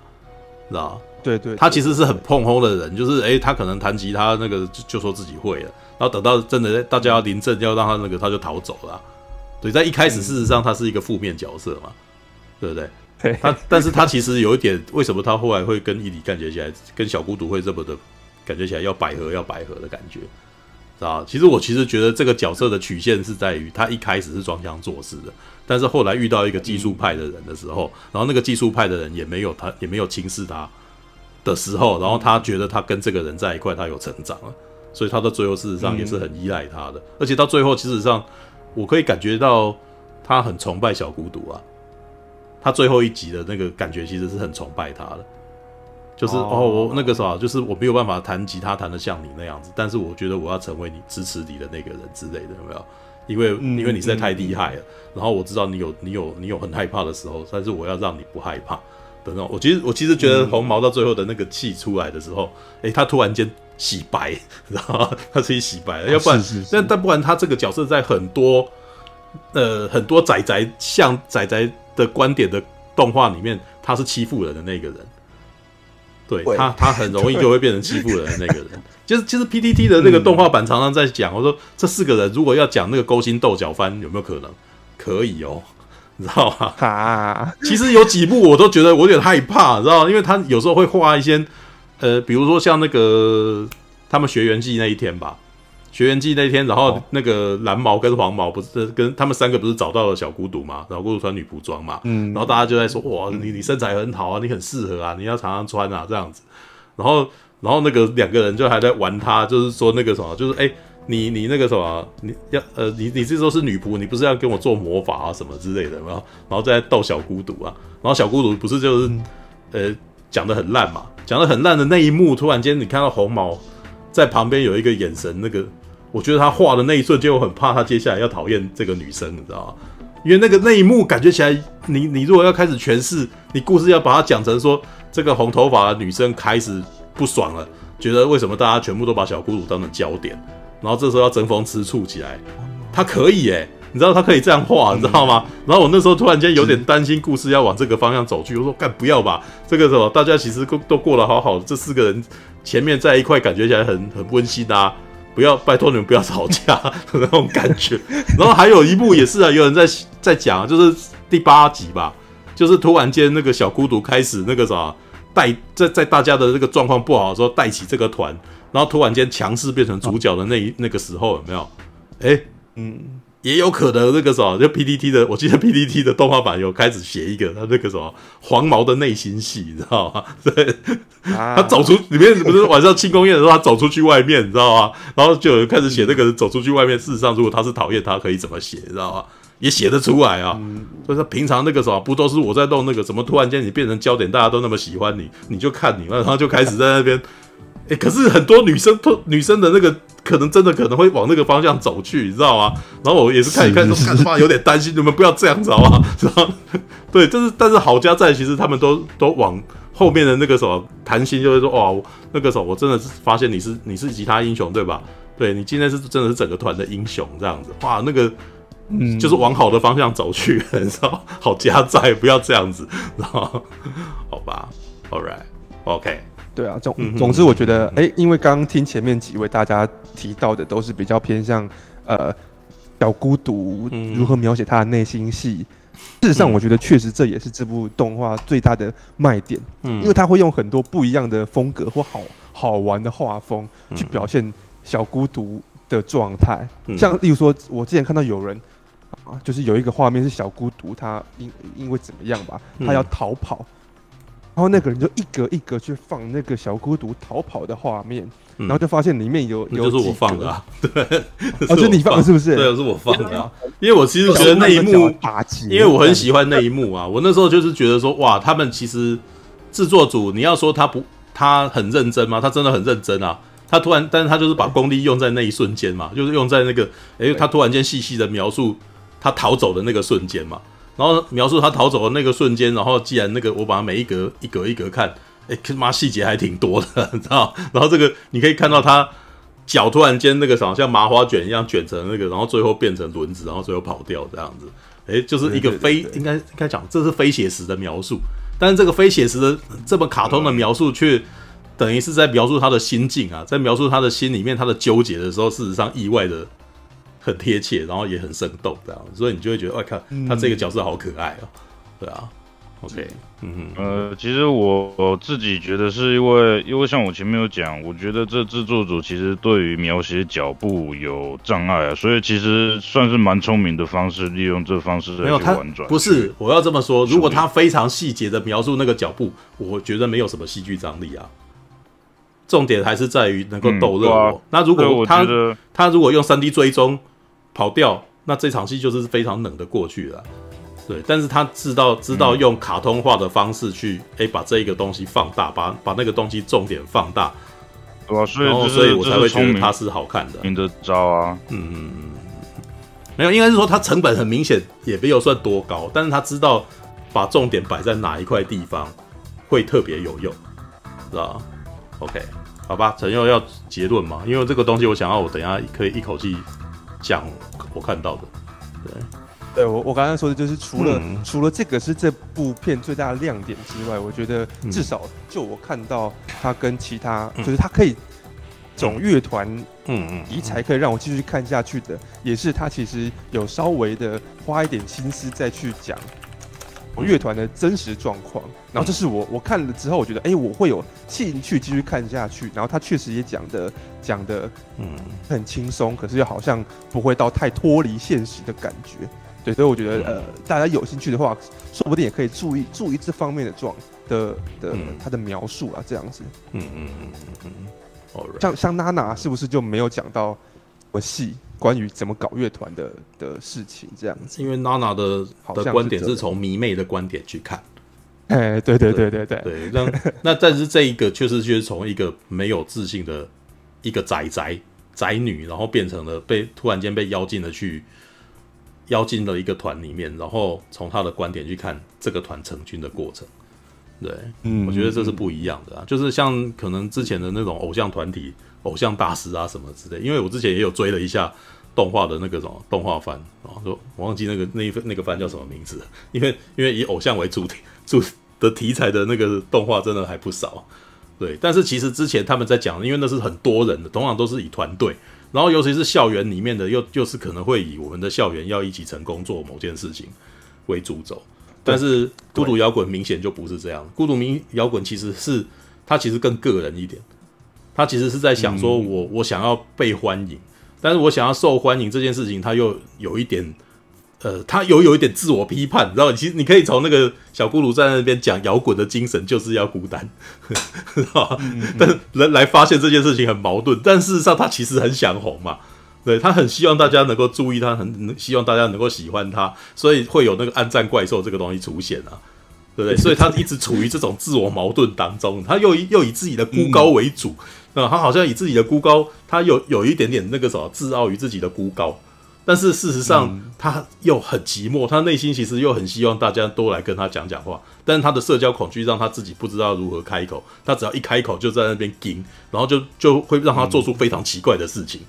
知道吗？对对，他其实是很碰轰的人，就是诶，他可能弹吉他那个就就说自己会了，然后等到真的大家要临阵要让他那个，他就逃走了。对，在一开始事实上他是一个负面角色嘛，对不对？对他，但是他其实有一点，为什么他后来会跟伊里感觉起来，跟小孤独会这么的感觉起来要百合要百合的感觉，知道其实我其实觉得这个角色的曲线是在于他一开始是装腔作势的，但是后来遇到一个技术派的人的时候，然后那个技术派的人也没有他也没有轻视他的时候，然后他觉得他跟这个人在一块，他有成长了，所以他到最后事实上也是很依赖他的，而且到最后其实上我可以感觉到他很崇拜小孤独啊。他最后一集的那个感觉其实是很崇拜他的，就是哦，我那个啥，就是我没有办法弹吉他弹的像你那样子，但是我觉得我要成为你支持你的那个人之类的，有没有？因为因为你实在太厉害了，然后我知道你有你有你有很害怕的时候，但是我要让你不害怕的那种。我其实我其实觉得红毛到最后的那个气出来的时候，诶，他突然间洗白，然后他自己洗白了，要不然但但不然他这个角色在很多呃很多仔仔像仔仔。的观点的动画里面，他是欺负人的那个人，对他，他很容易就会变成欺负人的那个人。就是其实 P T T 的那个动画版常常在讲，我说这四个人如果要讲那个勾心斗角番，有没有可能？可以哦，你知道吗？啊，其实有几部我都觉得我有点害怕，知道因为他有时候会画一些，呃，比如说像那个他们学员季那一天吧。学员季那天，然后那个蓝毛跟黄毛不是跟他们三个不是找到了小孤独嘛？小孤独穿女仆装嘛，嗯，然后大家就在说哇，你你身材很好啊，你很适合啊，你要常常穿啊这样子。然后然后那个两个人就还在玩他，就是说那个什么，就是哎，你你那个什么，你要呃，你你这时候是女仆，你不是要跟我做魔法啊什么之类的吗然后再逗小孤独啊，然后小孤独不是就是呃讲的很烂嘛，讲的很烂的那一幕，突然间你看到红毛在旁边有一个眼神那个。我觉得他画的那一瞬间，我很怕他接下来要讨厌这个女生，你知道吗？因为那个那一幕感觉起来，你你如果要开始诠释，你故事要把它讲成说，这个红头发的女生开始不爽了，觉得为什么大家全部都把小孤独当成焦点，然后这时候要争风吃醋起来，他可以诶，你知道他可以这样画，你知道吗？然后我那时候突然间有点担心故事要往这个方向走去，我说干不要吧，这个什么大家其实都都过得好好的，这四个人前面在一块，感觉起来很很温馨啊。不要，拜托你们不要吵架的那种感觉。然后还有一部也是啊，有人在在讲，就是第八集吧，就是突然间那个小孤独开始那个啥带在在大家的这个状况不好的时候带起这个团，然后突然间强势变成主角的那一那个时候有没有？哎，嗯。也有可能那个什么，就 P D T 的，我记得 P D T 的动画版有开始写一个他那个什么黄毛的内心戏，你知道吗？对，他走出里面不是晚上庆功宴的时候，他走出去外面，你知道吗？然后就有人开始写那个人走出去外面，事实上如果他是讨厌他，可以怎么写，你知道吗？也写得出来啊。所以说平常那个什么不都是我在弄那个，怎么突然间你变成焦点，大家都那么喜欢你，你就看你了，然后就开始在那边。哎，可是很多女生，女生的那个可能真的可能会往那个方向走去，你知道吗？然后我也是看一看，说干嘛有点担心，你们不要这样子好不好？知道？对，就是但是好家在，其实他们都都往后面的那个什么谈心，就会说哇，那个时候我真的是发现你是你是吉他英雄对吧？对你今天是真的是整个团的英雄这样子，哇，那个嗯，就是往好的方向走去，你知道？好加在，不要这样子，然后好吧，All right，OK。对啊，总总之我觉得，哎，因为刚刚听前面几位大家提到的都是比较偏向呃小孤独如何描写他的内心戏。事实上，我觉得确实这也是这部动画最大的卖点，嗯，因为他会用很多不一样的风格或好好玩的画风去表现小孤独的状态。像例如说，我之前看到有人啊，就是有一个画面是小孤独，他因因为怎么样吧，他要逃跑。然后那个人就一格一格去放那个小孤独逃跑的画面，然后就发现里面有有就是我放的啊，对，哦，就你放的是不是？对，是我放的啊，因为我其实觉得那一幕，因为我很喜欢那一幕啊，我那时候就是觉得说，哇，他们其实制作组，你要说他不，他很认真吗？他真的很认真啊，他突然，但是他就是把功力用在那一瞬间嘛，就是用在那个，哎，他突然间细细的描述他逃走的那个瞬间嘛。然后描述他逃走的那个瞬间，然后既然那个我把它每一格一格一格看，哎，他妈细节还挺多的，你知道？然后这个你可以看到他脚突然间那个什么像麻花卷一样卷成那个，然后最后变成轮子，然后最后跑掉这样子。哎，就是一个非应该应该讲这是非写实的描述，但是这个非写实的这么卡通的描述却等于是在描述他的心境啊，在描述他的心里面他的纠结的时候，事实上意外的很贴切，然后也很生动这样，所以你就会觉得，哇靠，他这个角色好可爱哦，对啊。OK，嗯哼，呃，其实我我自己觉得是因为，因为像我前面有讲，我觉得这制作组其实对于描写脚步有障碍啊，所以其实算是蛮聪明的方式，利用这方式来去玩转。不是，我要这么说，如果他非常细节的描述那个脚步，我觉得没有什么戏剧张力啊。重点还是在于能够逗乐我。那如果他他如果用三 D 追踪跑掉，那这场戏就是非常冷的过去了。对，但是他知道知道用卡通化的方式去，哎，把这一个东西放大，把把那个东西重点放大，对所以所以我才会觉得它是好看的。明的招啊，嗯嗯嗯，没有，应该是说它成本很明显也没有算多高，但是他知道把重点摆在哪一块地方会特别有用，知道？OK，好吧，陈佑要结论嘛，因为这个东西我想要我等下可以一口气讲我看到的，对。对我，我刚刚说的就是，除了除了这个是这部片最大的亮点之外，我觉得至少就我看到它跟其他，就是它可以总乐团嗯嗯。题材可以让我继续看下去的，也是它其实有稍微的花一点心思再去讲乐团的真实状况。然后这是我我看了之后，我觉得哎，我会有兴趣继续看下去。然后他确实也讲的讲的嗯很轻松，可是又好像不会到太脱离现实的感觉。对，所以我觉得，呃，大家有兴趣的话，说不定也可以注意注意这方面的状的的他的描述啊，这样子。嗯嗯嗯嗯嗯。像像娜娜是不是就没有讲到我戏关于怎么搞乐团的的事情这样子？因为娜娜的的观点是从迷妹的观点去看。哎，对对对对对。对，那那但是这一个确实就是从一个没有自信的一个宅宅宅女，然后变成了被突然间被邀进了去。邀进了一个团里面，然后从他的观点去看这个团成军的过程，对，嗯，我觉得这是不一样的啊，就是像可能之前的那种偶像团体、偶像大师啊什么之类，因为我之前也有追了一下动画的那个什么动画番，然后说我忘记那个那一那个番叫什么名字，因为因为以偶像为主题主的题材的那个动画真的还不少，对，但是其实之前他们在讲，因为那是很多人的，通常都是以团队。然后，尤其是校园里面的，又又是可能会以我们的校园要一起成功做某件事情为主轴。但是孤独摇滚明显就不是这样。孤独民摇滚其实是它其实更个人一点，它其实是在想说我我想要被欢迎，但是我想要受欢迎这件事情，他又有一点。呃，他有有一点自我批判，你知道？其实你可以从那个小咕噜在那边讲摇滚的精神就是要孤单，知道但人来发现这件事情很矛盾，但事实上他其实很想红嘛，对他很希望大家能够注意他，很希望大家能够喜欢他，所以会有那个暗战怪兽这个东西出现啊，对不对？所以他一直处于这种自我矛盾当中，他又又以自己的孤高为主，那他好像以自己的孤高，他有有一点点那个什么自傲于自己的孤高。但是事实上，他又很寂寞，他内心其实又很希望大家都来跟他讲讲话。但是他的社交恐惧让他自己不知道如何开口，他只要一开口就在那边惊，然后就就会让他做出非常奇怪的事情。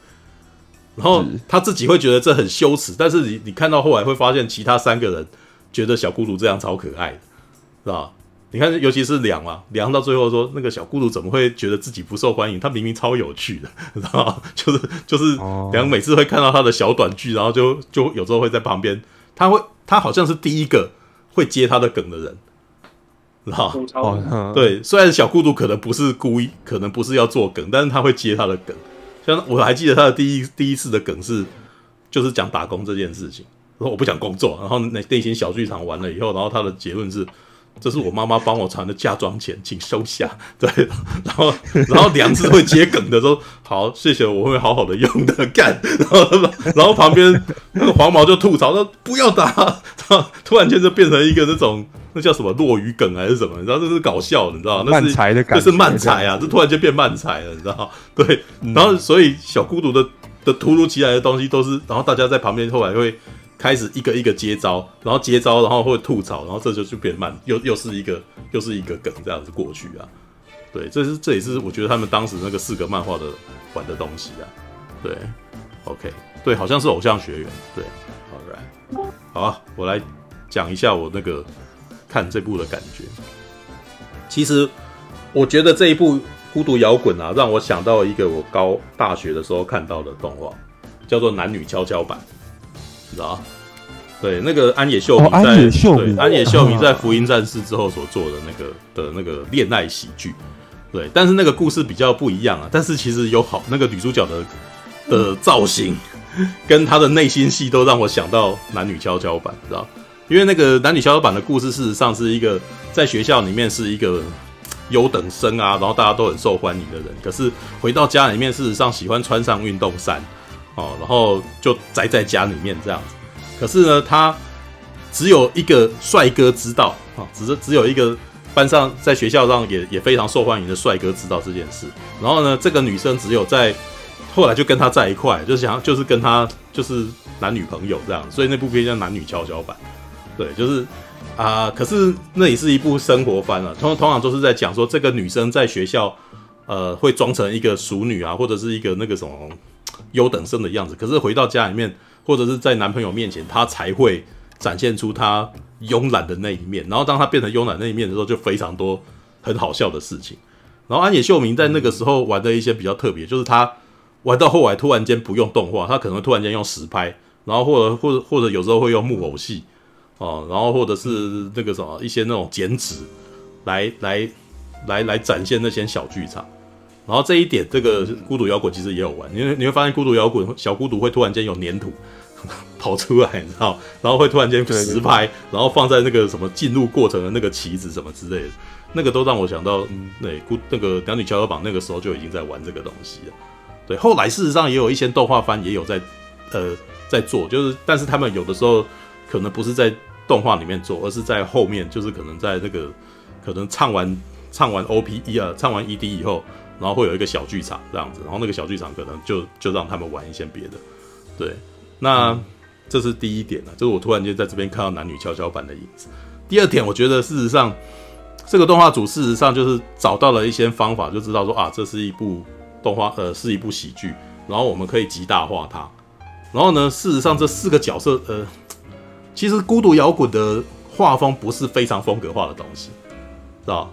然后他自己会觉得这很羞耻，但是你你看到后来会发现，其他三个人觉得小孤独这样超可爱的，是吧？你看，尤其是梁啊，梁到最后说那个小孤独怎么会觉得自己不受欢迎？他明明超有趣的，知道吗？就是 就是梁每次会看到他的小短剧，然后就就有时候会在旁边，他会他好像是第一个会接他的梗的人，知道吗？对，虽然小孤独可能不是故意，可能不是要做梗，但是他会接他的梗。像我还记得他的第一第一次的梗是，就是讲打工这件事情，说我不想工作，然后那内心小剧场完了以后，然后他的结论是。这是我妈妈帮我传的嫁妆钱，请收下。对，然后然后梁子会接梗的说：“好，谢谢，我会好好的用的。”干，然后然后旁边那个黄毛就吐槽说：“不要打！” 突然间就变成一个那种那叫什么落雨梗还是什么？你知道这是搞笑的，你知道那是那是慢才啊！这突然间变慢才了，你知道对，然后所以小孤独的的突如其来的东西都是，然后大家在旁边后来会。开始一个一个接招，然后接招，然后会吐槽，然后这就就变慢，又又是一个又是一个梗这样子过去啊，对，这是这也是我觉得他们当时那个四格漫画的玩的东西啊。对，OK，对，好像是偶像学员。对，All right，好啊，我来讲一下我那个看这部的感觉。其实我觉得这一部《孤独摇滚》啊，让我想到一个我高大学的时候看到的动画，叫做《男女跷跷板》，你知道吗？对，那个安野秀明在安野秀明对安野秀明在《福音战士》之后所做的那个的那个恋爱喜剧，对，但是那个故事比较不一样啊。但是其实有好那个女主角的的造型跟她的内心戏都让我想到男女跷跷板，知道？因为那个男女跷跷板的故事，事实上是一个在学校里面是一个优等生啊，然后大家都很受欢迎的人，可是回到家里面，事实上喜欢穿上运动衫哦，然后就宅在家里面这样子。可是呢，他只有一个帅哥知道啊，只是只有一个班上在学校上也也非常受欢迎的帅哥知道这件事。然后呢，这个女生只有在后来就跟他在一块，就想就是跟他就是男女朋友这样，所以那部片叫《男女跷跷板》。对，就是啊、可是那也是一部生活番啊，通通常都是在讲说这个女生在学校呃会装成一个熟女啊，或者是一个那个什么优等生的样子，可是回到家里面或者是在男朋友面前，她才会展现出她慵懒的那一面。然后当她变成慵懒那一面的时候，就非常多很好笑的事情。然后安野秀明在那个时候玩的一些比较特别，就是他玩到后来突然间不用动画，他可能突然间用实拍，然后或者或者或者有时候会用木偶戏哦，然后或者是那个什么一些那种剪纸来来来来展现那些小剧场。然后这一点，这个孤独摇滚其实也有玩，因为你会发现孤独摇滚小孤独会突然间有粘土 跑出来，你知道，然后会突然间实拍，然后放在那个什么进入过程的那个棋子什么之类的，那个都让我想到，嗯，对，孤那个《两女跷跷板》那个时候就已经在玩这个东西了。对，后来事实上也有一些动画番也有在呃在做，就是但是他们有的时候可能不是在动画里面做，而是在后面，就是可能在那个可能唱完唱完 OP 一啊，唱完 ED 以后，然后会有一个小剧场这样子，然后那个小剧场可能就就让他们玩一些别的。对，那这是第一点呢，就是我突然间在这边看到男女跷跷板的影子。第二点，我觉得事实上这个动画组事实上就是找到了一些方法，就知道说啊，这是一部动画，呃，是一部喜剧，然后我们可以极大化它。然后呢，事实上这四个角色，呃，其实孤独摇滚的画风不是非常风格化的东西，知道？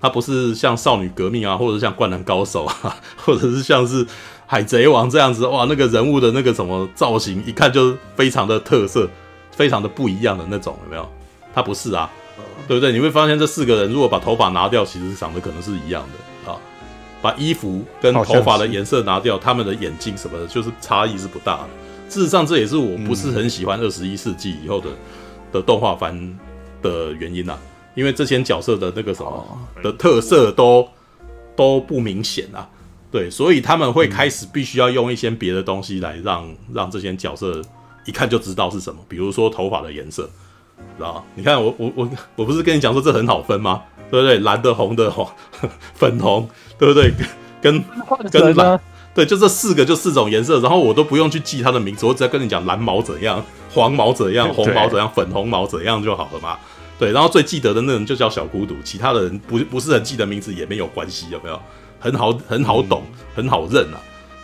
它不是像少女革命啊，或者像灌篮高手啊，或者是像是海贼王这样子，哇，那个人物的那个什么造型，一看就非常的特色，非常的不一样的那种，有没有？它不是啊，对不对？你会发现这四个人如果把头发拿掉，其实长得可能是一样的啊。把衣服跟头发的颜色拿掉，他们的眼睛什么的，就是差异是不大的。事实上，这也是我不是很喜欢二十一世纪以后的、的动画番的原因啊，因为这些角色的那个什么的特色都都不明显啊。对，所以他们会开始必须要用一些别的东西来让让这些角色一看就知道是什么，比如说头发的颜色，知道吗？你看我我我我不是跟你讲说这很好分吗？对不对？蓝的、红的、黄、粉红，对不对？跟跟蓝？对，就这四个，就四种颜色，然后我都不用去记它的名字，我只要跟你讲蓝毛怎样，黄毛怎样，红毛怎样，粉红毛怎样就好了嘛。对，然后最记得的那人就叫小孤独，其他的人不不是很记得名字也没有关系，有没有？很好，很好懂，很好认啊。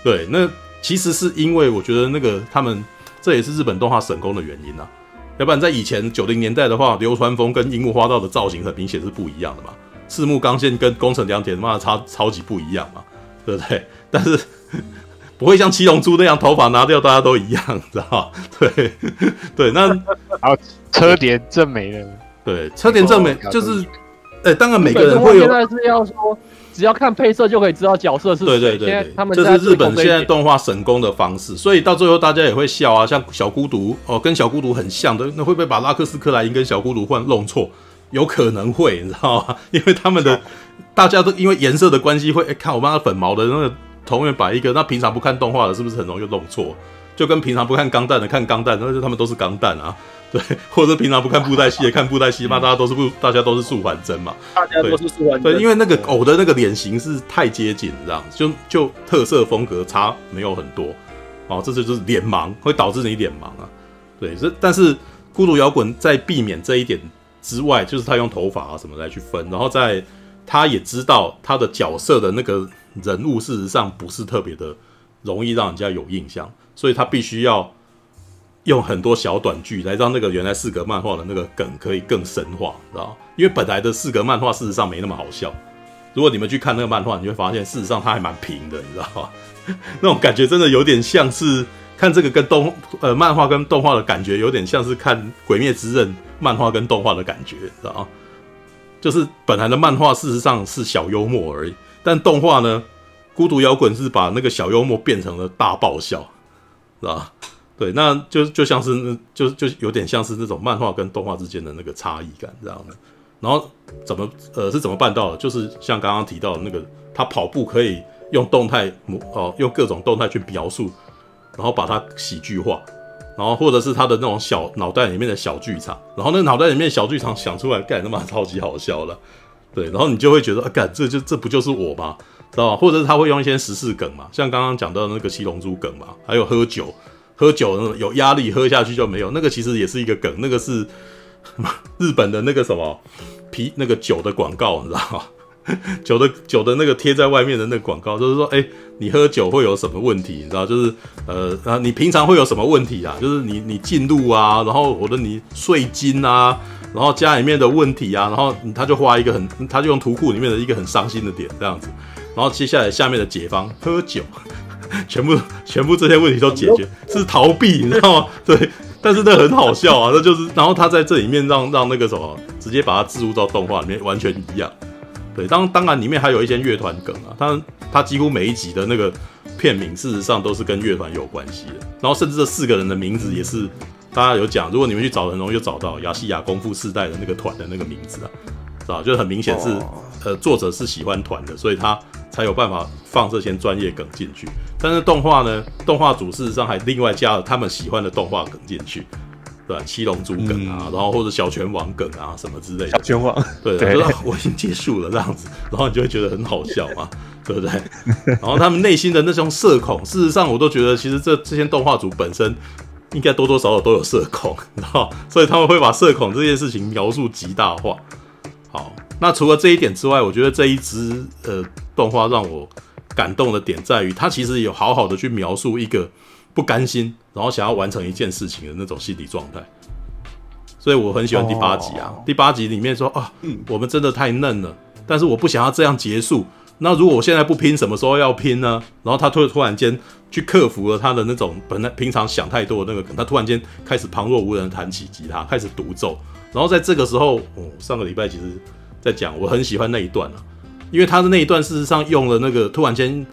对，那其实是因为我觉得那个他们这也是日本动画省工的原因啊。要不然在以前九零年代的话，流川枫跟樱木花道的造型很明显是不一样的嘛。赤木刚宪跟宫城良田，妈的差超级不一样嘛，对不对？但是不会像七龙珠那样头发拿掉大家都一样，知道吗？对 对，那然后车点正美了，对车田正美哦就是，哎、当然每个人会有现在是要说，只要看配色就可以知道角色是谁。对对对对他，们这是日本现在动画神功的方式，所以到最后大家也会笑啊，像小孤独哦，跟小孤独很像的，那会不会把拉克斯克莱因跟小孤独换弄错？有可能会，你知道吗？因为他们的大家都因为颜色的关系会，哎、看我妈粉毛的那个同源摆一个，那平常不看动画的，是不是很容易弄错？就跟平常不看钢弹的看钢弹，那就他们都是钢弹啊，对，或者平常不看布袋戏也看布袋戏嘛，大家都是不，大家都是素还真嘛，大家都是素还对，因为那个偶的那个脸型是太接近，这样就就特色风格差没有很多，哦，这就是脸盲，会导致你脸盲啊。对，这但是孤独摇滚在避免这一点之外，就是他用头发啊什么来去分，然后在他也知道他的角色的那个人物，事实上不是特别的容易让人家有印象，所以他必须要用很多小短剧来让那个原来四格漫画的那个梗可以更深化，知道因为本来的四格漫画事实上没那么好笑。如果你们去看那个漫画，你会发现事实上它还蛮平的，你知道吗？那种感觉真的有点像是看这个跟动呃漫画跟动画的感觉，有点像是看《鬼灭之刃》漫画跟动画的感觉，知道吗？就是本来的漫画事实上是小幽默而已，但动画呢，孤独摇滚是把那个小幽默变成了大爆笑，是吧？对，那就就像是就就有点像是那种漫画跟动画之间的那个差异感这样的。然后怎么呃是怎么办到的？就是像刚刚提到的那个，他跑步可以用动态模哦，用各种动态去描述，然后把它喜剧化。然后或者是他的那种小脑袋里面的小剧场，然后那脑袋里面小剧场想出来，干他妈超级好笑了，对，然后你就会觉得啊，干这就这不就是我吗？知道吧？或者是他会用一些时事梗嘛，像刚刚讲到的那个七龙珠梗嘛，还有喝酒，喝酒有压力喝下去就没有，那个其实也是一个梗，那个是 日本的那个什么啤那个酒的广告，你知道吗？酒的酒的那个贴在外面的那个广告，就是说，哎，你喝酒会有什么问题？你知道，就是呃啊，你平常会有什么问题啊？就是你你进入啊，然后或者你税金啊，然后家里面的问题啊，然后他就画一个很，他就用图库里面的一个很伤心的点这样子，然后接下来下面的解方喝酒，全部全部这些问题 都解决，是逃避，你知道吗？对，但是那很好笑啊，那就是然后他在这里面让让那个什么，直接把它置入到动画里面，完全一样。对，当当然里面还有一些乐团梗啊，当然它几乎每一集的那个片名，事实上都是跟乐团有关系的。然后甚至这四个人的名字也是大家有讲，如果你们去找，很容易就找到亚细亚功夫世代的那个团的那个名字啊，是吧？就是很明显是呃作者是喜欢团的，所以他才有办法放这些专业梗进去。但是动画呢，动画组事实上还另外加了他们喜欢的动画梗进去。对，七龙珠梗啊，然后或者小拳王梗啊，什么之类的。小拳王，对，就是 我已经结束了这样子，然后你就会觉得很好笑嘛，对不对？然后他们内心的那种社恐，事实上我都觉得，其实这这些动画组本身应该多多少少都有社恐，你知道所以他们会把社恐这件事情描述极大化。好，那除了这一点之外，我觉得这一支呃动画让我感动的点在于，它其实有好好的去描述一个。不甘心，然后想要完成一件事情的那种心理状态，所以我很喜欢第八集啊。第八集里面说啊，我们真的太嫩了，但是我不想要这样结束。那如果我现在不拼，什么时候要拼呢？然后他突突然间去克服了他的那种本来平常想太多的那个，他突然间开始旁若无人弹起吉他，开始独奏。然后在这个时候，哦，上个礼拜其实在讲，我很喜欢那一段啊，因为他的那一段事实上用了那个突然间。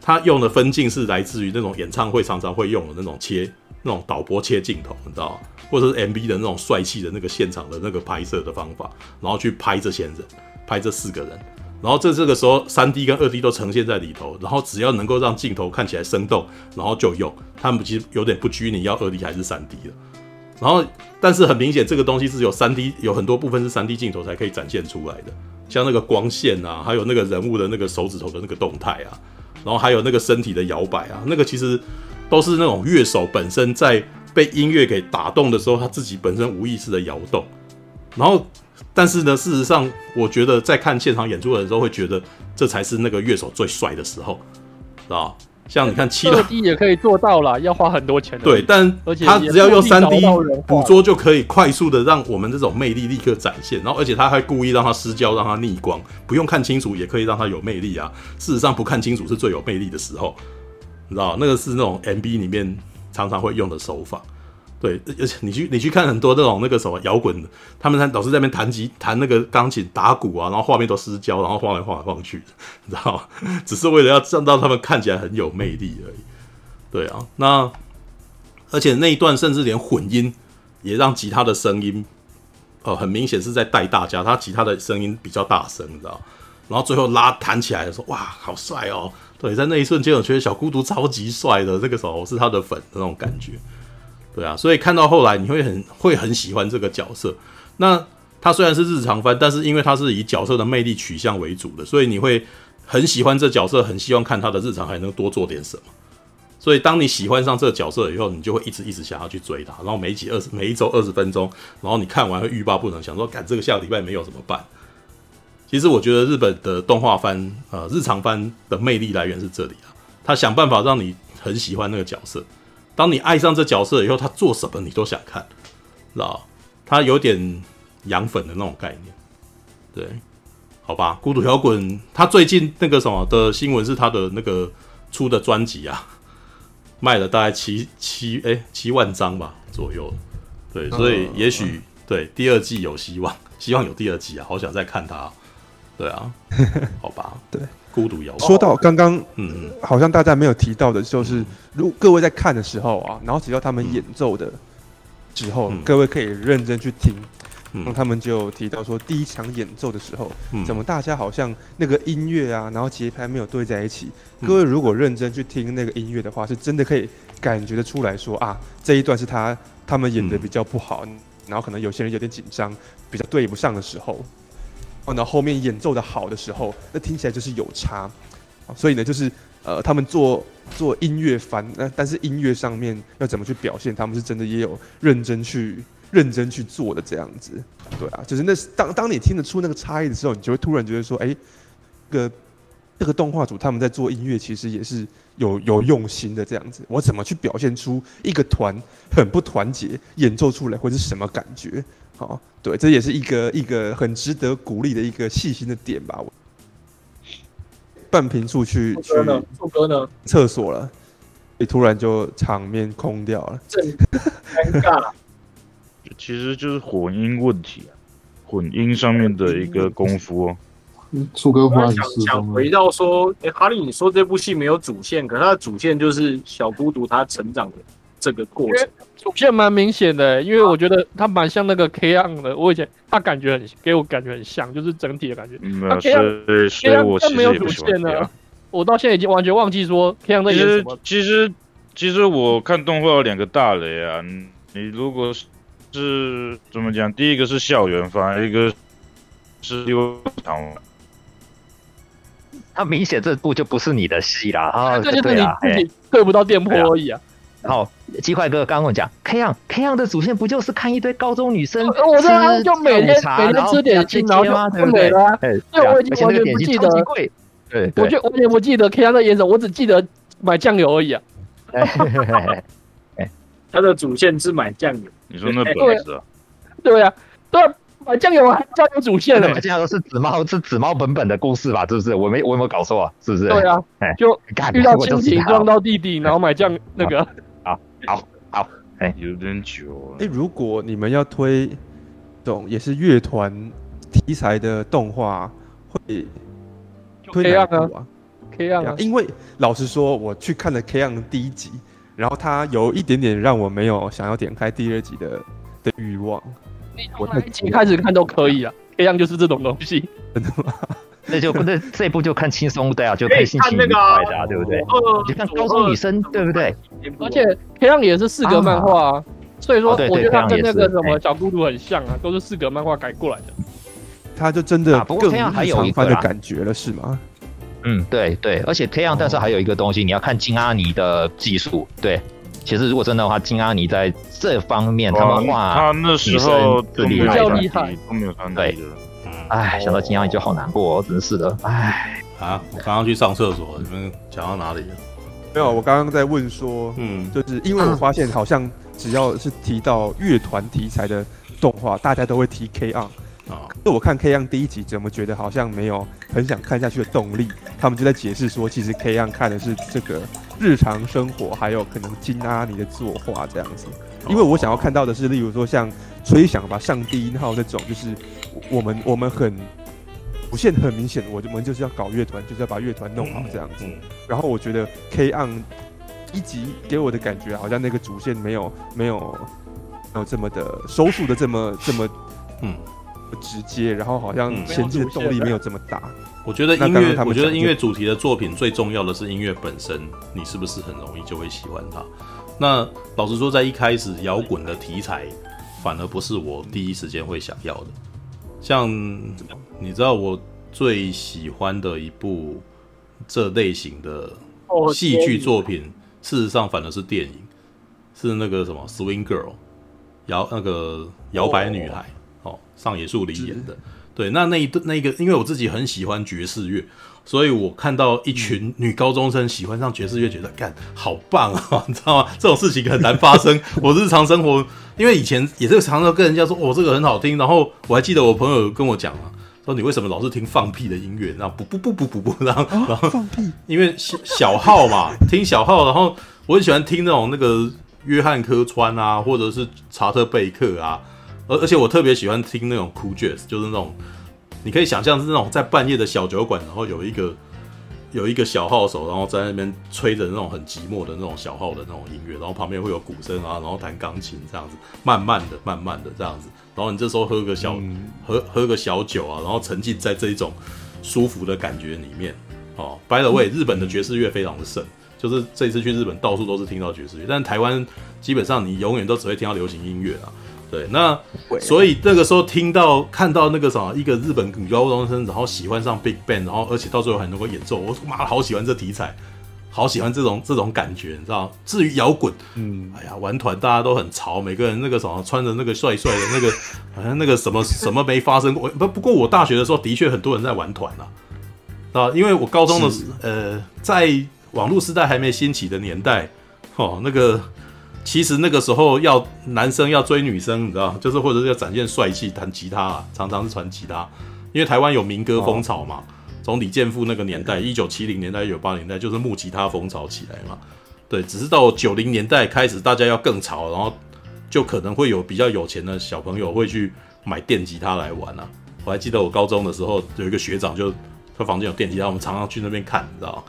他用的分镜是来自于那种演唱会常常会用的那种切、那种导播切镜头，你知道？或者是 MV 的那种帅气的那个现场的那个拍摄的方法，然后去拍这些人，拍这四个人，然后这这个时候三 D 跟二 D 都呈现在里头，然后只要能够让镜头看起来生动，然后就用。他们其实有点不拘泥要二 D 还是三 D 的，然后但是很明显这个东西是有三 D，有很多部分是三 D 镜头才可以展现出来的，像那个光线啊，还有那个人物的那个手指头的那个动态啊。然后还有那个身体的摇摆啊，那个其实都是那种乐手本身在被音乐给打动的时候，他自己本身无意识的摇动。然后，但是呢，事实上，我觉得在看现场演出的时候，会觉得这才是那个乐手最帅的时候，知道像你看七 D 也可以做到了，要花很多钱。对，但他只要用三 D 捕捉就可以快速的让我们这种魅力立刻展现。然后，而且他还故意让他失焦，让他逆光，不用看清楚也可以让他有魅力啊。事实上，不看清楚是最有魅力的时候，你知道那个是那种 MB 里面常常会用的手法。对，而且你去你去看很多那种那个什么摇滚的，他们在老是在那边弹吉弹那个钢琴打鼓啊，然后画面都失焦，然后晃来晃来晃去，你知道？只是为了要让到他们看起来很有魅力而已。对啊，那而且那一段甚至连混音也让吉他的声音，呃，很明显是在带大家，他吉他的声音比较大声，你知道？然后最后拉弹起来的时候，哇，好帅哦！对，在那一瞬间，我觉得小孤独超级帅的，那个时候是他的粉那种感觉。对啊，所以看到后来你会很会很喜欢这个角色。那他虽然是日常番，但是因为他是以角色的魅力取向为主的，所以你会很喜欢这角色，很希望看他的日常还能多做点什么。所以当你喜欢上这个角色以后，你就会一直一直想要去追他。然后每集二十每一周二十分钟，然后你看完会欲罢不能，想说赶这个下个礼拜没有怎么办？其实我觉得日本的动画番，呃，日常番的魅力来源是这里啊，他想办法让你很喜欢那个角色，当你爱上这角色以后，他做什么你都想看，知道他有点养粉的那种概念，对，好吧，孤独摇滚，他最近那个什么的新闻是他的那个出的专辑啊，卖了大概七七哎七万张吧左右，对，所以也许对第二季有希望，希望有第二季啊，好想再看他。对啊，好吧，对，孤独摇滚。说到刚刚，嗯嗯，好像大家没有提到的，就是如各位在看的时候啊，然后只要他们演奏的时候，各位可以认真去听。嗯，他们就提到说，第一场演奏的时候，怎么大家好像那个音乐啊，然后节拍没有对在一起。各位如果认真去听那个音乐的话，是真的可以感觉得出来说啊，这一段是他他们演的比较不好，然后可能有些人有点紧张，比较对不上的时候。那后面演奏的好的时候，那听起来就是有差，所以呢，就是呃，他们做做音乐番，那但是音乐上面要怎么去表现，他们是真的也有认真去认真去做的这样子，对啊，就是那当当你听得出那个差异的时候，你就会突然觉得说，哎，个这个动画组他们在做音乐，其实也是有有用心的这样子，我怎么去表现出一个团很不团结，演奏出来会是什么感觉？好，对，这也是一个一个很值得鼓励的一个细心的点吧。我半瓶处去去，副歌呢？厕所了，你突然就场面空掉了，尴尬。其实就是混音问题啊，混音上面的一个功夫。嗯，副歌话想想回到说，哎，哈利，你说这部戏没有主线，可是它的主线就是小孤独他成长的这个过程。主线蛮明显的，因为我觉得他蛮像那个 K on 的。我以前他感觉很给我感觉很像，就是整体的感觉。没有，是是我没有主线呢。我到现在已经完全忘记说 K on 在演什么。其实其实我看动画有两个大雷啊。你如果是怎么讲？第一个是校园番，一个是流场。他明显这部就不是你的戏啦啊！这就是你自己退不到店铺而已啊。好，鸡块哥刚跟我讲，K 样 K 样的主线不就是看一堆高中女生我这样就每天每天吃点心然后就没了。对，我已经完全不记得。对，我就完全不记得 K 样的颜色，我只记得买酱油而已啊。他的主线是买酱油。你说那本子啊？对啊，对啊，买酱油还酱油主线呢？买酱油是紫猫是紫猫本本的故事吧？是不是？我没我有没有搞错啊？是不是？对啊，就遇到亲情撞到弟弟，然后买酱那个。好好，哎，有点久。哎，如果你们要推，懂也是乐团题材的动画，会推哪部啊？K 样啊，因为老实说，我去看了 K 样的第一集，然后它有一点点让我没有想要点开第二集的的欲望。我一开始看都可以啊，K 样就是这种东西，真的吗？那就 那这部就看轻松的啊，就可以心情愉快的啊，对不对？你看高中女生，对不对？而且《黑暗》也是四格漫画啊，所以说我觉得它跟那个什么小孤独很像啊，都是四格漫画改过来的。它就真的更长番的感觉了，是吗？嗯，对对，而且《黑暗》但是还有一个东西，你要看金阿尼的技术。对，其实如果真的话，金阿尼在这方面他们画他那时候比较厉害，都没有看对。唉，想到金阿姨就好难过，真是的。哎，啊，我刚刚去上厕所，你们讲到哪里了？没有，我刚刚在问说，嗯，就是因为我发现好像只要是提到乐团题材的动画，大家都会提 K on 啊。那我看 K on 第一集，怎么觉得好像没有很想看下去的动力？他们就在解释说，其实 K on 看的是这个日常生活，还有可能金阿尼的作画这样子。因为我想要看到的是，例如说像吹响吧上低音号那种，就是。我们我们很不现很明显，我我们就是要搞乐团，就是要把乐团弄好这样子。然后我觉得 K on 一集给我的感觉，好像那个主线没有没有没有这么的收束的这么这么嗯直接，然后好像前进的动力没有这么大。我觉得音乐，我觉得音乐主题的作品最重要的是音乐本身，你是不是很容易就会喜欢它？那老实说，在一开始摇滚的题材反而不是我第一时间会想要的。像你知道我最喜欢的一部这类型的戏剧作品，事实上反而是电影，是那个什么《Swing Girl》摇那个摇摆女孩哦，上野树里演的。对，那那一那一个，因为我自己很喜欢爵士乐，所以我看到一群女高中生喜欢上爵士乐，觉得干好棒啊，你知道吗？这种事情很难发生。我日常生活，因为以前也是常常跟人家说，哦，这个很好听。然后我还记得我朋友跟我讲啊，说你为什么老是听放屁的音乐？然后不不不不不不，然后然后放屁，因为小小号嘛，听小号，然后我很喜欢听那种那个约翰科川啊，或者是查特贝克啊。而而且我特别喜欢听那种 cool jazz，就是那种你可以想象是那种在半夜的小酒馆，然后有一个有一个小号手，然后在那边吹着那种很寂寞的那种小号的那种音乐，然后旁边会有鼓声啊，然后弹钢琴这样子，慢慢的、慢慢的这样子，然后你这时候喝个小、喝喝个小酒啊，然后沉浸在这一种舒服的感觉里面。哦，by the way，日本的爵士乐非常的盛，就是这次去日本到处都是听到爵士乐，但台湾基本上你永远都只会听到流行音乐啊。对，那所以那个时候听到看到那个什么一个日本女高中生，然后喜欢上 Big Bang，然后而且到最后还能够演奏，我妈好喜欢这题材，好喜欢这种这种感觉，你知道？至于摇滚，嗯，哎呀，玩团大家都很潮，每个人那个什么穿着那个帅帅的那个，好像那个什么什么没发生过。不不过我大学的时候的确很多人在玩团啊，啊，因为我高中的时呃，在网络时代还没兴起的年代，哦，那个。其实那个时候要男生要追女生，你知道，就是或者是要展现帅气，弹吉他啊，常常是弹吉他。因为台湾有民歌风潮嘛，从李健富那个年代，一九七零年代、一九八零年代，就是木吉他风潮起来嘛。对，只是到九零年代开始，大家要更潮，然后就可能会有比较有钱的小朋友会去买电吉他来玩啊。我还记得我高中的时候有一个学长，就他房间有电吉他，我们常常去那边看，你知道。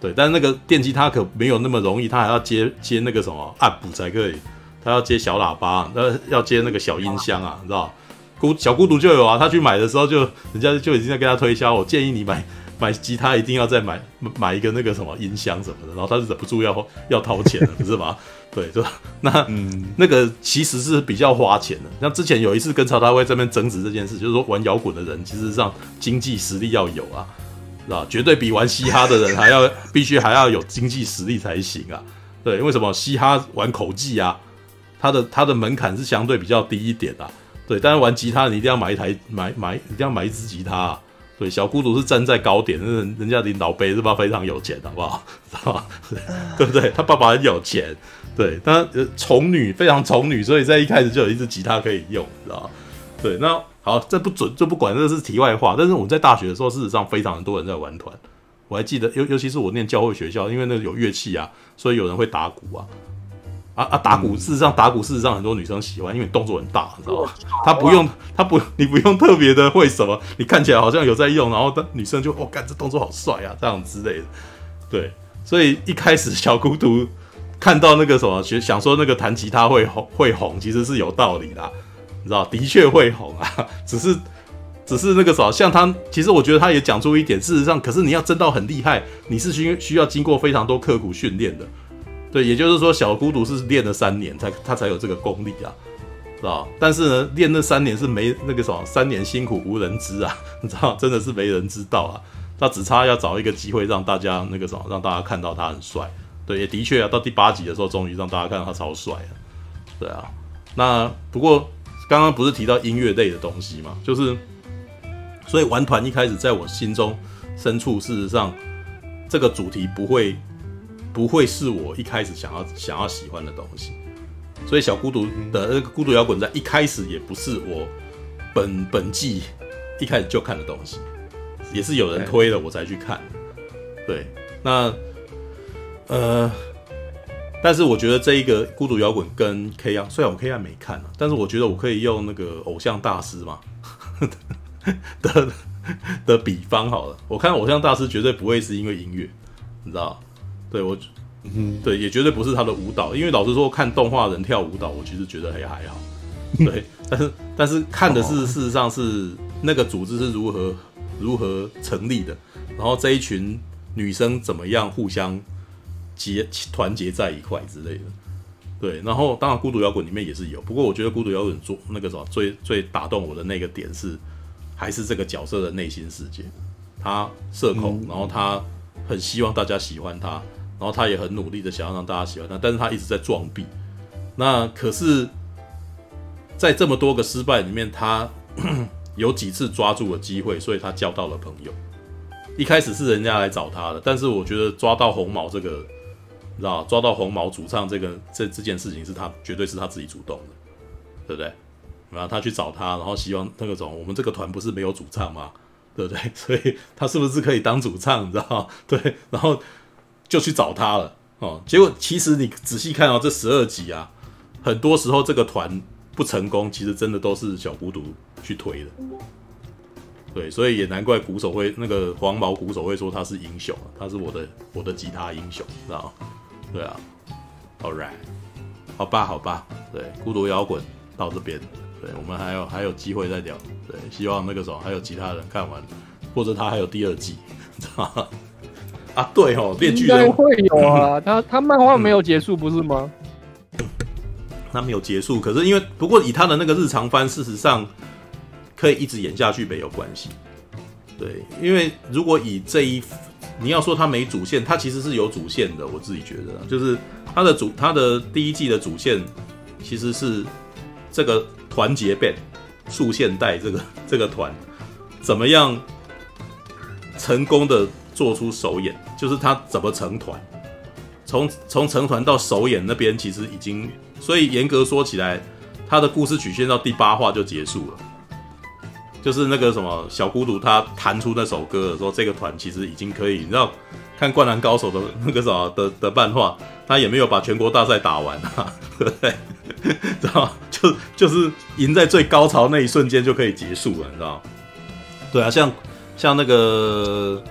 对，但是那个电吉他可没有那么容易，他还要接接那个什么暗谱才可以，他要接小喇叭，那要接那个小音箱啊，你知道？孤小孤独就有啊，他去买的时候就人家就已经在跟他推销，我建议你买买吉他一定要再买买一个那个什么音箱什么的，然后他就忍不住要要掏钱了，不是吧？对，就那嗯那个其实是比较花钱的。像之前有一次跟曹大卫这边争执这件事，就是说玩摇滚的人其实上经济实力要有啊。啊，绝对比玩嘻哈的人还要必须还要有经济实力才行啊！对，为什么嘻哈玩口技啊？他的他的门槛是相对比较低一点的。对，但是玩吉他你一定要买一台买买一定要买一支吉他。啊。对，小孤独是站在高点，人人家领导背是吧？非常有钱，好不好？对不对？他爸爸很有钱，对，他宠女非常宠女，所以在一开始就有一支吉他可以用，知道对，那。好，这不准就不管，这是题外话。但是我们在大学的时候，事实上非常多人在玩团。我还记得，尤尤其是我念教会学校，因为那个有乐器啊，所以有人会打鼓啊，啊啊打鼓。事实上，打鼓事实上很多女生喜欢，因为动作很大，你知道吗？他不用，他不，你不用特别的会什么，你看起来好像有在用，然后女生就哦，干这动作好帅啊，这样之类的。对，所以一开始小孤独看到那个什么学，想说那个弹吉他会红会红，其实是有道理的。你知道，的确会红啊，只是，只是那个啥，像他，其实我觉得他也讲出一点，事实上，可是你要真到很厉害，你是需需要经过非常多刻苦训练的，对，也就是说，小孤独是练了三年才他才有这个功力啊，知道？但是呢，练那三年是没那个什么，三年辛苦无人知啊，你知道，真的是没人知道啊，他只差要找一个机会让大家那个什么，让大家看到他很帅，对，也的确啊，到第八集的时候，终于让大家看到他超帅了，对啊，那不过。刚刚不是提到音乐类的东西嘛？就是，所以玩团一开始在我心中深处，事实上这个主题不会不会是我一开始想要想要喜欢的东西。所以小孤独的那个孤独摇滚在一开始也不是我本本季一开始就看的东西，也是有人推了我才去看。对，那呃。但是我觉得这一个孤独摇滚跟 K 样，虽然我 K 样没看啊，但是我觉得我可以用那个偶像大师嘛 的的比方好了。我看偶像大师绝对不会是因为音乐，你知道对我，嗯，对，也绝对不是他的舞蹈，因为老实说，看动画人跳舞蹈，我其实觉得也还好。对，但是但是看的是事实上是那个组织是如何如何成立的，然后这一群女生怎么样互相。结团结在一块之类的，对，然后当然孤独摇滚里面也是有，不过我觉得孤独摇滚做那个什么最最打动我的那个点是，还是这个角色的内心世界，他社恐，然后他很希望大家喜欢他，然后他也很努力的想要让大家喜欢他，但是他一直在撞壁，那可是，在这么多个失败里面，他 有几次抓住了机会，所以他交到了朋友。一开始是人家来找他的，但是我觉得抓到红毛这个，你知道抓到红毛主唱这个这这件事情是他绝对是他自己主动的，对不对？然后他去找他，然后希望那个种我们这个团不是没有主唱吗？对不对？所以他是不是可以当主唱？你知道 对，然后就去找他了哦。结果其实你仔细看到这十二集啊，很多时候这个团不成功，其实真的都是小孤独去推的。对，所以也难怪鼓手会那个黄毛鼓手会说他是英雄，他是我的我的吉他英雄，知道对啊，All right，好吧，好吧，对，孤独摇滚到这边，对我们还有还有机会再聊，对，希望那个时候还有其他人看完，或者他还有第二季，知道吗？啊，对哦，电锯人会有啊，他他漫画没有结束不是吗？他没有结束，可是因为不过以他的那个日常番，事实上。可以一直演下去没有关系，对，因为如果以这一，你要说它没主线，它其实是有主线的。我自己觉得，就是它的主，它的第一季的主线其实是这个团结变竖线带这个这个团怎么样成功的做出首演，就是他怎么成团，从从成团到首演那边其实已经，所以严格说起来，他的故事曲线到第八话就结束了。就是那个什么小孤独，他弹出那首歌的时候，这个团其实已经可以，你知道，看《灌篮高手》的 那个什么的的漫画，他也没有把全国大赛打完啊，对 不对？知道就就是赢在最高潮那一瞬间就可以结束了，你知道对啊，像像那个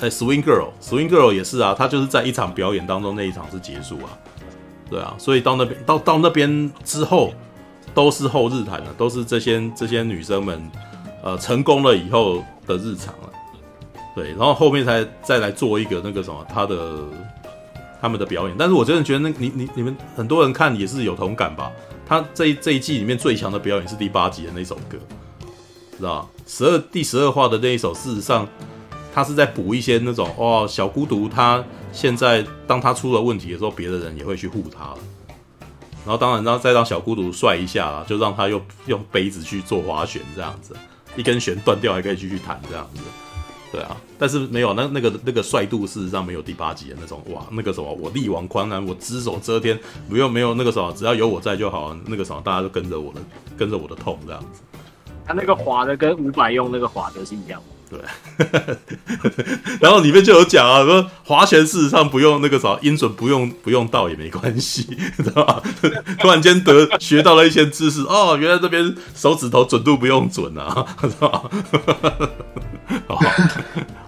哎，Swing Girl，Swing Girl 也是啊，他就是在一场表演当中那一场是结束啊，对啊，所以到那边到到那边之后。都是后日谈的，都是这些这些女生们，呃，成功了以后的日常了。对，然后后面才再来做一个那个什么，他的他们的表演。但是我真的觉得，那你你你们很多人看也是有同感吧？他这这一季里面最强的表演是第八集的那首歌，知道十二第十二话的那一首，事实上他是在补一些那种哦，小孤独他现在当他出了问题的时候，别的人也会去护他了。然后当然，然后再让小孤独帅一下啦，就让他用用杯子去做滑旋这样子，一根弦断掉还可以继续弹这样子，对啊。但是没有那那个那个帅度，事实上没有第八集的那种哇，那个什么我力挽狂澜，我只手遮天，不用没有那个什么，只要有我在就好，那个什么大家都跟着我的跟着我的痛这样子。他那个滑的跟五百用那个滑的是一样。对，然后里面就有讲啊，说划拳事实上不用那个啥音准，不用不用到也没关系，知道吧？突然间得学到了一些知识哦，原来这边手指头准度不用准啊，知道吧？好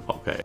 ，OK。